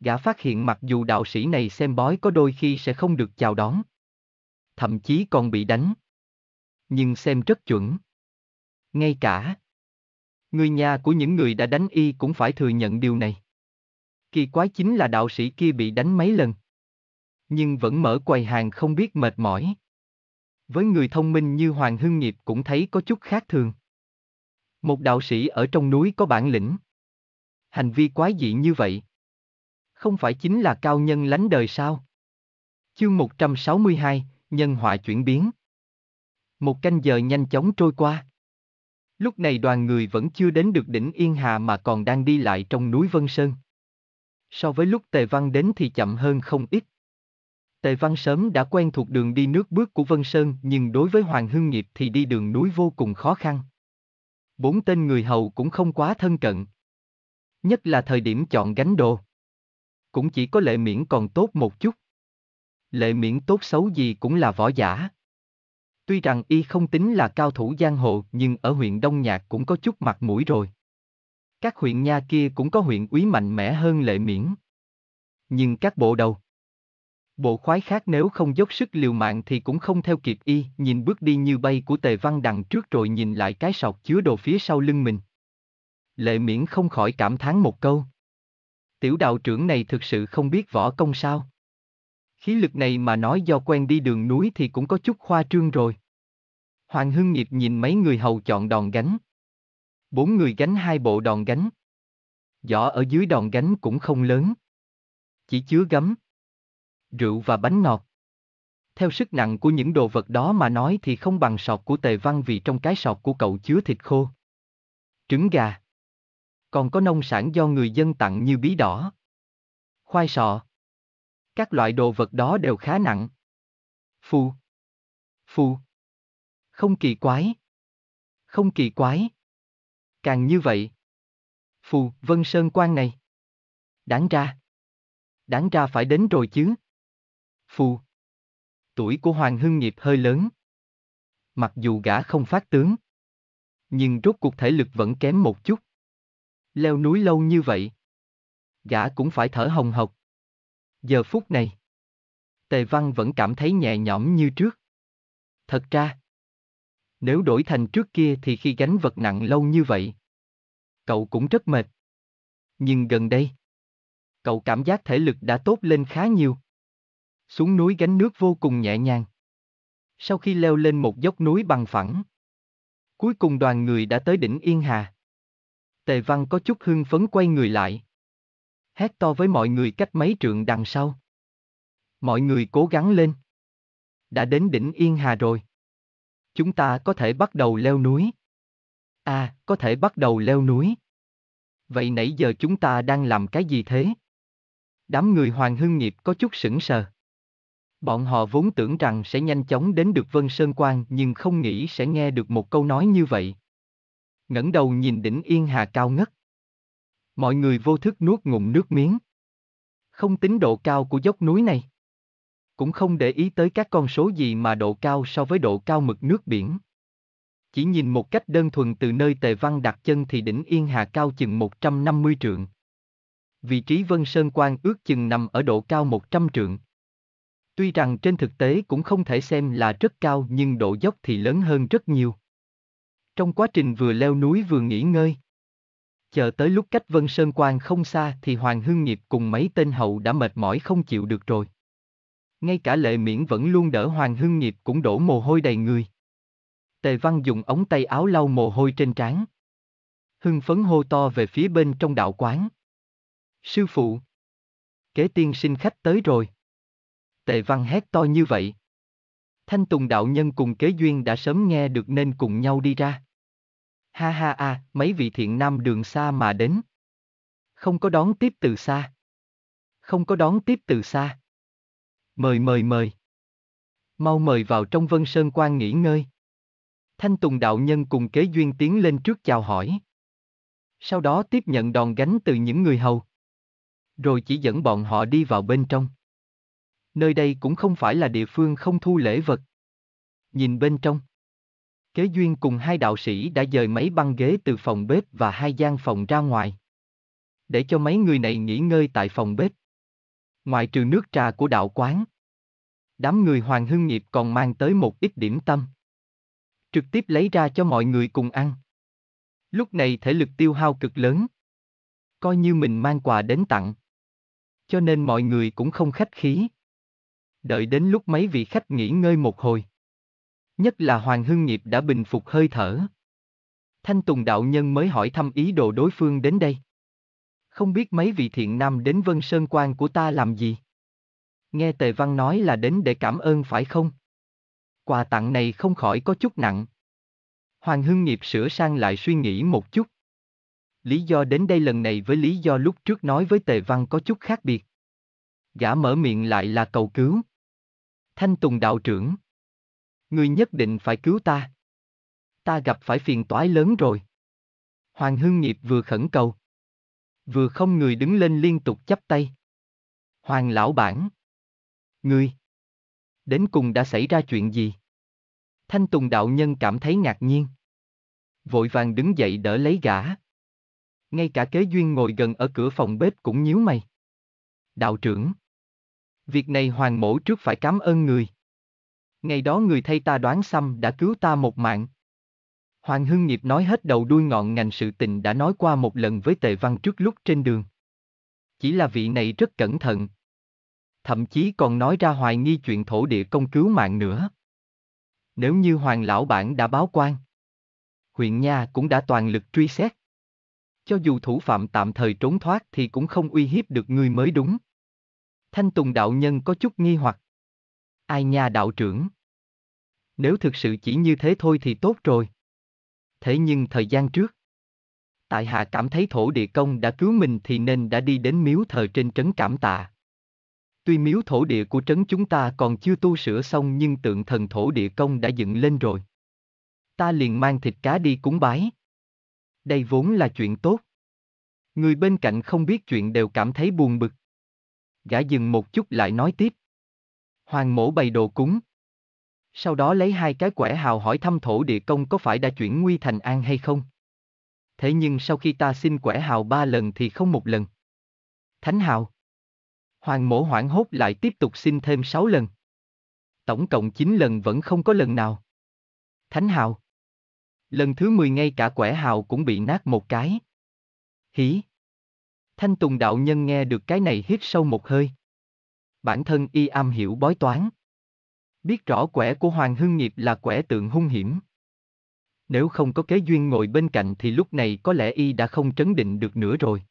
gã phát hiện mặc dù đạo sĩ này xem bói có đôi khi sẽ không được chào đón. Thậm chí còn bị đánh. Nhưng xem rất chuẩn. Ngay cả người nhà của những người đã đánh y cũng phải thừa nhận điều này. Kỳ quái chính là đạo sĩ kia bị đánh mấy lần nhưng vẫn mở quầy hàng không biết mệt mỏi. Với người thông minh như Hoàng Hưng Nghiệp cũng thấy có chút khác thường. Một đạo sĩ ở trong núi có bản lĩnh. Hành vi quái dị như vậy. Không phải chính là cao nhân lánh đời sao? Chương 162, Nhân họa chuyển biến. Một canh giờ nhanh chóng trôi qua. Lúc này đoàn người vẫn chưa đến được đỉnh Yên Hà mà còn đang đi lại trong núi Vân Sơn. So với lúc Tề Văn đến thì chậm hơn không ít. Tề Văn sớm đã quen thuộc đường đi nước bước của Vân Sơn, nhưng đối với Hoàng Hưng Nghiệp thì đi đường núi vô cùng khó khăn. Bốn tên người hầu cũng không quá thân cận. Nhất là thời điểm chọn gánh đồ. Cũng chỉ có lệ miễn còn tốt một chút. Lệ miễn tốt xấu gì cũng là võ giả. Tuy rằng y không tính là cao thủ giang hồ, nhưng ở huyện Đông Nhạc cũng có chút mặt mũi rồi. Các huyện nha kia cũng có huyện úy mạnh mẽ hơn lệ miễn. Nhưng các bộ đầu. Bộ khoái khác nếu không dốc sức liều mạng thì cũng không theo kịp y, nhìn bước đi như bay của tề văn đằng trước rồi nhìn lại cái sọt chứa đồ phía sau lưng mình. Lệ miễn không khỏi cảm thán một câu. Tiểu đạo trưởng này thực sự không biết võ công sao. Khí lực này mà nói do quen đi đường núi thì cũng có chút khoa trương rồi. Hoàng Hưng Nghiệp nhìn mấy người hầu chọn đòn gánh. Bốn người gánh hai bộ đòn gánh. Giỏ ở dưới đòn gánh cũng không lớn. Chỉ chứa gấm, rượu và bánh ngọt. Theo sức nặng của những đồ vật đó mà nói thì không bằng sọt của tề văn vì trong cái sọt của cậu chứa thịt khô. Trứng gà. Còn có nông sản do người dân tặng như bí đỏ. Khoai sọ. Các loại đồ vật đó đều khá nặng. Phu. Phu. Không kỳ quái. Không kỳ quái. Càng như vậy. Phù, Vân Sơn quan này. Đáng ra. Đáng ra phải đến rồi chứ. Phu. Tuổi của Hoàng Hưng Nghiệp hơi lớn. Mặc dù gã không phát tướng. Nhưng rốt cuộc thể lực vẫn kém một chút. Leo núi lâu như vậy. Gã cũng phải thở hồng hộc. Giờ phút này. Tề Văn vẫn cảm thấy nhẹ nhõm như trước. Thật ra. Nếu đổi thành trước kia thì khi gánh vật nặng lâu như vậy. Cậu cũng rất mệt. Nhưng gần đây. Cậu cảm giác thể lực đã tốt lên khá nhiều. Xuống núi gánh nước vô cùng nhẹ nhàng. Sau khi leo lên một dốc núi bằng phẳng. Cuối cùng đoàn người đã tới đỉnh Yên Hà. Tề Văn có chút hưng phấn quay người lại. Hét to với mọi người cách mấy trượng đằng sau. Mọi người cố gắng lên. Đã đến đỉnh Yên Hà rồi. Chúng ta có thể bắt đầu leo núi. À, có thể bắt đầu leo núi. Vậy nãy giờ chúng ta đang làm cái gì thế? Đám người Hoàng Hưng Nghiệp có chút sững sờ. Bọn họ vốn tưởng rằng sẽ nhanh chóng đến được Vân Sơn Quan nhưng không nghĩ sẽ nghe được một câu nói như vậy. ngẩng đầu nhìn đỉnh Yên Hà cao ngất. Mọi người vô thức nuốt ngụm nước miếng. Không tính độ cao của dốc núi này. Cũng không để ý tới các con số gì mà độ cao so với độ cao mực nước biển. Chỉ nhìn một cách đơn thuần từ nơi Tề Văn đặt chân thì đỉnh Yên Hà cao chừng 150 trượng. Vị trí Vân Sơn Quan ước chừng nằm ở độ cao 100 trượng. Tuy rằng trên thực tế cũng không thể xem là rất cao nhưng độ dốc thì lớn hơn rất nhiều. Trong quá trình vừa leo núi vừa nghỉ ngơi. Chờ tới lúc cách Vân Sơn Quan không xa thì Hoàng Hưng Nghiệp cùng mấy tên hậu đã mệt mỏi không chịu được rồi. Ngay cả lệ miễn vẫn luôn đỡ Hoàng Hưng Nghiệp cũng đổ mồ hôi đầy người. Tề Văn dùng ống tay áo lau mồ hôi trên trán. Hưng phấn hô to về phía bên trong đạo quán. Sư phụ! Kế tiên sinh khách tới rồi. Tề Văn hét to như vậy. Thanh Tùng đạo nhân cùng kế duyên đã sớm nghe được nên cùng nhau đi ra. Ha ha a, mấy vị thiện nam đường xa mà đến. Không có đón tiếp từ xa. Không có đón tiếp từ xa. Mời mời mời. Mau mời vào trong Vân Sơn quan nghỉ ngơi. Thanh Tùng đạo nhân cùng kế duyên tiến lên trước chào hỏi. Sau đó tiếp nhận đòn gánh từ những người hầu. Rồi chỉ dẫn bọn họ đi vào bên trong. Nơi đây cũng không phải là địa phương không thu lễ vật. Nhìn bên trong. Kế duyên cùng hai đạo sĩ đã dời mấy băng ghế từ phòng bếp và hai gian phòng ra ngoài. Để cho mấy người này nghỉ ngơi tại phòng bếp. Ngoài trừ nước trà của đạo quán. Đám người Hoàng Hưng Nghiệp còn mang tới một ít điểm tâm. Trực tiếp lấy ra cho mọi người cùng ăn. Lúc này thể lực tiêu hao cực lớn. Coi như mình mang quà đến tặng. Cho nên mọi người cũng không khách khí. Đợi đến lúc mấy vị khách nghỉ ngơi một hồi. Nhất là Hoàng Hưng Nghiệp đã bình phục hơi thở. Thanh Tùng đạo nhân mới hỏi thăm ý đồ đối phương đến đây. Không biết mấy vị thiện nam đến Vân Sơn Quan của ta làm gì? Nghe Tề Văn nói là đến để cảm ơn phải không? Quà tặng này không khỏi có chút nặng. Hoàng Hưng Nghiệp sửa sang lại suy nghĩ một chút. Lý do đến đây lần này với lý do lúc trước nói với Tề Văn có chút khác biệt. Gã mở miệng lại là cầu cứu. Thanh Tùng đạo trưởng. Ngươi nhất định phải cứu ta. Ta gặp phải phiền toái lớn rồi. Hoàng Hưng Nghiệp vừa khẩn cầu. Vừa không người đứng lên liên tục chắp tay. Hoàng lão bản. Ngươi. Đến cùng đã xảy ra chuyện gì? Thanh Tùng đạo nhân cảm thấy ngạc nhiên. Vội vàng đứng dậy đỡ lấy gã. Ngay cả kế duyên ngồi gần ở cửa phòng bếp cũng nhíu mày. Đạo trưởng. Việc này hoàng mổ trước phải cảm ơn người. Ngày đó người thay ta đoán xăm đã cứu ta một mạng. Hoàng Hưng Nghiệp nói hết đầu đuôi ngọn ngành sự tình đã nói qua một lần với Tề Văn trước lúc trên đường. Chỉ là vị này rất cẩn thận. Thậm chí còn nói ra hoài nghi chuyện thổ địa công cứu mạng nữa. Nếu như Hoàng Lão Bản đã báo quan, huyện Nha cũng đã toàn lực truy xét. Cho dù thủ phạm tạm thời trốn thoát thì cũng không uy hiếp được người mới đúng. Thanh Tùng đạo nhân có chút nghi hoặc. Ai nha đạo trưởng? Nếu thực sự chỉ như thế thôi thì tốt rồi. Thế nhưng thời gian trước, tại hạ cảm thấy thổ địa công đã cứu mình thì nên đã đi đến miếu thờ trên trấn cảm tạ. Tuy miếu thổ địa của trấn chúng ta còn chưa tu sửa xong nhưng tượng thần thổ địa công đã dựng lên rồi. Ta liền mang thịt cá đi cúng bái. Đây vốn là chuyện tốt. Người bên cạnh không biết chuyện đều cảm thấy buồn bực. Gã dừng một chút lại nói tiếp. Hoàng mổ bày đồ cúng. Sau đó lấy hai cái quẻ hào hỏi thăm thổ địa công có phải đã chuyển nguy thành an hay không. Thế nhưng sau khi ta xin quẻ hào ba lần thì không một lần. Thánh hào. Hoàng mổ hoảng hốt lại tiếp tục xin thêm sáu lần. Tổng cộng chín lần vẫn không có lần nào. Thánh hào. Lần thứ mười ngay cả quẻ hào cũng bị nát một cái. Hí. Thanh Tùng đạo nhân nghe được cái này hít sâu một hơi. Bản thân y am hiểu bói toán. Biết rõ quẻ của Hoàng Hưng Nghiệp là quẻ tượng hung hiểm. Nếu không có kế duyên ngồi bên cạnh thì lúc này có lẽ y đã không trấn định được nữa rồi.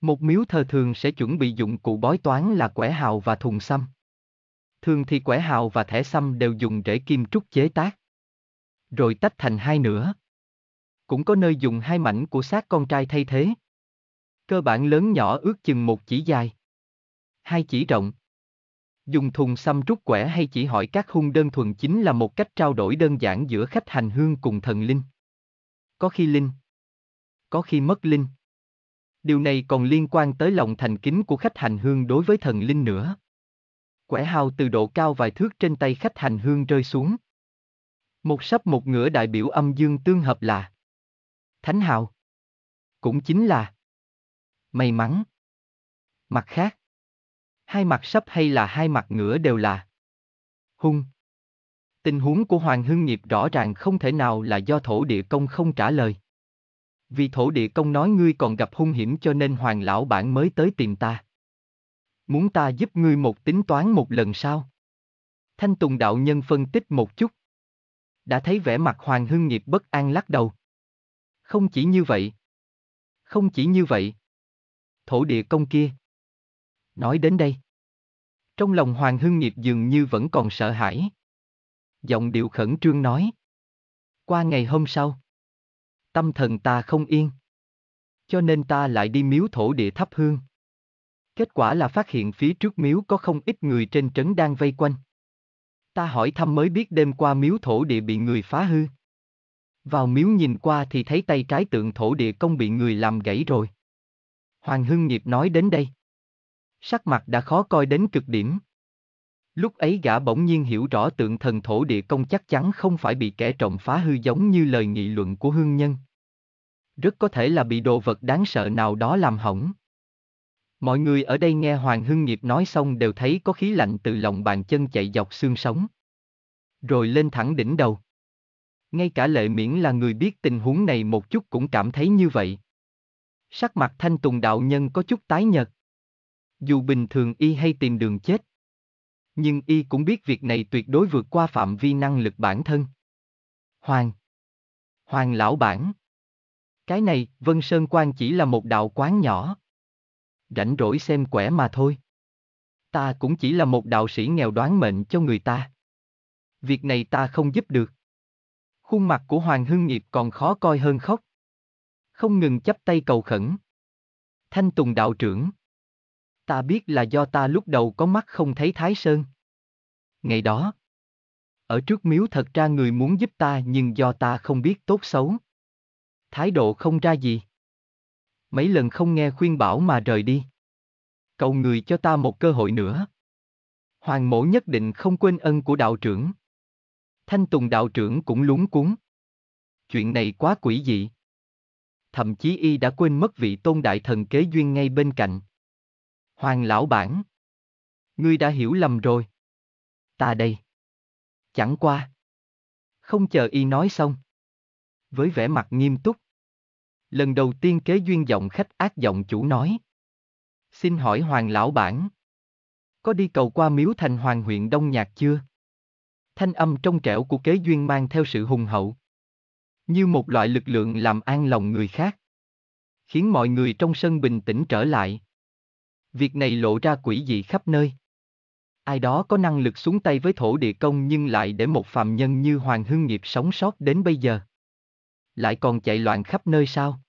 Một miếu thờ thường sẽ chuẩn bị dụng cụ bói toán là quẻ hào và thùng xăm. Thường thì quẻ hào và thẻ xăm đều dùng rễ kim trúc chế tác. Rồi tách thành hai nửa. Cũng có nơi dùng hai mảnh của xác con trai thay thế. Cơ bản lớn nhỏ ước chừng một chỉ dài. Hai chỉ rộng. Dùng thùng xăm rút quẻ hay chỉ hỏi các hung đơn thuần chính là một cách trao đổi đơn giản giữa khách hành hương cùng thần linh. Có khi linh. Có khi mất linh. Điều này còn liên quan tới lòng thành kính của khách hành hương đối với thần linh nữa. Quẻ hào từ độ cao vài thước trên tay khách hành hương rơi xuống. Một sắp một ngửa đại biểu âm dương tương hợp là Thánh hào. Cũng chính là May mắn. Mặt khác. Hai mặt sấp hay là hai mặt ngửa đều là hung. Tình huống của Hoàng Hưng Nghiệp rõ ràng không thể nào là do thổ địa công không trả lời. Vì thổ địa công nói ngươi còn gặp hung hiểm cho nên Hoàng Lão Bản mới tới tìm ta. Muốn ta giúp ngươi một tính toán một lần sao? Thanh Tùng Đạo Nhân phân tích một chút. Đã thấy vẻ mặt Hoàng Hưng Nghiệp bất an lắc đầu. Không chỉ như vậy. Không chỉ như vậy. Thổ địa công kia. Nói đến đây. Trong lòng Hoàng Hưng Nghiệp dường như vẫn còn sợ hãi. Giọng điệu khẩn trương nói. Qua ngày hôm sau. Tâm thần ta không yên. Cho nên ta lại đi miếu thổ địa thắp hương. Kết quả là phát hiện phía trước miếu có không ít người trên trấn đang vây quanh. Ta hỏi thăm mới biết đêm qua miếu thổ địa bị người phá hư. Vào miếu nhìn qua thì thấy tay trái tượng thổ địa công bị người làm gãy rồi. Hoàng Hưng Nghiệp nói đến đây. Sắc mặt đã khó coi đến cực điểm. Lúc ấy gã bỗng nhiên hiểu rõ tượng thần thổ địa công chắc chắn không phải bị kẻ trộm phá hư giống như lời nghị luận của hương nhân. Rất có thể là bị đồ vật đáng sợ nào đó làm hỏng. Mọi người ở đây nghe Hoàng Hưng Nghiệp nói xong đều thấy có khí lạnh từ lòng bàn chân chạy dọc xương sống. Rồi lên thẳng đỉnh đầu. Ngay cả lệ miễn là người biết tình huống này một chút cũng cảm thấy như vậy. Sắc mặt thanh tùng đạo nhân có chút tái nhợt. Dù bình thường y hay tìm đường chết. Nhưng y cũng biết việc này tuyệt đối vượt qua phạm vi năng lực bản thân. Hoàng. Hoàng lão bản. Cái này, Vân Sơn Quan chỉ là một đạo quán nhỏ. Rảnh rỗi xem quẻ mà thôi. Ta cũng chỉ là một đạo sĩ nghèo đoán mệnh cho người ta. Việc này ta không giúp được. Khuôn mặt của Hoàng Hưng Nghiệp còn khó coi hơn khóc không ngừng chấp tay cầu khẩn. Thanh Tùng đạo trưởng. Ta biết là do ta lúc đầu có mắt không thấy Thái Sơn. Ngày đó, ở trước miếu thật ra người muốn giúp ta nhưng do ta không biết tốt xấu. Thái độ không ra gì. Mấy lần không nghe khuyên bảo mà rời đi. Cầu người cho ta một cơ hội nữa. Hoàng mổ nhất định không quên ân của đạo trưởng. Thanh Tùng đạo trưởng cũng lúng cuốn. Chuyện này quá quỷ dị. Thậm chí y đã quên mất vị tôn đại thần kế duyên ngay bên cạnh. Hoàng lão bản. Ngươi đã hiểu lầm rồi. Ta đây. Chẳng qua. Không chờ y nói xong. Với vẻ mặt nghiêm túc. Lần đầu tiên kế duyên giọng khách ác giọng chủ nói. Xin hỏi hoàng lão bản. Có đi cầu qua miếu thành hoàng huyện Đông Nhạc chưa? Thanh âm trong trẻo của kế duyên mang theo sự hùng hậu. Như một loại lực lượng làm an lòng người khác. Khiến mọi người trong sân bình tĩnh trở lại. Việc này lộ ra quỷ dị khắp nơi. Ai đó có năng lực xuống tay với thổ địa công nhưng lại để một phàm nhân như Hoàng Hưng Nghiệp sống sót đến bây giờ. Lại còn chạy loạn khắp nơi sao?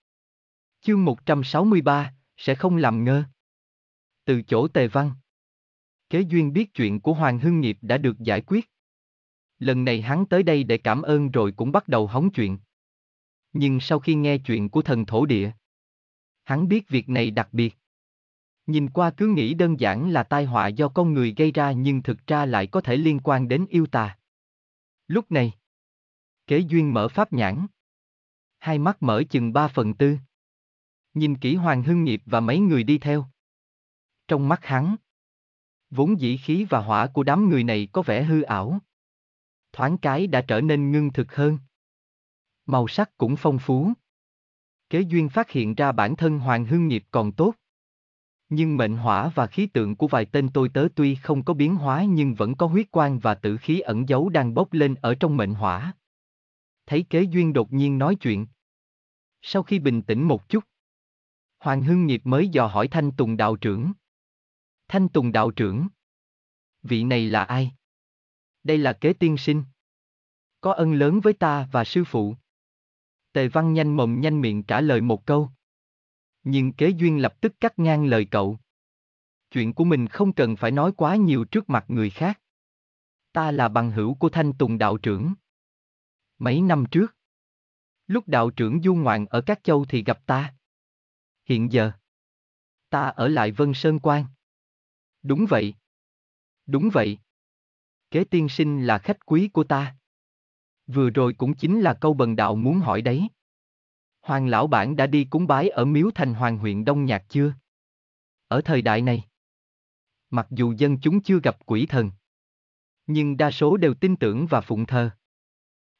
Chương 163, sẽ không làm ngơ. Từ chỗ tề văn. Kế duyên biết chuyện của Hoàng Hưng Nghiệp đã được giải quyết. Lần này hắn tới đây để cảm ơn rồi cũng bắt đầu hóng chuyện. Nhưng sau khi nghe chuyện của thần thổ địa, hắn biết việc này đặc biệt. Nhìn qua cứ nghĩ đơn giản là tai họa do con người gây ra nhưng thực ra lại có thể liên quan đến yêu tà. Lúc này, kế duyên mở pháp nhãn. Hai mắt mở chừng ba phần tư. Nhìn kỹ Hoàng Hưng Nghiệp và mấy người đi theo. Trong mắt hắn, vốn dĩ khí và hỏa của đám người này có vẻ hư ảo. Thoáng cái đã trở nên ngưng thực hơn. Màu sắc cũng phong phú. Kế duyên phát hiện ra bản thân Hoàng Hưng Nghiệp còn tốt. Nhưng mệnh hỏa và khí tượng của vài tên tôi tớ tuy không có biến hóa nhưng vẫn có huyết quang và tử khí ẩn giấu đang bốc lên ở trong mệnh hỏa. Thấy kế duyên đột nhiên nói chuyện. Sau khi bình tĩnh một chút, Hoàng Hưng Nghiệp mới dò hỏi Thanh Tùng đạo trưởng. Thanh Tùng đạo trưởng. Vị này là ai? Đây là kế tiên sinh. Có ân lớn với ta và sư phụ. Tề văn nhanh mồm nhanh miệng trả lời một câu. Nhưng kế duyên lập tức cắt ngang lời cậu. Chuyện của mình không cần phải nói quá nhiều trước mặt người khác. Ta là bằng hữu của Thanh Tùng đạo trưởng. Mấy năm trước, lúc đạo trưởng du ngoạn ở các châu thì gặp ta. Hiện giờ, ta ở lại Vân Sơn Quan. Đúng vậy. Đúng vậy. Kế tiên sinh là khách quý của ta. Vừa rồi cũng chính là câu bần đạo muốn hỏi đấy. Hoàng lão bản đã đi cúng bái ở miếu thành hoàng huyện Đông Nhạc chưa? Ở thời đại này, mặc dù dân chúng chưa gặp quỷ thần, nhưng đa số đều tin tưởng và phụng thờ.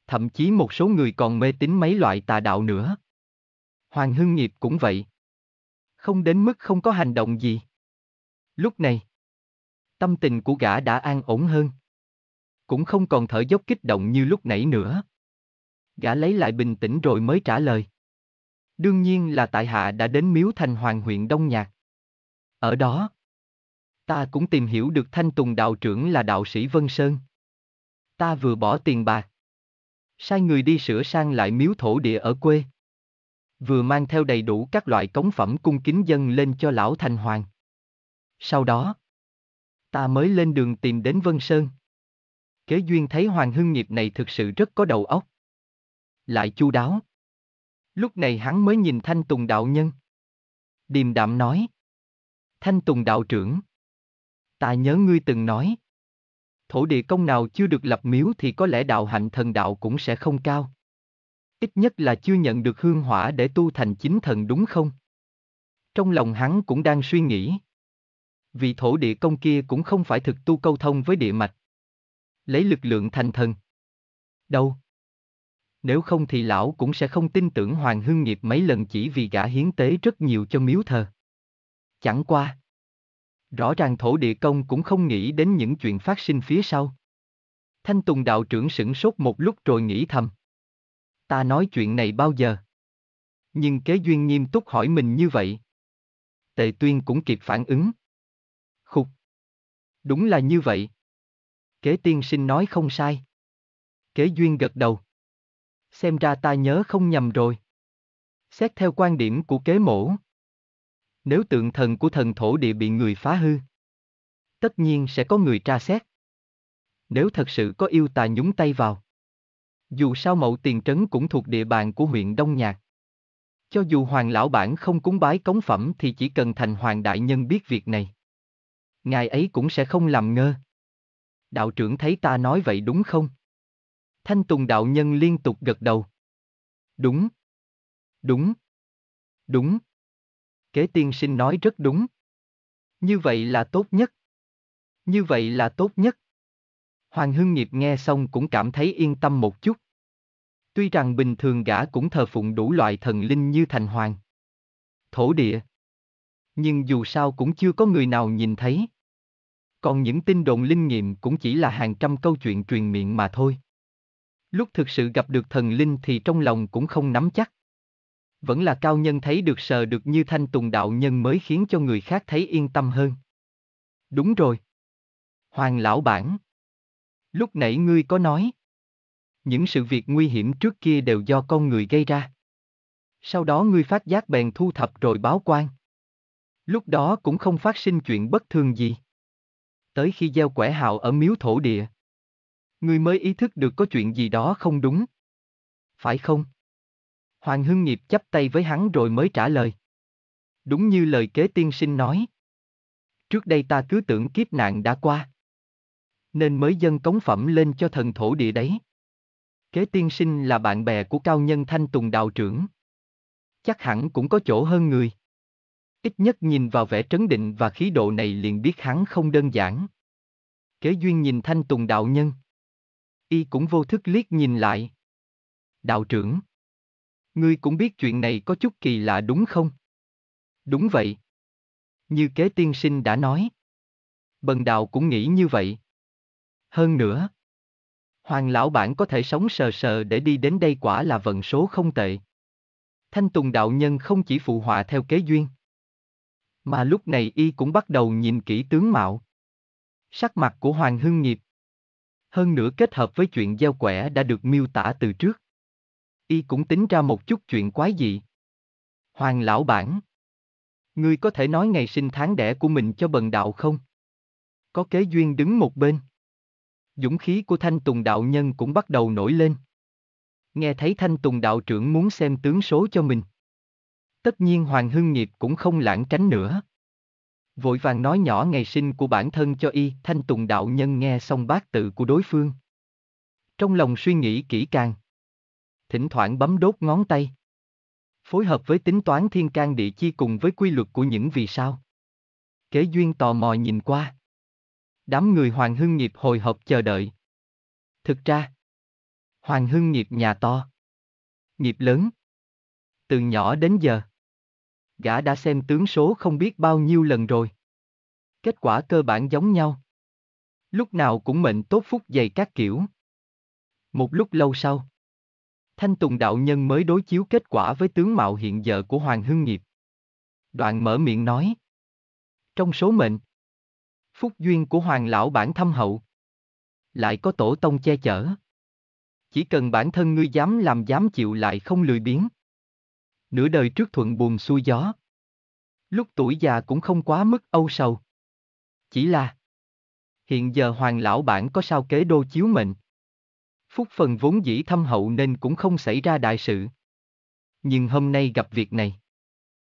Thậm chí một số người còn mê tín mấy loại tà đạo nữa. Hoàng Hưng Nghiệp cũng vậy. Không đến mức không có hành động gì. Lúc này, tâm tình của gã đã an ổn hơn. Cũng không còn thở dốc kích động như lúc nãy nữa. Gã lấy lại bình tĩnh rồi mới trả lời. Đương nhiên là tại hạ đã đến miếu thành hoàng huyện Đông Nhạc. Ở đó, ta cũng tìm hiểu được thanh tùng đạo trưởng là đạo sĩ Vân Sơn. Ta vừa bỏ tiền bạc. Sai người đi sửa sang lại miếu thổ địa ở quê. Vừa mang theo đầy đủ các loại cống phẩm cung kính dân lên cho lão thành hoàng. Sau đó, ta mới lên đường tìm đến Vân Sơn. Kế duyên thấy Hoàng Hưng Nghiệp này thực sự rất có đầu óc. Lại chu đáo. Lúc này hắn mới nhìn Thanh Tùng đạo nhân. Điềm đạm nói. Thanh Tùng đạo trưởng. Ta nhớ ngươi từng nói. Thổ địa công nào chưa được lập miếu thì có lẽ đạo hạnh thần đạo cũng sẽ không cao. Ít nhất là chưa nhận được hương hỏa để tu thành chính thần đúng không? Trong lòng hắn cũng đang suy nghĩ. Vì thổ địa công kia cũng không phải thực tu câu thông với địa mạch. Lấy lực lượng thành thần. Đâu? nếu không thì lão cũng sẽ không tin tưởng Hoàng Hưng Nghiệp mấy lần chỉ vì gã hiến tế rất nhiều cho miếu thờ. Chẳng qua. Rõ ràng thổ địa công cũng không nghĩ đến những chuyện phát sinh phía sau. Thanh Tùng đạo trưởng sửng sốt một lúc rồi nghĩ thầm. Ta nói chuyện này bao giờ? Nhưng kế duyên nghiêm túc hỏi mình như vậy. Tề tuyên cũng kịp phản ứng. Khục. Đúng là như vậy. Kế tiên sinh nói không sai. Kế duyên gật đầu xem ra ta nhớ không nhầm rồi. Xét theo quan điểm của kế mổ. Nếu tượng thần của thần thổ địa bị người phá hư, tất nhiên sẽ có người tra xét. Nếu thật sự có yêu tà nhúng tay vào. Dù sao mậu tiền trấn cũng thuộc địa bàn của huyện Đông Nhạc. Cho dù hoàng lão bản không cúng bái cống phẩm thì chỉ cần thành hoàng đại nhân biết việc này. Ngài ấy cũng sẽ không làm ngơ. Đạo trưởng thấy ta nói vậy đúng không? Thanh Tùng đạo nhân liên tục gật đầu. Đúng. Đúng. Đúng. Kế tiên sinh nói rất đúng. Như vậy là tốt nhất. Như vậy là tốt nhất. Hoàng Hưng Nghiệp nghe xong cũng cảm thấy yên tâm một chút. Tuy rằng bình thường gã cũng thờ phụng đủ loại thần linh như thành hoàng. Thổ địa. Nhưng dù sao cũng chưa có người nào nhìn thấy. Còn những tin đồn linh nghiệm cũng chỉ là hàng trăm câu chuyện truyền miệng mà thôi. Lúc thực sự gặp được thần linh thì trong lòng cũng không nắm chắc. Vẫn là cao nhân thấy được sờ được như thanh tùng đạo nhân mới khiến cho người khác thấy yên tâm hơn. Đúng rồi. Hoàng lão bản. Lúc nãy ngươi có nói. Những sự việc nguy hiểm trước kia đều do con người gây ra. Sau đó ngươi phát giác bèn thu thập rồi báo quan. Lúc đó cũng không phát sinh chuyện bất thường gì. Tới khi gieo quẻ hạo ở miếu thổ địa. Ngươi mới ý thức được có chuyện gì đó không đúng. Phải không? Hoàng Hưng Nghiệp chắp tay với hắn rồi mới trả lời. Đúng như lời kế tiên sinh nói. Trước đây ta cứ tưởng kiếp nạn đã qua. Nên mới dâng cống phẩm lên cho thần thổ địa đấy. Kế tiên sinh là bạn bè của cao nhân Thanh Tùng đạo trưởng. Chắc hẳn cũng có chỗ hơn người. Ít nhất nhìn vào vẻ trấn định và khí độ này liền biết hắn không đơn giản. Kế duyên nhìn Thanh Tùng đạo nhân. Y cũng vô thức liếc nhìn lại. Đạo trưởng. Ngươi cũng biết chuyện này có chút kỳ lạ đúng không? Đúng vậy. Như kế tiên sinh đã nói. Bần đạo cũng nghĩ như vậy. Hơn nữa. Hoàng lão bản có thể sống sờ sờ để đi đến đây quả là vận số không tệ. Thanh Tùng đạo nhân không chỉ phụ họa theo kế duyên. Mà lúc này y cũng bắt đầu nhìn kỹ tướng mạo. Sắc mặt của Hoàng Hưng Nghiệp. Hơn nữa kết hợp với chuyện gieo quẻ đã được miêu tả từ trước. Y cũng tính ra một chút chuyện quái dị. Hoàng lão bản. Ngươi có thể nói ngày sinh tháng đẻ của mình cho bần đạo không? Có kế duyên đứng một bên. Dũng khí của Thanh Tùng đạo nhân cũng bắt đầu nổi lên. Nghe thấy Thanh Tùng đạo trưởng muốn xem tướng số cho mình. Tất nhiên Hoàng Hưng Nghiệp cũng không lãng tránh nữa. Vội vàng nói nhỏ ngày sinh của bản thân cho y, Thanh Tùng đạo nhân nghe xong bát tự của đối phương. Trong lòng suy nghĩ kỹ càng. Thỉnh thoảng bấm đốt ngón tay. Phối hợp với tính toán thiên can địa chi cùng với quy luật của những vì sao. Kế duyên tò mò nhìn qua. Đám người Hoàng Hưng Nghiệp hồi hộp chờ đợi. Thực ra, Hoàng Hưng Nghiệp nhà to. Nghiệp lớn. Từ nhỏ đến giờ. Gã đã xem tướng số không biết bao nhiêu lần rồi. Kết quả cơ bản giống nhau. Lúc nào cũng mệnh tốt phúc dày các kiểu. Một lúc lâu sau. Thanh Tùng đạo nhân mới đối chiếu kết quả với tướng mạo hiện giờ của Hoàng Hưng Nghiệp. Đoạn mở miệng nói. Trong số mệnh, phúc duyên của Hoàng lão bản thâm hậu. Lại có tổ tông che chở. Chỉ cần bản thân ngươi dám làm dám chịu lại không lười biếng. Nửa đời trước thuận buồm xuôi gió. Lúc tuổi già cũng không quá mức âu sầu. Chỉ là, Hiện giờ hoàng lão bản có sao kế đô chiếu mệnh. Phúc phần vốn dĩ thâm hậu nên cũng không xảy ra đại sự. Nhưng hôm nay gặp việc này.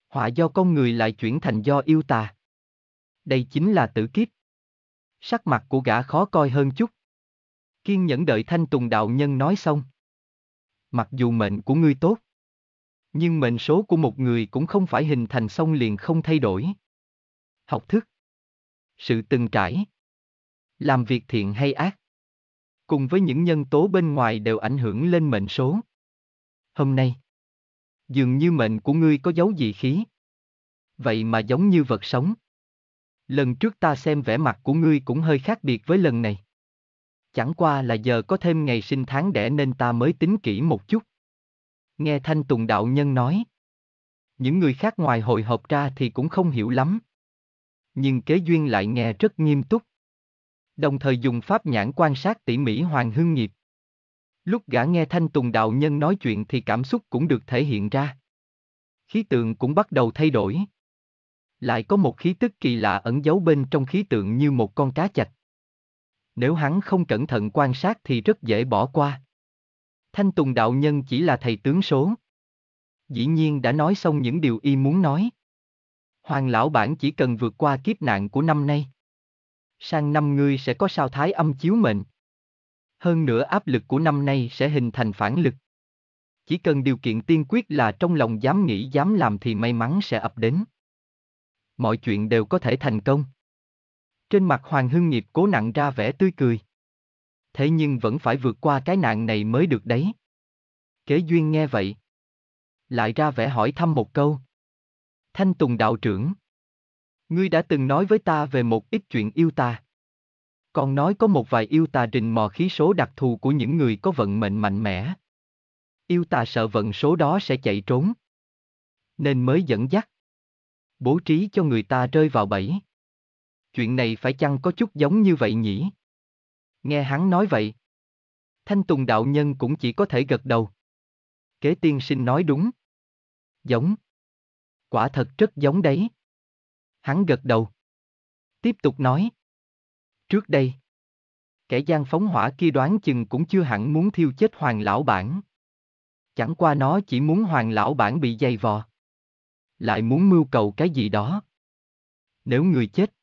Họa do con người lại chuyển thành do yêu tà. Đây chính là tử kiếp. Sắc mặt của gã khó coi hơn chút. Kiên nhẫn đợi thanh tùng đạo nhân nói xong. Mặc dù mệnh của ngươi tốt. Nhưng mệnh số của một người cũng không phải hình thành xong liền không thay đổi. Học thức. Sự từng trải. Làm việc thiện hay ác cùng với những nhân tố bên ngoài đều ảnh hưởng lên mệnh số. Hôm nay, dường như mệnh của ngươi có dấu gì khí. Vậy mà giống như vật sống. Lần trước ta xem vẻ mặt của ngươi cũng hơi khác biệt với lần này. Chẳng qua là giờ có thêm ngày sinh tháng đẻ nên ta mới tính kỹ một chút. Nghe Thanh Tùng Đạo Nhân nói. Những người khác ngoài hội họp ra thì cũng không hiểu lắm. Nhưng kế duyên lại nghe rất nghiêm túc đồng thời dùng pháp nhãn quan sát tỉ mỉ Hoàng Hương Nghiệp. Lúc gã nghe Thanh Tùng đạo nhân nói chuyện thì cảm xúc cũng được thể hiện ra. Khí tượng cũng bắt đầu thay đổi. Lại có một khí tức kỳ lạ ẩn giấu bên trong khí tượng như một con cá chạch. Nếu hắn không cẩn thận quan sát thì rất dễ bỏ qua. Thanh Tùng đạo nhân chỉ là thầy tướng số. Dĩ nhiên đã nói xong những điều y muốn nói. Hoàng lão bản chỉ cần vượt qua kiếp nạn của năm nay. Sang năm ngươi sẽ có sao thái âm chiếu mệnh. Hơn nữa áp lực của năm nay sẽ hình thành phản lực. Chỉ cần điều kiện tiên quyết là trong lòng dám nghĩ, dám làm thì may mắn sẽ ập đến. Mọi chuyện đều có thể thành công. Trên mặt Hoàng Hưng Nghiệp cố nặng ra vẻ tươi cười. Thế nhưng vẫn phải vượt qua cái nạn này mới được đấy. Kế duyên nghe vậy. Lại ra vẻ hỏi thăm một câu. Thanh Tùng đạo trưởng. Ngươi đã từng nói với ta về một ít chuyện yêu ta. Còn nói có một vài yêu tà rình mò khí số đặc thù của những người có vận mệnh mạnh mẽ. Yêu tà sợ vận số đó sẽ chạy trốn. Nên mới dẫn dắt. Bố trí cho người ta rơi vào bẫy. Chuyện này phải chăng có chút giống như vậy nhỉ? Nghe hắn nói vậy. Thanh Tùng đạo nhân cũng chỉ có thể gật đầu. Kế tiên sinh nói đúng. Giống. Quả thật rất giống đấy. Hắn gật đầu. Tiếp tục nói. Trước đây, kẻ gian phóng hỏa kia đoán chừng cũng chưa hẳn muốn thiêu chết hoàng lão bản. Chẳng qua nó chỉ muốn hoàng lão bản bị dày vò. Lại muốn mưu cầu cái gì đó. Nếu người chết,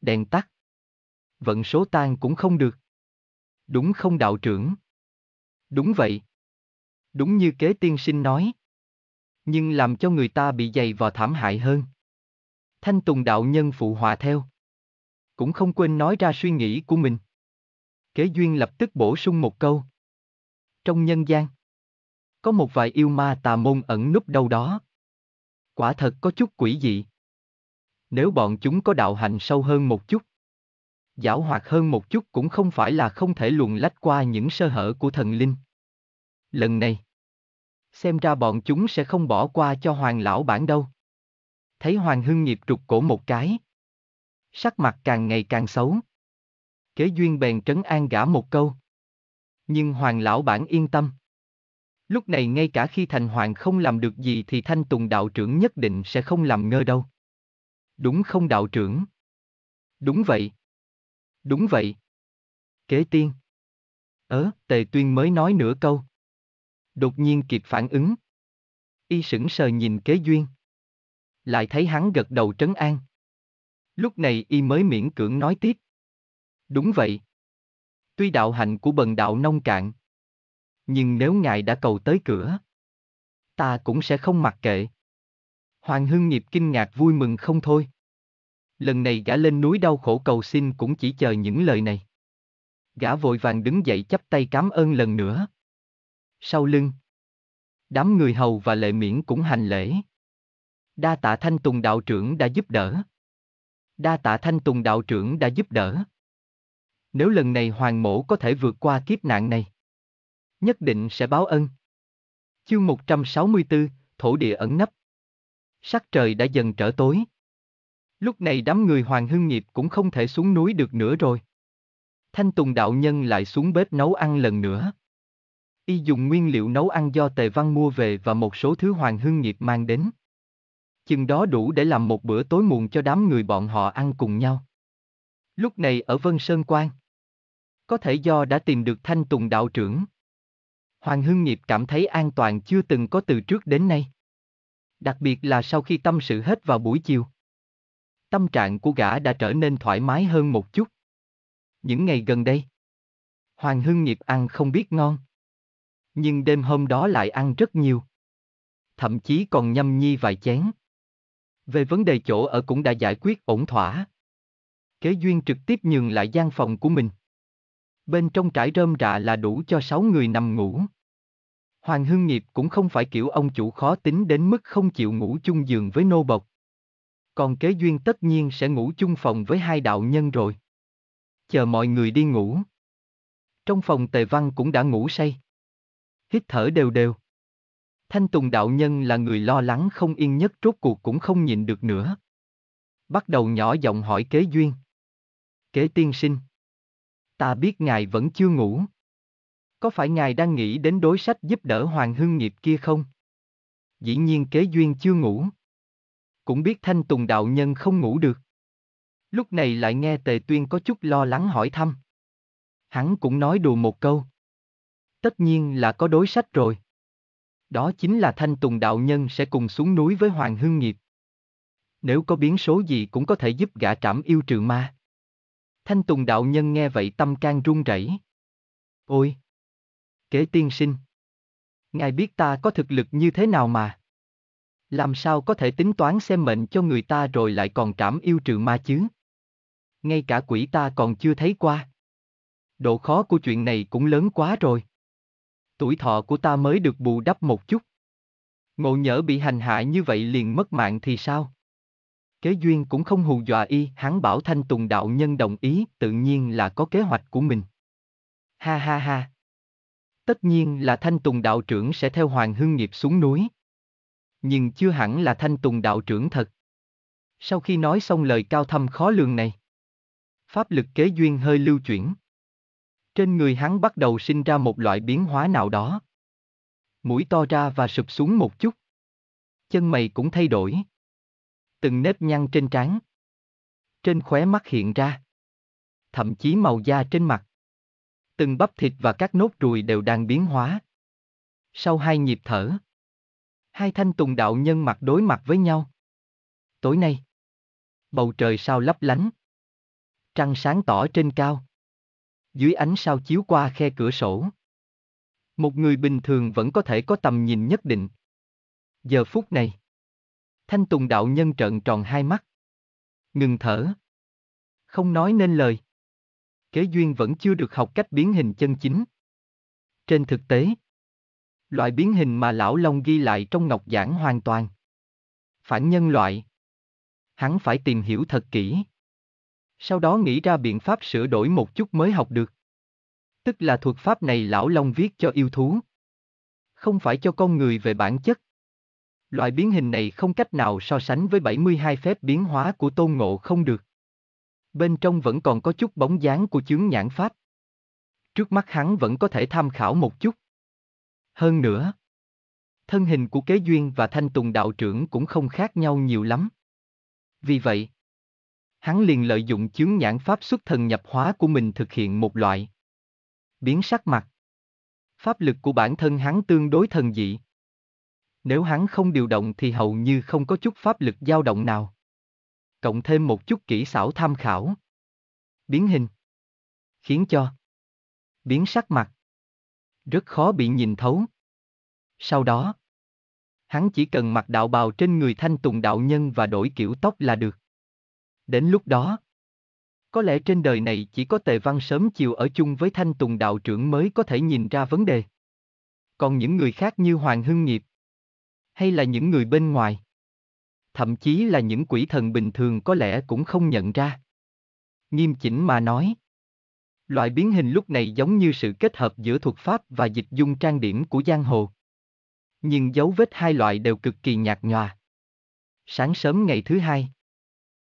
đèn tắt, vận số tan cũng không được. Đúng không đạo trưởng? Đúng vậy. Đúng như kế tiên sinh nói. Nhưng làm cho người ta bị dày vò thảm hại hơn. Thanh Tùng đạo nhân phụ hòa theo cũng không quên nói ra suy nghĩ của mình. Kế duyên lập tức bổ sung một câu. Trong nhân gian, có một vài yêu ma tà môn ẩn núp đâu đó. Quả thật có chút quỷ dị. Nếu bọn chúng có đạo hành sâu hơn một chút, giảo hoạt hơn một chút cũng không phải là không thể luồn lách qua những sơ hở của thần linh. Lần này, xem ra bọn chúng sẽ không bỏ qua cho hoàng lão bản đâu. Thấy hoàng hưng nghiệp trục cổ một cái sắc mặt càng ngày càng xấu. Kế duyên bèn trấn an gã một câu. Nhưng hoàng lão bản yên tâm. Lúc này ngay cả khi thành hoàng không làm được gì thì thanh tùng đạo trưởng nhất định sẽ không làm ngơ đâu. Đúng không đạo trưởng? Đúng vậy. Đúng vậy. Kế tiên. Ớ, tề tuyên mới nói nửa câu. Đột nhiên kịp phản ứng. Y sững sờ nhìn kế duyên. Lại thấy hắn gật đầu trấn an. Lúc này y mới miễn cưỡng nói tiếp. Đúng vậy. Tuy đạo hạnh của bần đạo nông cạn. Nhưng nếu ngài đã cầu tới cửa. Ta cũng sẽ không mặc kệ. Hoàng Hưng Nghiệp kinh ngạc vui mừng không thôi. Lần này gã lên núi đau khổ cầu xin cũng chỉ chờ những lời này. Gã vội vàng đứng dậy chắp tay cảm ơn lần nữa. Sau lưng. Đám người hầu và lệ miễn cũng hành lễ. Đa tạ thanh tùng đạo trưởng đã giúp đỡ. Đa tạ Thanh Tùng đạo trưởng đã giúp đỡ. Nếu lần này Hoàng Mổ có thể vượt qua kiếp nạn này, nhất định sẽ báo ân. Chương 164, Thổ địa ẩn nấp. Sắc trời đã dần trở tối. Lúc này đám người Hoàng Hưng Nghiệp cũng không thể xuống núi được nữa rồi. Thanh Tùng đạo nhân lại xuống bếp nấu ăn lần nữa. Y dùng nguyên liệu nấu ăn do Tề Văn mua về và một số thứ Hoàng Hưng Nghiệp mang đến chừng đó đủ để làm một bữa tối muộn cho đám người bọn họ ăn cùng nhau. Lúc này ở Vân Sơn Quan, có thể do đã tìm được Thanh Tùng đạo trưởng. Hoàng Hưng Nghiệp cảm thấy an toàn chưa từng có từ trước đến nay. Đặc biệt là sau khi tâm sự hết vào buổi chiều. Tâm trạng của gã đã trở nên thoải mái hơn một chút. Những ngày gần đây, Hoàng Hưng Nghiệp ăn không biết ngon. Nhưng đêm hôm đó lại ăn rất nhiều. Thậm chí còn nhâm nhi vài chén. Về vấn đề chỗ ở cũng đã giải quyết ổn thỏa. Kế duyên trực tiếp nhường lại gian phòng của mình. Bên trong trải rơm rạ là đủ cho sáu người nằm ngủ. Hoàng Hưng Nghiệp cũng không phải kiểu ông chủ khó tính đến mức không chịu ngủ chung giường với nô bộc. Còn kế duyên tất nhiên sẽ ngủ chung phòng với hai đạo nhân rồi. Chờ mọi người đi ngủ. Trong phòng tề văn cũng đã ngủ say. Hít thở đều đều. Thanh Tùng đạo nhân là người lo lắng không yên nhất, rốt cuộc cũng không nhịn được nữa. Bắt đầu nhỏ giọng hỏi kế duyên. Kế tiên sinh. Ta biết ngài vẫn chưa ngủ. Có phải ngài đang nghĩ đến đối sách giúp đỡ Hoàng Hưng nghiệp kia không? Dĩ nhiên kế duyên chưa ngủ. Cũng biết Thanh Tùng đạo nhân không ngủ được. Lúc này lại nghe Tề Tuyên có chút lo lắng hỏi thăm. Hắn cũng nói đùa một câu. Tất nhiên là có đối sách rồi. Đó chính là Thanh Tùng đạo nhân sẽ cùng xuống núi với Hoàng Hưng Nghiệp. Nếu có biến số gì cũng có thể giúp gã trảm yêu trừ ma. Thanh Tùng đạo nhân nghe vậy tâm can run rẩy. Ôi! Kế tiên sinh! Ngài biết ta có thực lực như thế nào mà? Làm sao có thể tính toán xem mệnh cho người ta rồi lại còn trảm yêu trừ ma chứ? Ngay cả quỷ ta còn chưa thấy qua. Độ khó của chuyện này cũng lớn quá rồi. Tuổi thọ của ta mới được bù đắp một chút. Ngộ nhỡ bị hành hạ như vậy liền mất mạng thì sao? Kế duyên cũng không hù dọa y, hắn bảo Thanh Tùng đạo nhân đồng ý, tự nhiên là có kế hoạch của mình. Ha ha ha. Tất nhiên là Thanh Tùng đạo trưởng sẽ theo Hoàng Hương Nghiệp xuống núi. Nhưng chưa hẳn là Thanh Tùng đạo trưởng thật. Sau khi nói xong lời cao thâm khó lường này, pháp lực kế duyên hơi lưu chuyển. Trên người hắn bắt đầu sinh ra một loại biến hóa nào đó. Mũi to ra và sụp xuống một chút. Chân mày cũng thay đổi. Từng nếp nhăn trên trán. Trên khóe mắt hiện ra. Thậm chí màu da trên mặt. Từng bắp thịt và các nốt ruồi đều đang biến hóa. Sau hai nhịp thở, hai thanh tùng đạo nhân mặt đối mặt với nhau. Tối nay, bầu trời sao lấp lánh. Trăng sáng tỏ trên cao. Dưới ánh sao chiếu qua khe cửa sổ. Một người bình thường vẫn có thể có tầm nhìn nhất định. Giờ phút này, Thanh Tùng đạo nhân trợn tròn hai mắt. Ngừng thở. Không nói nên lời. Kế duyên vẫn chưa được học cách biến hình chân chính. Trên thực tế, loại biến hình mà lão Long ghi lại trong ngọc giảng hoàn toàn. Phản nhân loại. Hắn phải tìm hiểu thật kỹ. Sau đó nghĩ ra biện pháp sửa đổi một chút mới học được. Tức là thuật pháp này lão Long viết cho yêu thú. Không phải cho con người về bản chất. Loại biến hình này không cách nào so sánh với 72 phép biến hóa của tôn ngộ không được. Bên trong vẫn còn có chút bóng dáng của chướng nhãn pháp. Trước mắt hắn vẫn có thể tham khảo một chút. Hơn nữa, thân hình của kế duyên và thanh tùng đạo trưởng cũng không khác nhau nhiều lắm. Vì vậy, hắn liền lợi dụng chướng nhãn pháp xuất thần nhập hóa của mình thực hiện một loại biến sắc mặt. Pháp lực của bản thân hắn tương đối thần dị. Nếu hắn không điều động thì hầu như không có chút pháp lực dao động nào. Cộng thêm một chút kỹ xảo tham khảo. Biến hình. Khiến cho. Biến sắc mặt. Rất khó bị nhìn thấu. Sau đó. Hắn chỉ cần mặc đạo bào trên người thanh tùng đạo nhân và đổi kiểu tóc là được. Đến lúc đó. Có lẽ trên đời này chỉ có tề văn sớm chiều ở chung với thanh tùng đạo trưởng mới có thể nhìn ra vấn đề. Còn những người khác như Hoàng Hưng Nghiệp, hay là những người bên ngoài. Thậm chí là những quỷ thần bình thường có lẽ cũng không nhận ra. Nghiêm chỉnh mà nói. Loại biến hình lúc này giống như sự kết hợp giữa thuật pháp và dịch dung trang điểm của giang hồ. Nhưng dấu vết hai loại đều cực kỳ nhạt nhòa. Sáng sớm ngày thứ hai.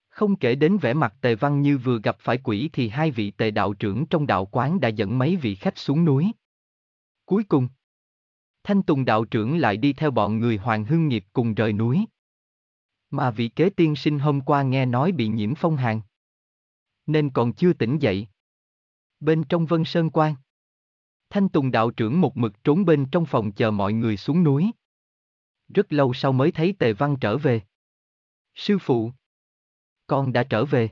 Không kể đến vẻ mặt tề văn như vừa gặp phải quỷ thì hai vị tề đạo trưởng trong đạo quán đã dẫn mấy vị khách xuống núi. Cuối cùng, Thanh Tùng đạo trưởng lại đi theo bọn người Hoàng Hưng Nghiệp cùng rời núi. Mà vị kế tiên sinh hôm qua nghe nói bị nhiễm phong hàn. Nên còn chưa tỉnh dậy. Bên trong Vân Sơn Quan. Thanh Tùng đạo trưởng một mực trốn bên trong phòng chờ mọi người xuống núi. Rất lâu sau mới thấy Tề Văn trở về. Sư phụ. Con đã trở về.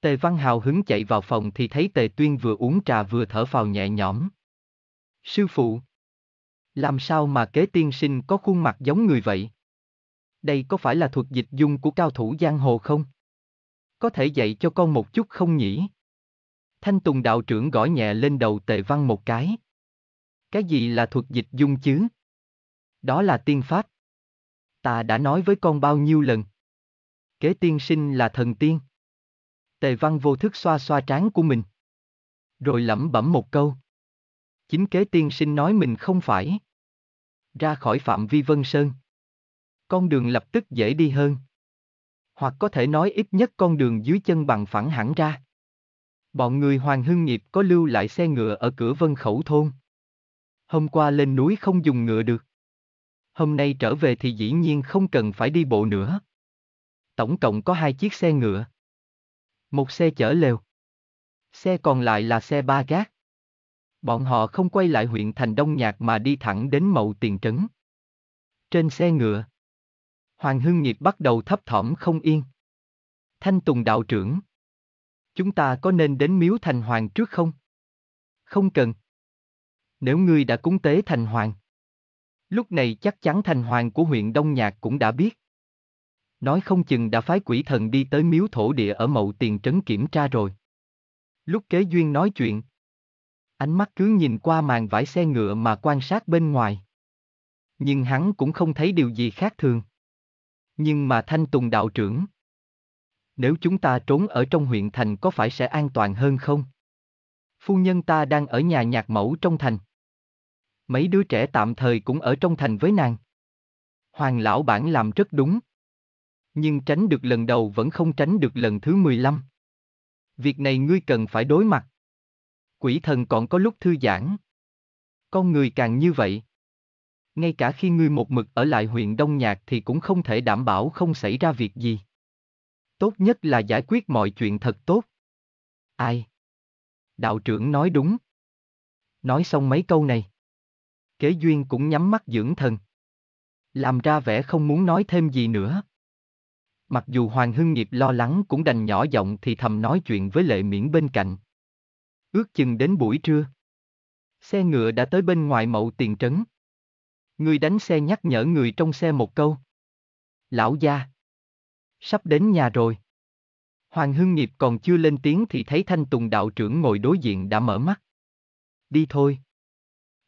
Tề Văn hào hứng chạy vào phòng thì thấy Tề Tuyên vừa uống trà vừa thở phào nhẹ nhõm. Sư phụ. Làm sao mà kế tiên sinh có khuôn mặt giống người vậy? Đây có phải là thuật dịch dung của cao thủ giang hồ không? Có thể dạy cho con một chút không nhỉ? Thanh Tùng đạo trưởng gõ nhẹ lên đầu tề văn một cái. Cái gì là thuật dịch dung chứ? Đó là tiên pháp. Ta đã nói với con bao nhiêu lần. Kế tiên sinh là thần tiên. Tề văn vô thức xoa xoa trán của mình. Rồi lẩm bẩm một câu. Chính kế tiên sinh nói mình không phải. Ra khỏi phạm vi Vân Sơn. Con đường lập tức dễ đi hơn. Hoặc có thể nói ít nhất con đường dưới chân bằng phẳng hẳn ra. Bọn người Hoàng Hưng Nghiệp có lưu lại xe ngựa ở cửa Vân Khẩu Thôn. Hôm qua lên núi không dùng ngựa được. Hôm nay trở về thì dĩ nhiên không cần phải đi bộ nữa. Tổng cộng có hai chiếc xe ngựa. Một xe chở lều. Xe còn lại là xe ba gác. Bọn họ không quay lại huyện thành Đông Nhạc mà đi thẳng đến Mậu Tiền Trấn. Trên xe ngựa, Hoàng Hưng Nghiệp bắt đầu thấp thỏm không yên. Thanh Tùng đạo trưởng. Chúng ta có nên đến miếu thành hoàng trước không? Không cần. Nếu ngươi đã cúng tế thành hoàng. Lúc này chắc chắn thành hoàng của huyện Đông Nhạc cũng đã biết. Nói không chừng đã phái quỷ thần đi tới miếu thổ địa ở mậu tiền trấn kiểm tra rồi. Lúc kế duyên nói chuyện. Ánh mắt cứ nhìn qua màn vải xe ngựa mà quan sát bên ngoài. Nhưng hắn cũng không thấy điều gì khác thường. Nhưng mà Thanh Tùng đạo trưởng. Nếu chúng ta trốn ở trong huyện thành có phải sẽ an toàn hơn không? Phu nhân ta đang ở nhà nhạc mẫu trong thành. Mấy đứa trẻ tạm thời cũng ở trong thành với nàng. Hoàng lão bản làm rất đúng. Nhưng tránh được lần đầu vẫn không tránh được lần thứ 15. Việc này ngươi cần phải đối mặt. Quỷ thần còn có lúc thư giãn. Con người càng như vậy. Ngay cả khi ngươi một mực ở lại huyện Đông Nhạc thì cũng không thể đảm bảo không xảy ra việc gì. Tốt nhất là giải quyết mọi chuyện thật tốt. Ai? Đạo trưởng nói đúng. Nói xong mấy câu này. Kế duyên cũng nhắm mắt dưỡng thần. Làm ra vẻ không muốn nói thêm gì nữa. Mặc dù Hoàng Hưng Nghiệp lo lắng cũng đành nhỏ giọng thì thầm nói chuyện với lệ miễn bên cạnh. Ước chừng đến buổi trưa. Xe ngựa đã tới bên ngoài mậu tiền trấn. Người đánh xe nhắc nhở người trong xe một câu. Lão gia. Sắp đến nhà rồi. Hoàng Hưng Nghiệp còn chưa lên tiếng thì thấy Thanh Tùng đạo trưởng ngồi đối diện đã mở mắt. Đi thôi.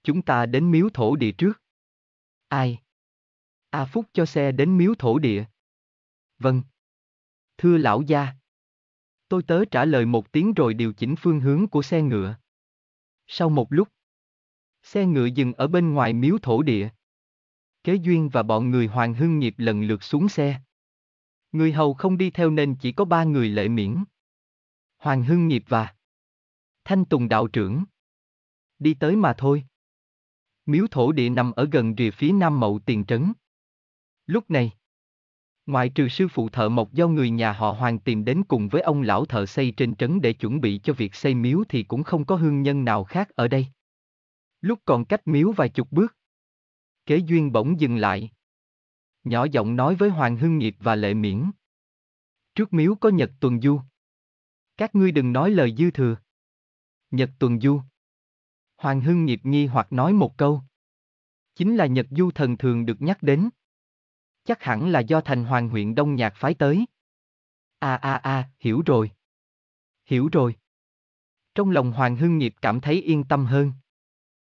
Chúng ta đến miếu thổ địa trước. Ai? A Phúc cho xe đến miếu thổ địa. Vâng. Thưa lão gia. Tôi tớ trả lời một tiếng rồi điều chỉnh phương hướng của xe ngựa. Sau một lúc, xe ngựa dừng ở bên ngoài miếu thổ địa. Kế Duyên và bọn người Hoàng Hưng Nghiệp lần lượt xuống xe. Người hầu không đi theo nên chỉ có ba người lệ miễn. Hoàng Hưng Nghiệp và Thanh Tùng Đạo Trưởng. Đi tới mà thôi. Miếu thổ địa nằm ở gần rìa phía nam mậu tiền trấn. Lúc này, ngoại trừ sư phụ thợ mộc do người nhà họ Hoàng tìm đến cùng với ông lão thợ xây trên trấn để chuẩn bị cho việc xây miếu thì cũng không có hương nhân nào khác ở đây. Lúc còn cách miếu vài chục bước, Kế duyên bỗng dừng lại. Nhỏ giọng nói với Hoàng Hưng Nghiệp và Lệ Miễn. Trước miếu có Nhật Tuần Du. Các ngươi đừng nói lời dư thừa. Nhật Tuần Du. Hoàng Hưng Nghiệp nghi hoặc nói một câu. Chính là Nhật Du thần thường được nhắc đến. Chắc hẳn là do thành hoàng huyện Đông Nhạc phái tới. A a a, hiểu rồi. Hiểu rồi. Trong lòng Hoàng Hưng Nghiệp cảm thấy yên tâm hơn.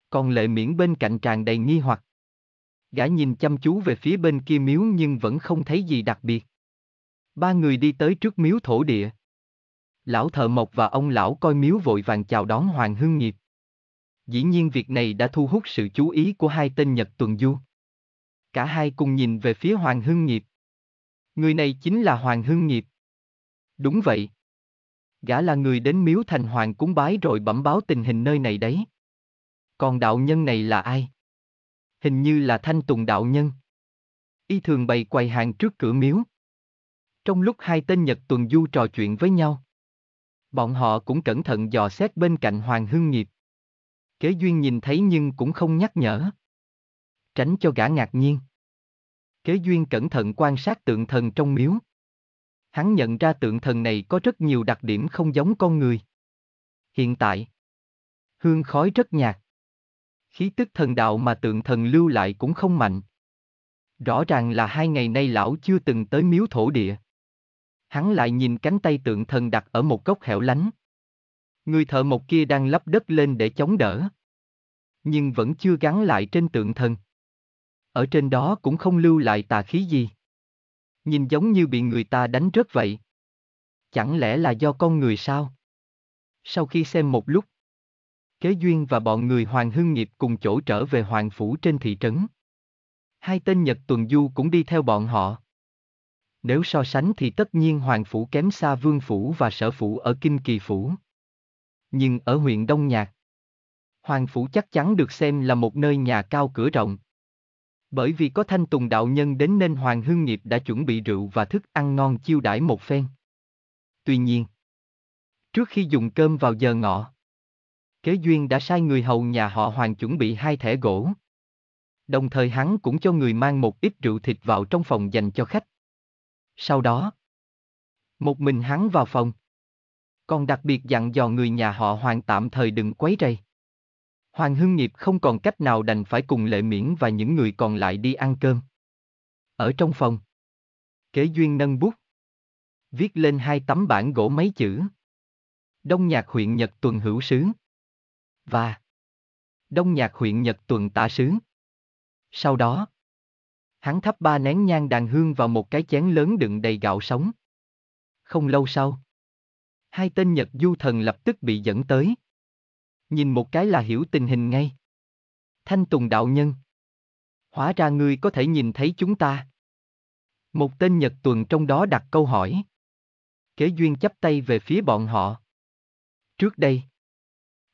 Còn lệ miễn bên cạnh tràn đầy nghi hoặc. Gã nhìn chăm chú về phía bên kia miếu nhưng vẫn không thấy gì đặc biệt. Ba người đi tới trước miếu thổ địa. Lão thợ mộc và ông lão coi miếu vội vàng chào đón Hoàng Hưng Nghiệp. Dĩ nhiên việc này đã thu hút sự chú ý của hai tên Nhật Tuần Du. Cả hai cùng nhìn về phía Hoàng Hưng Nghiệp. Người này chính là Hoàng Hưng Nghiệp. Đúng vậy. Gã là người đến miếu thành hoàng cúng bái rồi bẩm báo tình hình nơi này đấy. Còn đạo nhân này là ai? Hình như là Thanh Tùng đạo nhân. Y thường bày quầy hàng trước cửa miếu. Trong lúc hai tên Nhật Tuần Du trò chuyện với nhau, bọn họ cũng cẩn thận dò xét bên cạnh Hoàng Hưng Nghiệp. Kế duyên nhìn thấy nhưng cũng không nhắc nhở. Tránh cho gã ngạc nhiên. Kế duyên cẩn thận quan sát tượng thần trong miếu. Hắn nhận ra tượng thần này có rất nhiều đặc điểm không giống con người. Hiện tại, hương khói rất nhạt. Khí tức thần đạo mà tượng thần lưu lại cũng không mạnh. Rõ ràng là hai ngày nay lão chưa từng tới miếu thổ địa. Hắn lại nhìn cánh tay tượng thần đặt ở một góc hẻo lánh. Người thợ một kia đang lắp đất lên để chống đỡ. Nhưng vẫn chưa gắn lại trên tượng thần. Ở trên đó cũng không lưu lại tà khí gì. Nhìn giống như bị người ta đánh rớt vậy. Chẳng lẽ là do con người sao? Sau khi xem một lúc, Kế Duyên và bọn người Hoàng Hưng Nghiệp cùng chỗ trở về Hoàng Phủ trên thị trấn. Hai tên Nhật Tuần Du cũng đi theo bọn họ. Nếu so sánh thì tất nhiên Hoàng Phủ kém xa Vương Phủ và Sở Phủ ở Kinh Kỳ Phủ. Nhưng ở huyện Đông Nhạc, Hoàng Phủ chắc chắn được xem là một nơi nhà cao cửa rộng. Bởi vì có thanh tùng đạo nhân đến nên Hoàng Hưng Nghiệp đã chuẩn bị rượu và thức ăn ngon chiêu đãi một phen. Tuy nhiên, trước khi dùng cơm vào giờ ngọ, Kế Duyên đã sai người hầu nhà họ Hoàng chuẩn bị hai thẻ gỗ. Đồng thời hắn cũng cho người mang một ít rượu thịt vào trong phòng dành cho khách. Sau đó, một mình hắn vào phòng. Còn đặc biệt dặn dò người nhà họ Hoàng tạm thời đừng quấy rầy. Hoàng Hưng Nghiệp không còn cách nào đành phải cùng Lệ Miễn và những người còn lại đi ăn cơm. Ở trong phòng, Kế Duyên nâng bút, viết lên hai tấm bản gỗ mấy chữ. Đông Nhạc huyện Nhật Tuần Hữu Sứ và Đông Nhạc huyện Nhật Tuần Tả Sứ. Sau đó, hắn thắp ba nén nhang đàn hương vào một cái chén lớn đựng đầy gạo sống. Không lâu sau, hai tên Nhật du thần lập tức bị dẫn tới. Nhìn một cái là hiểu tình hình ngay. Thanh Tùng đạo nhân. Hóa ra ngươi có thể nhìn thấy chúng ta. Một tên Nhật tuần trong đó đặt câu hỏi. Kế duyên chấp tay về phía bọn họ. Trước đây,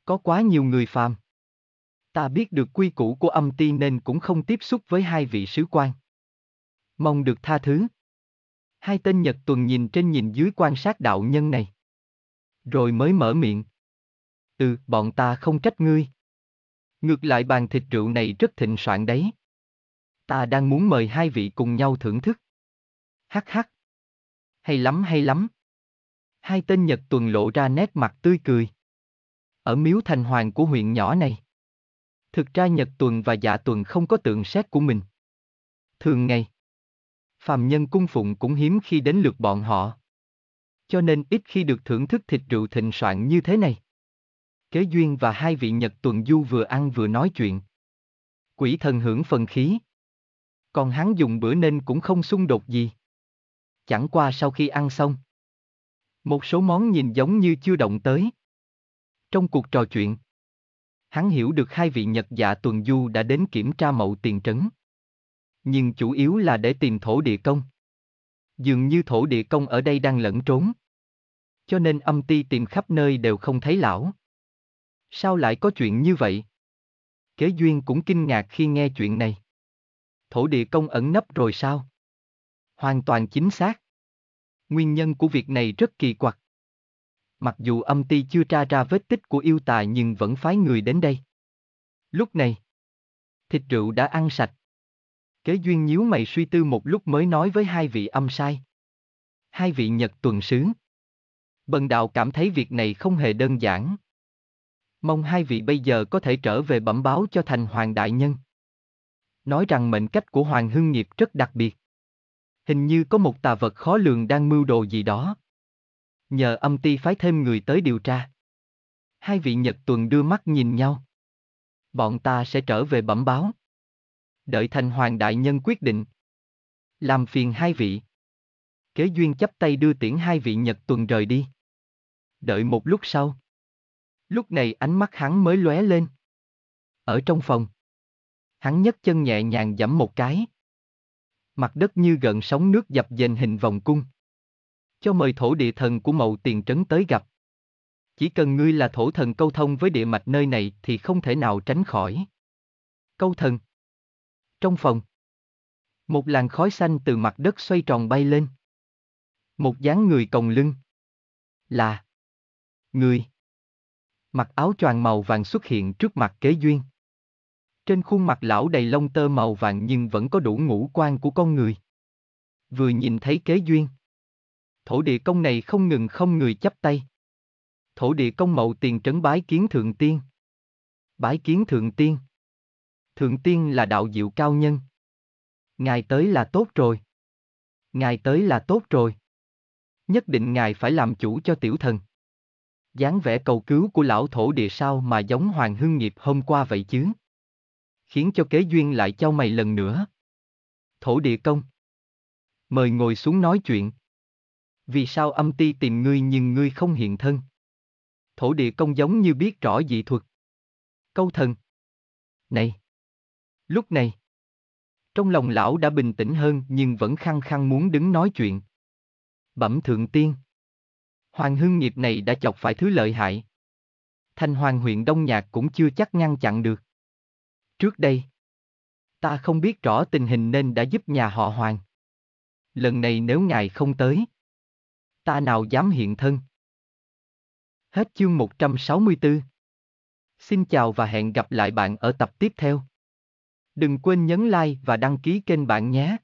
có quá nhiều người phàm. Ta biết được quy củ của âm ti nên cũng không tiếp xúc với hai vị sứ quan. Mong được tha thứ. Hai tên Nhật tuần nhìn trên nhìn dưới quan sát đạo nhân này. Rồi mới mở miệng. Ừ, bọn ta không trách ngươi. Ngược lại bàn thịt rượu này rất thịnh soạn đấy. Ta đang muốn mời hai vị cùng nhau thưởng thức. Hắc hắc. Hay lắm hay lắm. Hai tên Nhật tuần lộ ra nét mặt tươi cười. Ở miếu thành hoàng của huyện nhỏ này. Thực ra Nhật tuần và dạ tuần không có tượng xét của mình. Thường ngày. Phàm nhân cung phụng cũng hiếm khi đến lượt bọn họ. Cho nên ít khi được thưởng thức thịt rượu thịnh soạn như thế này. Kế duyên và hai vị Nhật tuần du vừa ăn vừa nói chuyện. Quỷ thần hưởng phần khí. Còn hắn dùng bữa nên cũng không xung đột gì. Chẳng qua sau khi ăn xong. Một số món nhìn giống như chưa động tới. Trong cuộc trò chuyện, hắn hiểu được hai vị Nhật dạ tuần du đã đến kiểm tra mậu tiền trấn. Nhưng chủ yếu là để tìm thổ địa công. Dường như thổ địa công ở đây đang lẫn trốn. Cho nên âm ti tìm khắp nơi đều không thấy lão. Sao lại có chuyện như vậy? Kế duyên cũng kinh ngạc khi nghe chuyện này. Thổ địa công ẩn nấp rồi sao? Hoàn toàn chính xác. Nguyên nhân của việc này rất kỳ quặc. Mặc dù âm ti chưa tra ra vết tích của yêu tài nhưng vẫn phái người đến đây. Lúc này, thịt rượu đã ăn sạch. Kế duyên nhíu mày suy tư một lúc mới nói với hai vị âm sai. Hai vị Nhật tuần sứ. Bần đạo cảm thấy việc này không hề đơn giản. Mong hai vị bây giờ có thể trở về bẩm báo cho thành hoàng đại nhân. Nói rằng mệnh cách của hoàng hưng nghiệp rất đặc biệt. Hình như có một tà vật khó lường đang mưu đồ gì đó. Nhờ âm ti phái thêm người tới điều tra. Hai vị Nhật tuần đưa mắt nhìn nhau. Bọn ta sẽ trở về bẩm báo. Đợi thành hoàng đại nhân quyết định. Làm phiền hai vị. Kế duyên chấp tay đưa tiễn hai vị Nhật tuần rời đi. Đợi một lúc sau. Lúc này ánh mắt hắn mới lóe lên. Ở trong phòng. Hắn nhấc chân nhẹ nhàng giẫm một cái. Mặt đất như gợn sóng nước dập dềnh hình vòng cung. Cho mời thổ địa thần của mậu tiền trấn tới gặp. Chỉ cần ngươi là thổ thần câu thông với địa mạch nơi này thì không thể nào tránh khỏi. Câu thần. Trong phòng. Một làn khói xanh từ mặt đất xoay tròn bay lên. Một dáng người còng lưng. Là. Người. Mặc áo choàng màu vàng xuất hiện trước mặt kế duyên. Trên khuôn mặt lão đầy lông tơ màu vàng nhưng vẫn có đủ ngũ quan của con người. Vừa nhìn thấy kế duyên. Thổ địa công này không ngừng không người chấp tay. Thổ địa công mậu tiền trấn bái kiến thượng tiên. Bái kiến thượng tiên. Thượng tiên là đạo diệu cao nhân. Ngài tới là tốt rồi. Ngài tới là tốt rồi. Nhất định ngài phải làm chủ cho tiểu thần. dáng vẻ cầu cứu của lão thổ địa sao mà giống Hoàng Hưng Nghiệp hôm qua vậy chứ? Khiến cho kế duyên lại trao mày lần nữa. Thổ địa công. Mời ngồi xuống nói chuyện. Vì sao âm ti tìm ngươi nhưng ngươi không hiện thân? Thổ địa công giống như biết rõ dị thuật. Câu thần. Này! Lúc này, trong lòng lão đã bình tĩnh hơn nhưng vẫn khăng khăng muốn đứng nói chuyện. Bẩm thượng tiên. Hoàng hưng nghiệp này đã chọc phải thứ lợi hại. Thanh hoàng huyện Đông Nhạc cũng chưa chắc ngăn chặn được. Trước đây, ta không biết rõ tình hình nên đã giúp nhà họ Hoàng. Lần này nếu ngài không tới, ta nào dám hiện thân. Hết chương 164. Xin chào và hẹn gặp lại bạn ở tập tiếp theo. Đừng quên nhấn like và đăng ký kênh bạn nhé.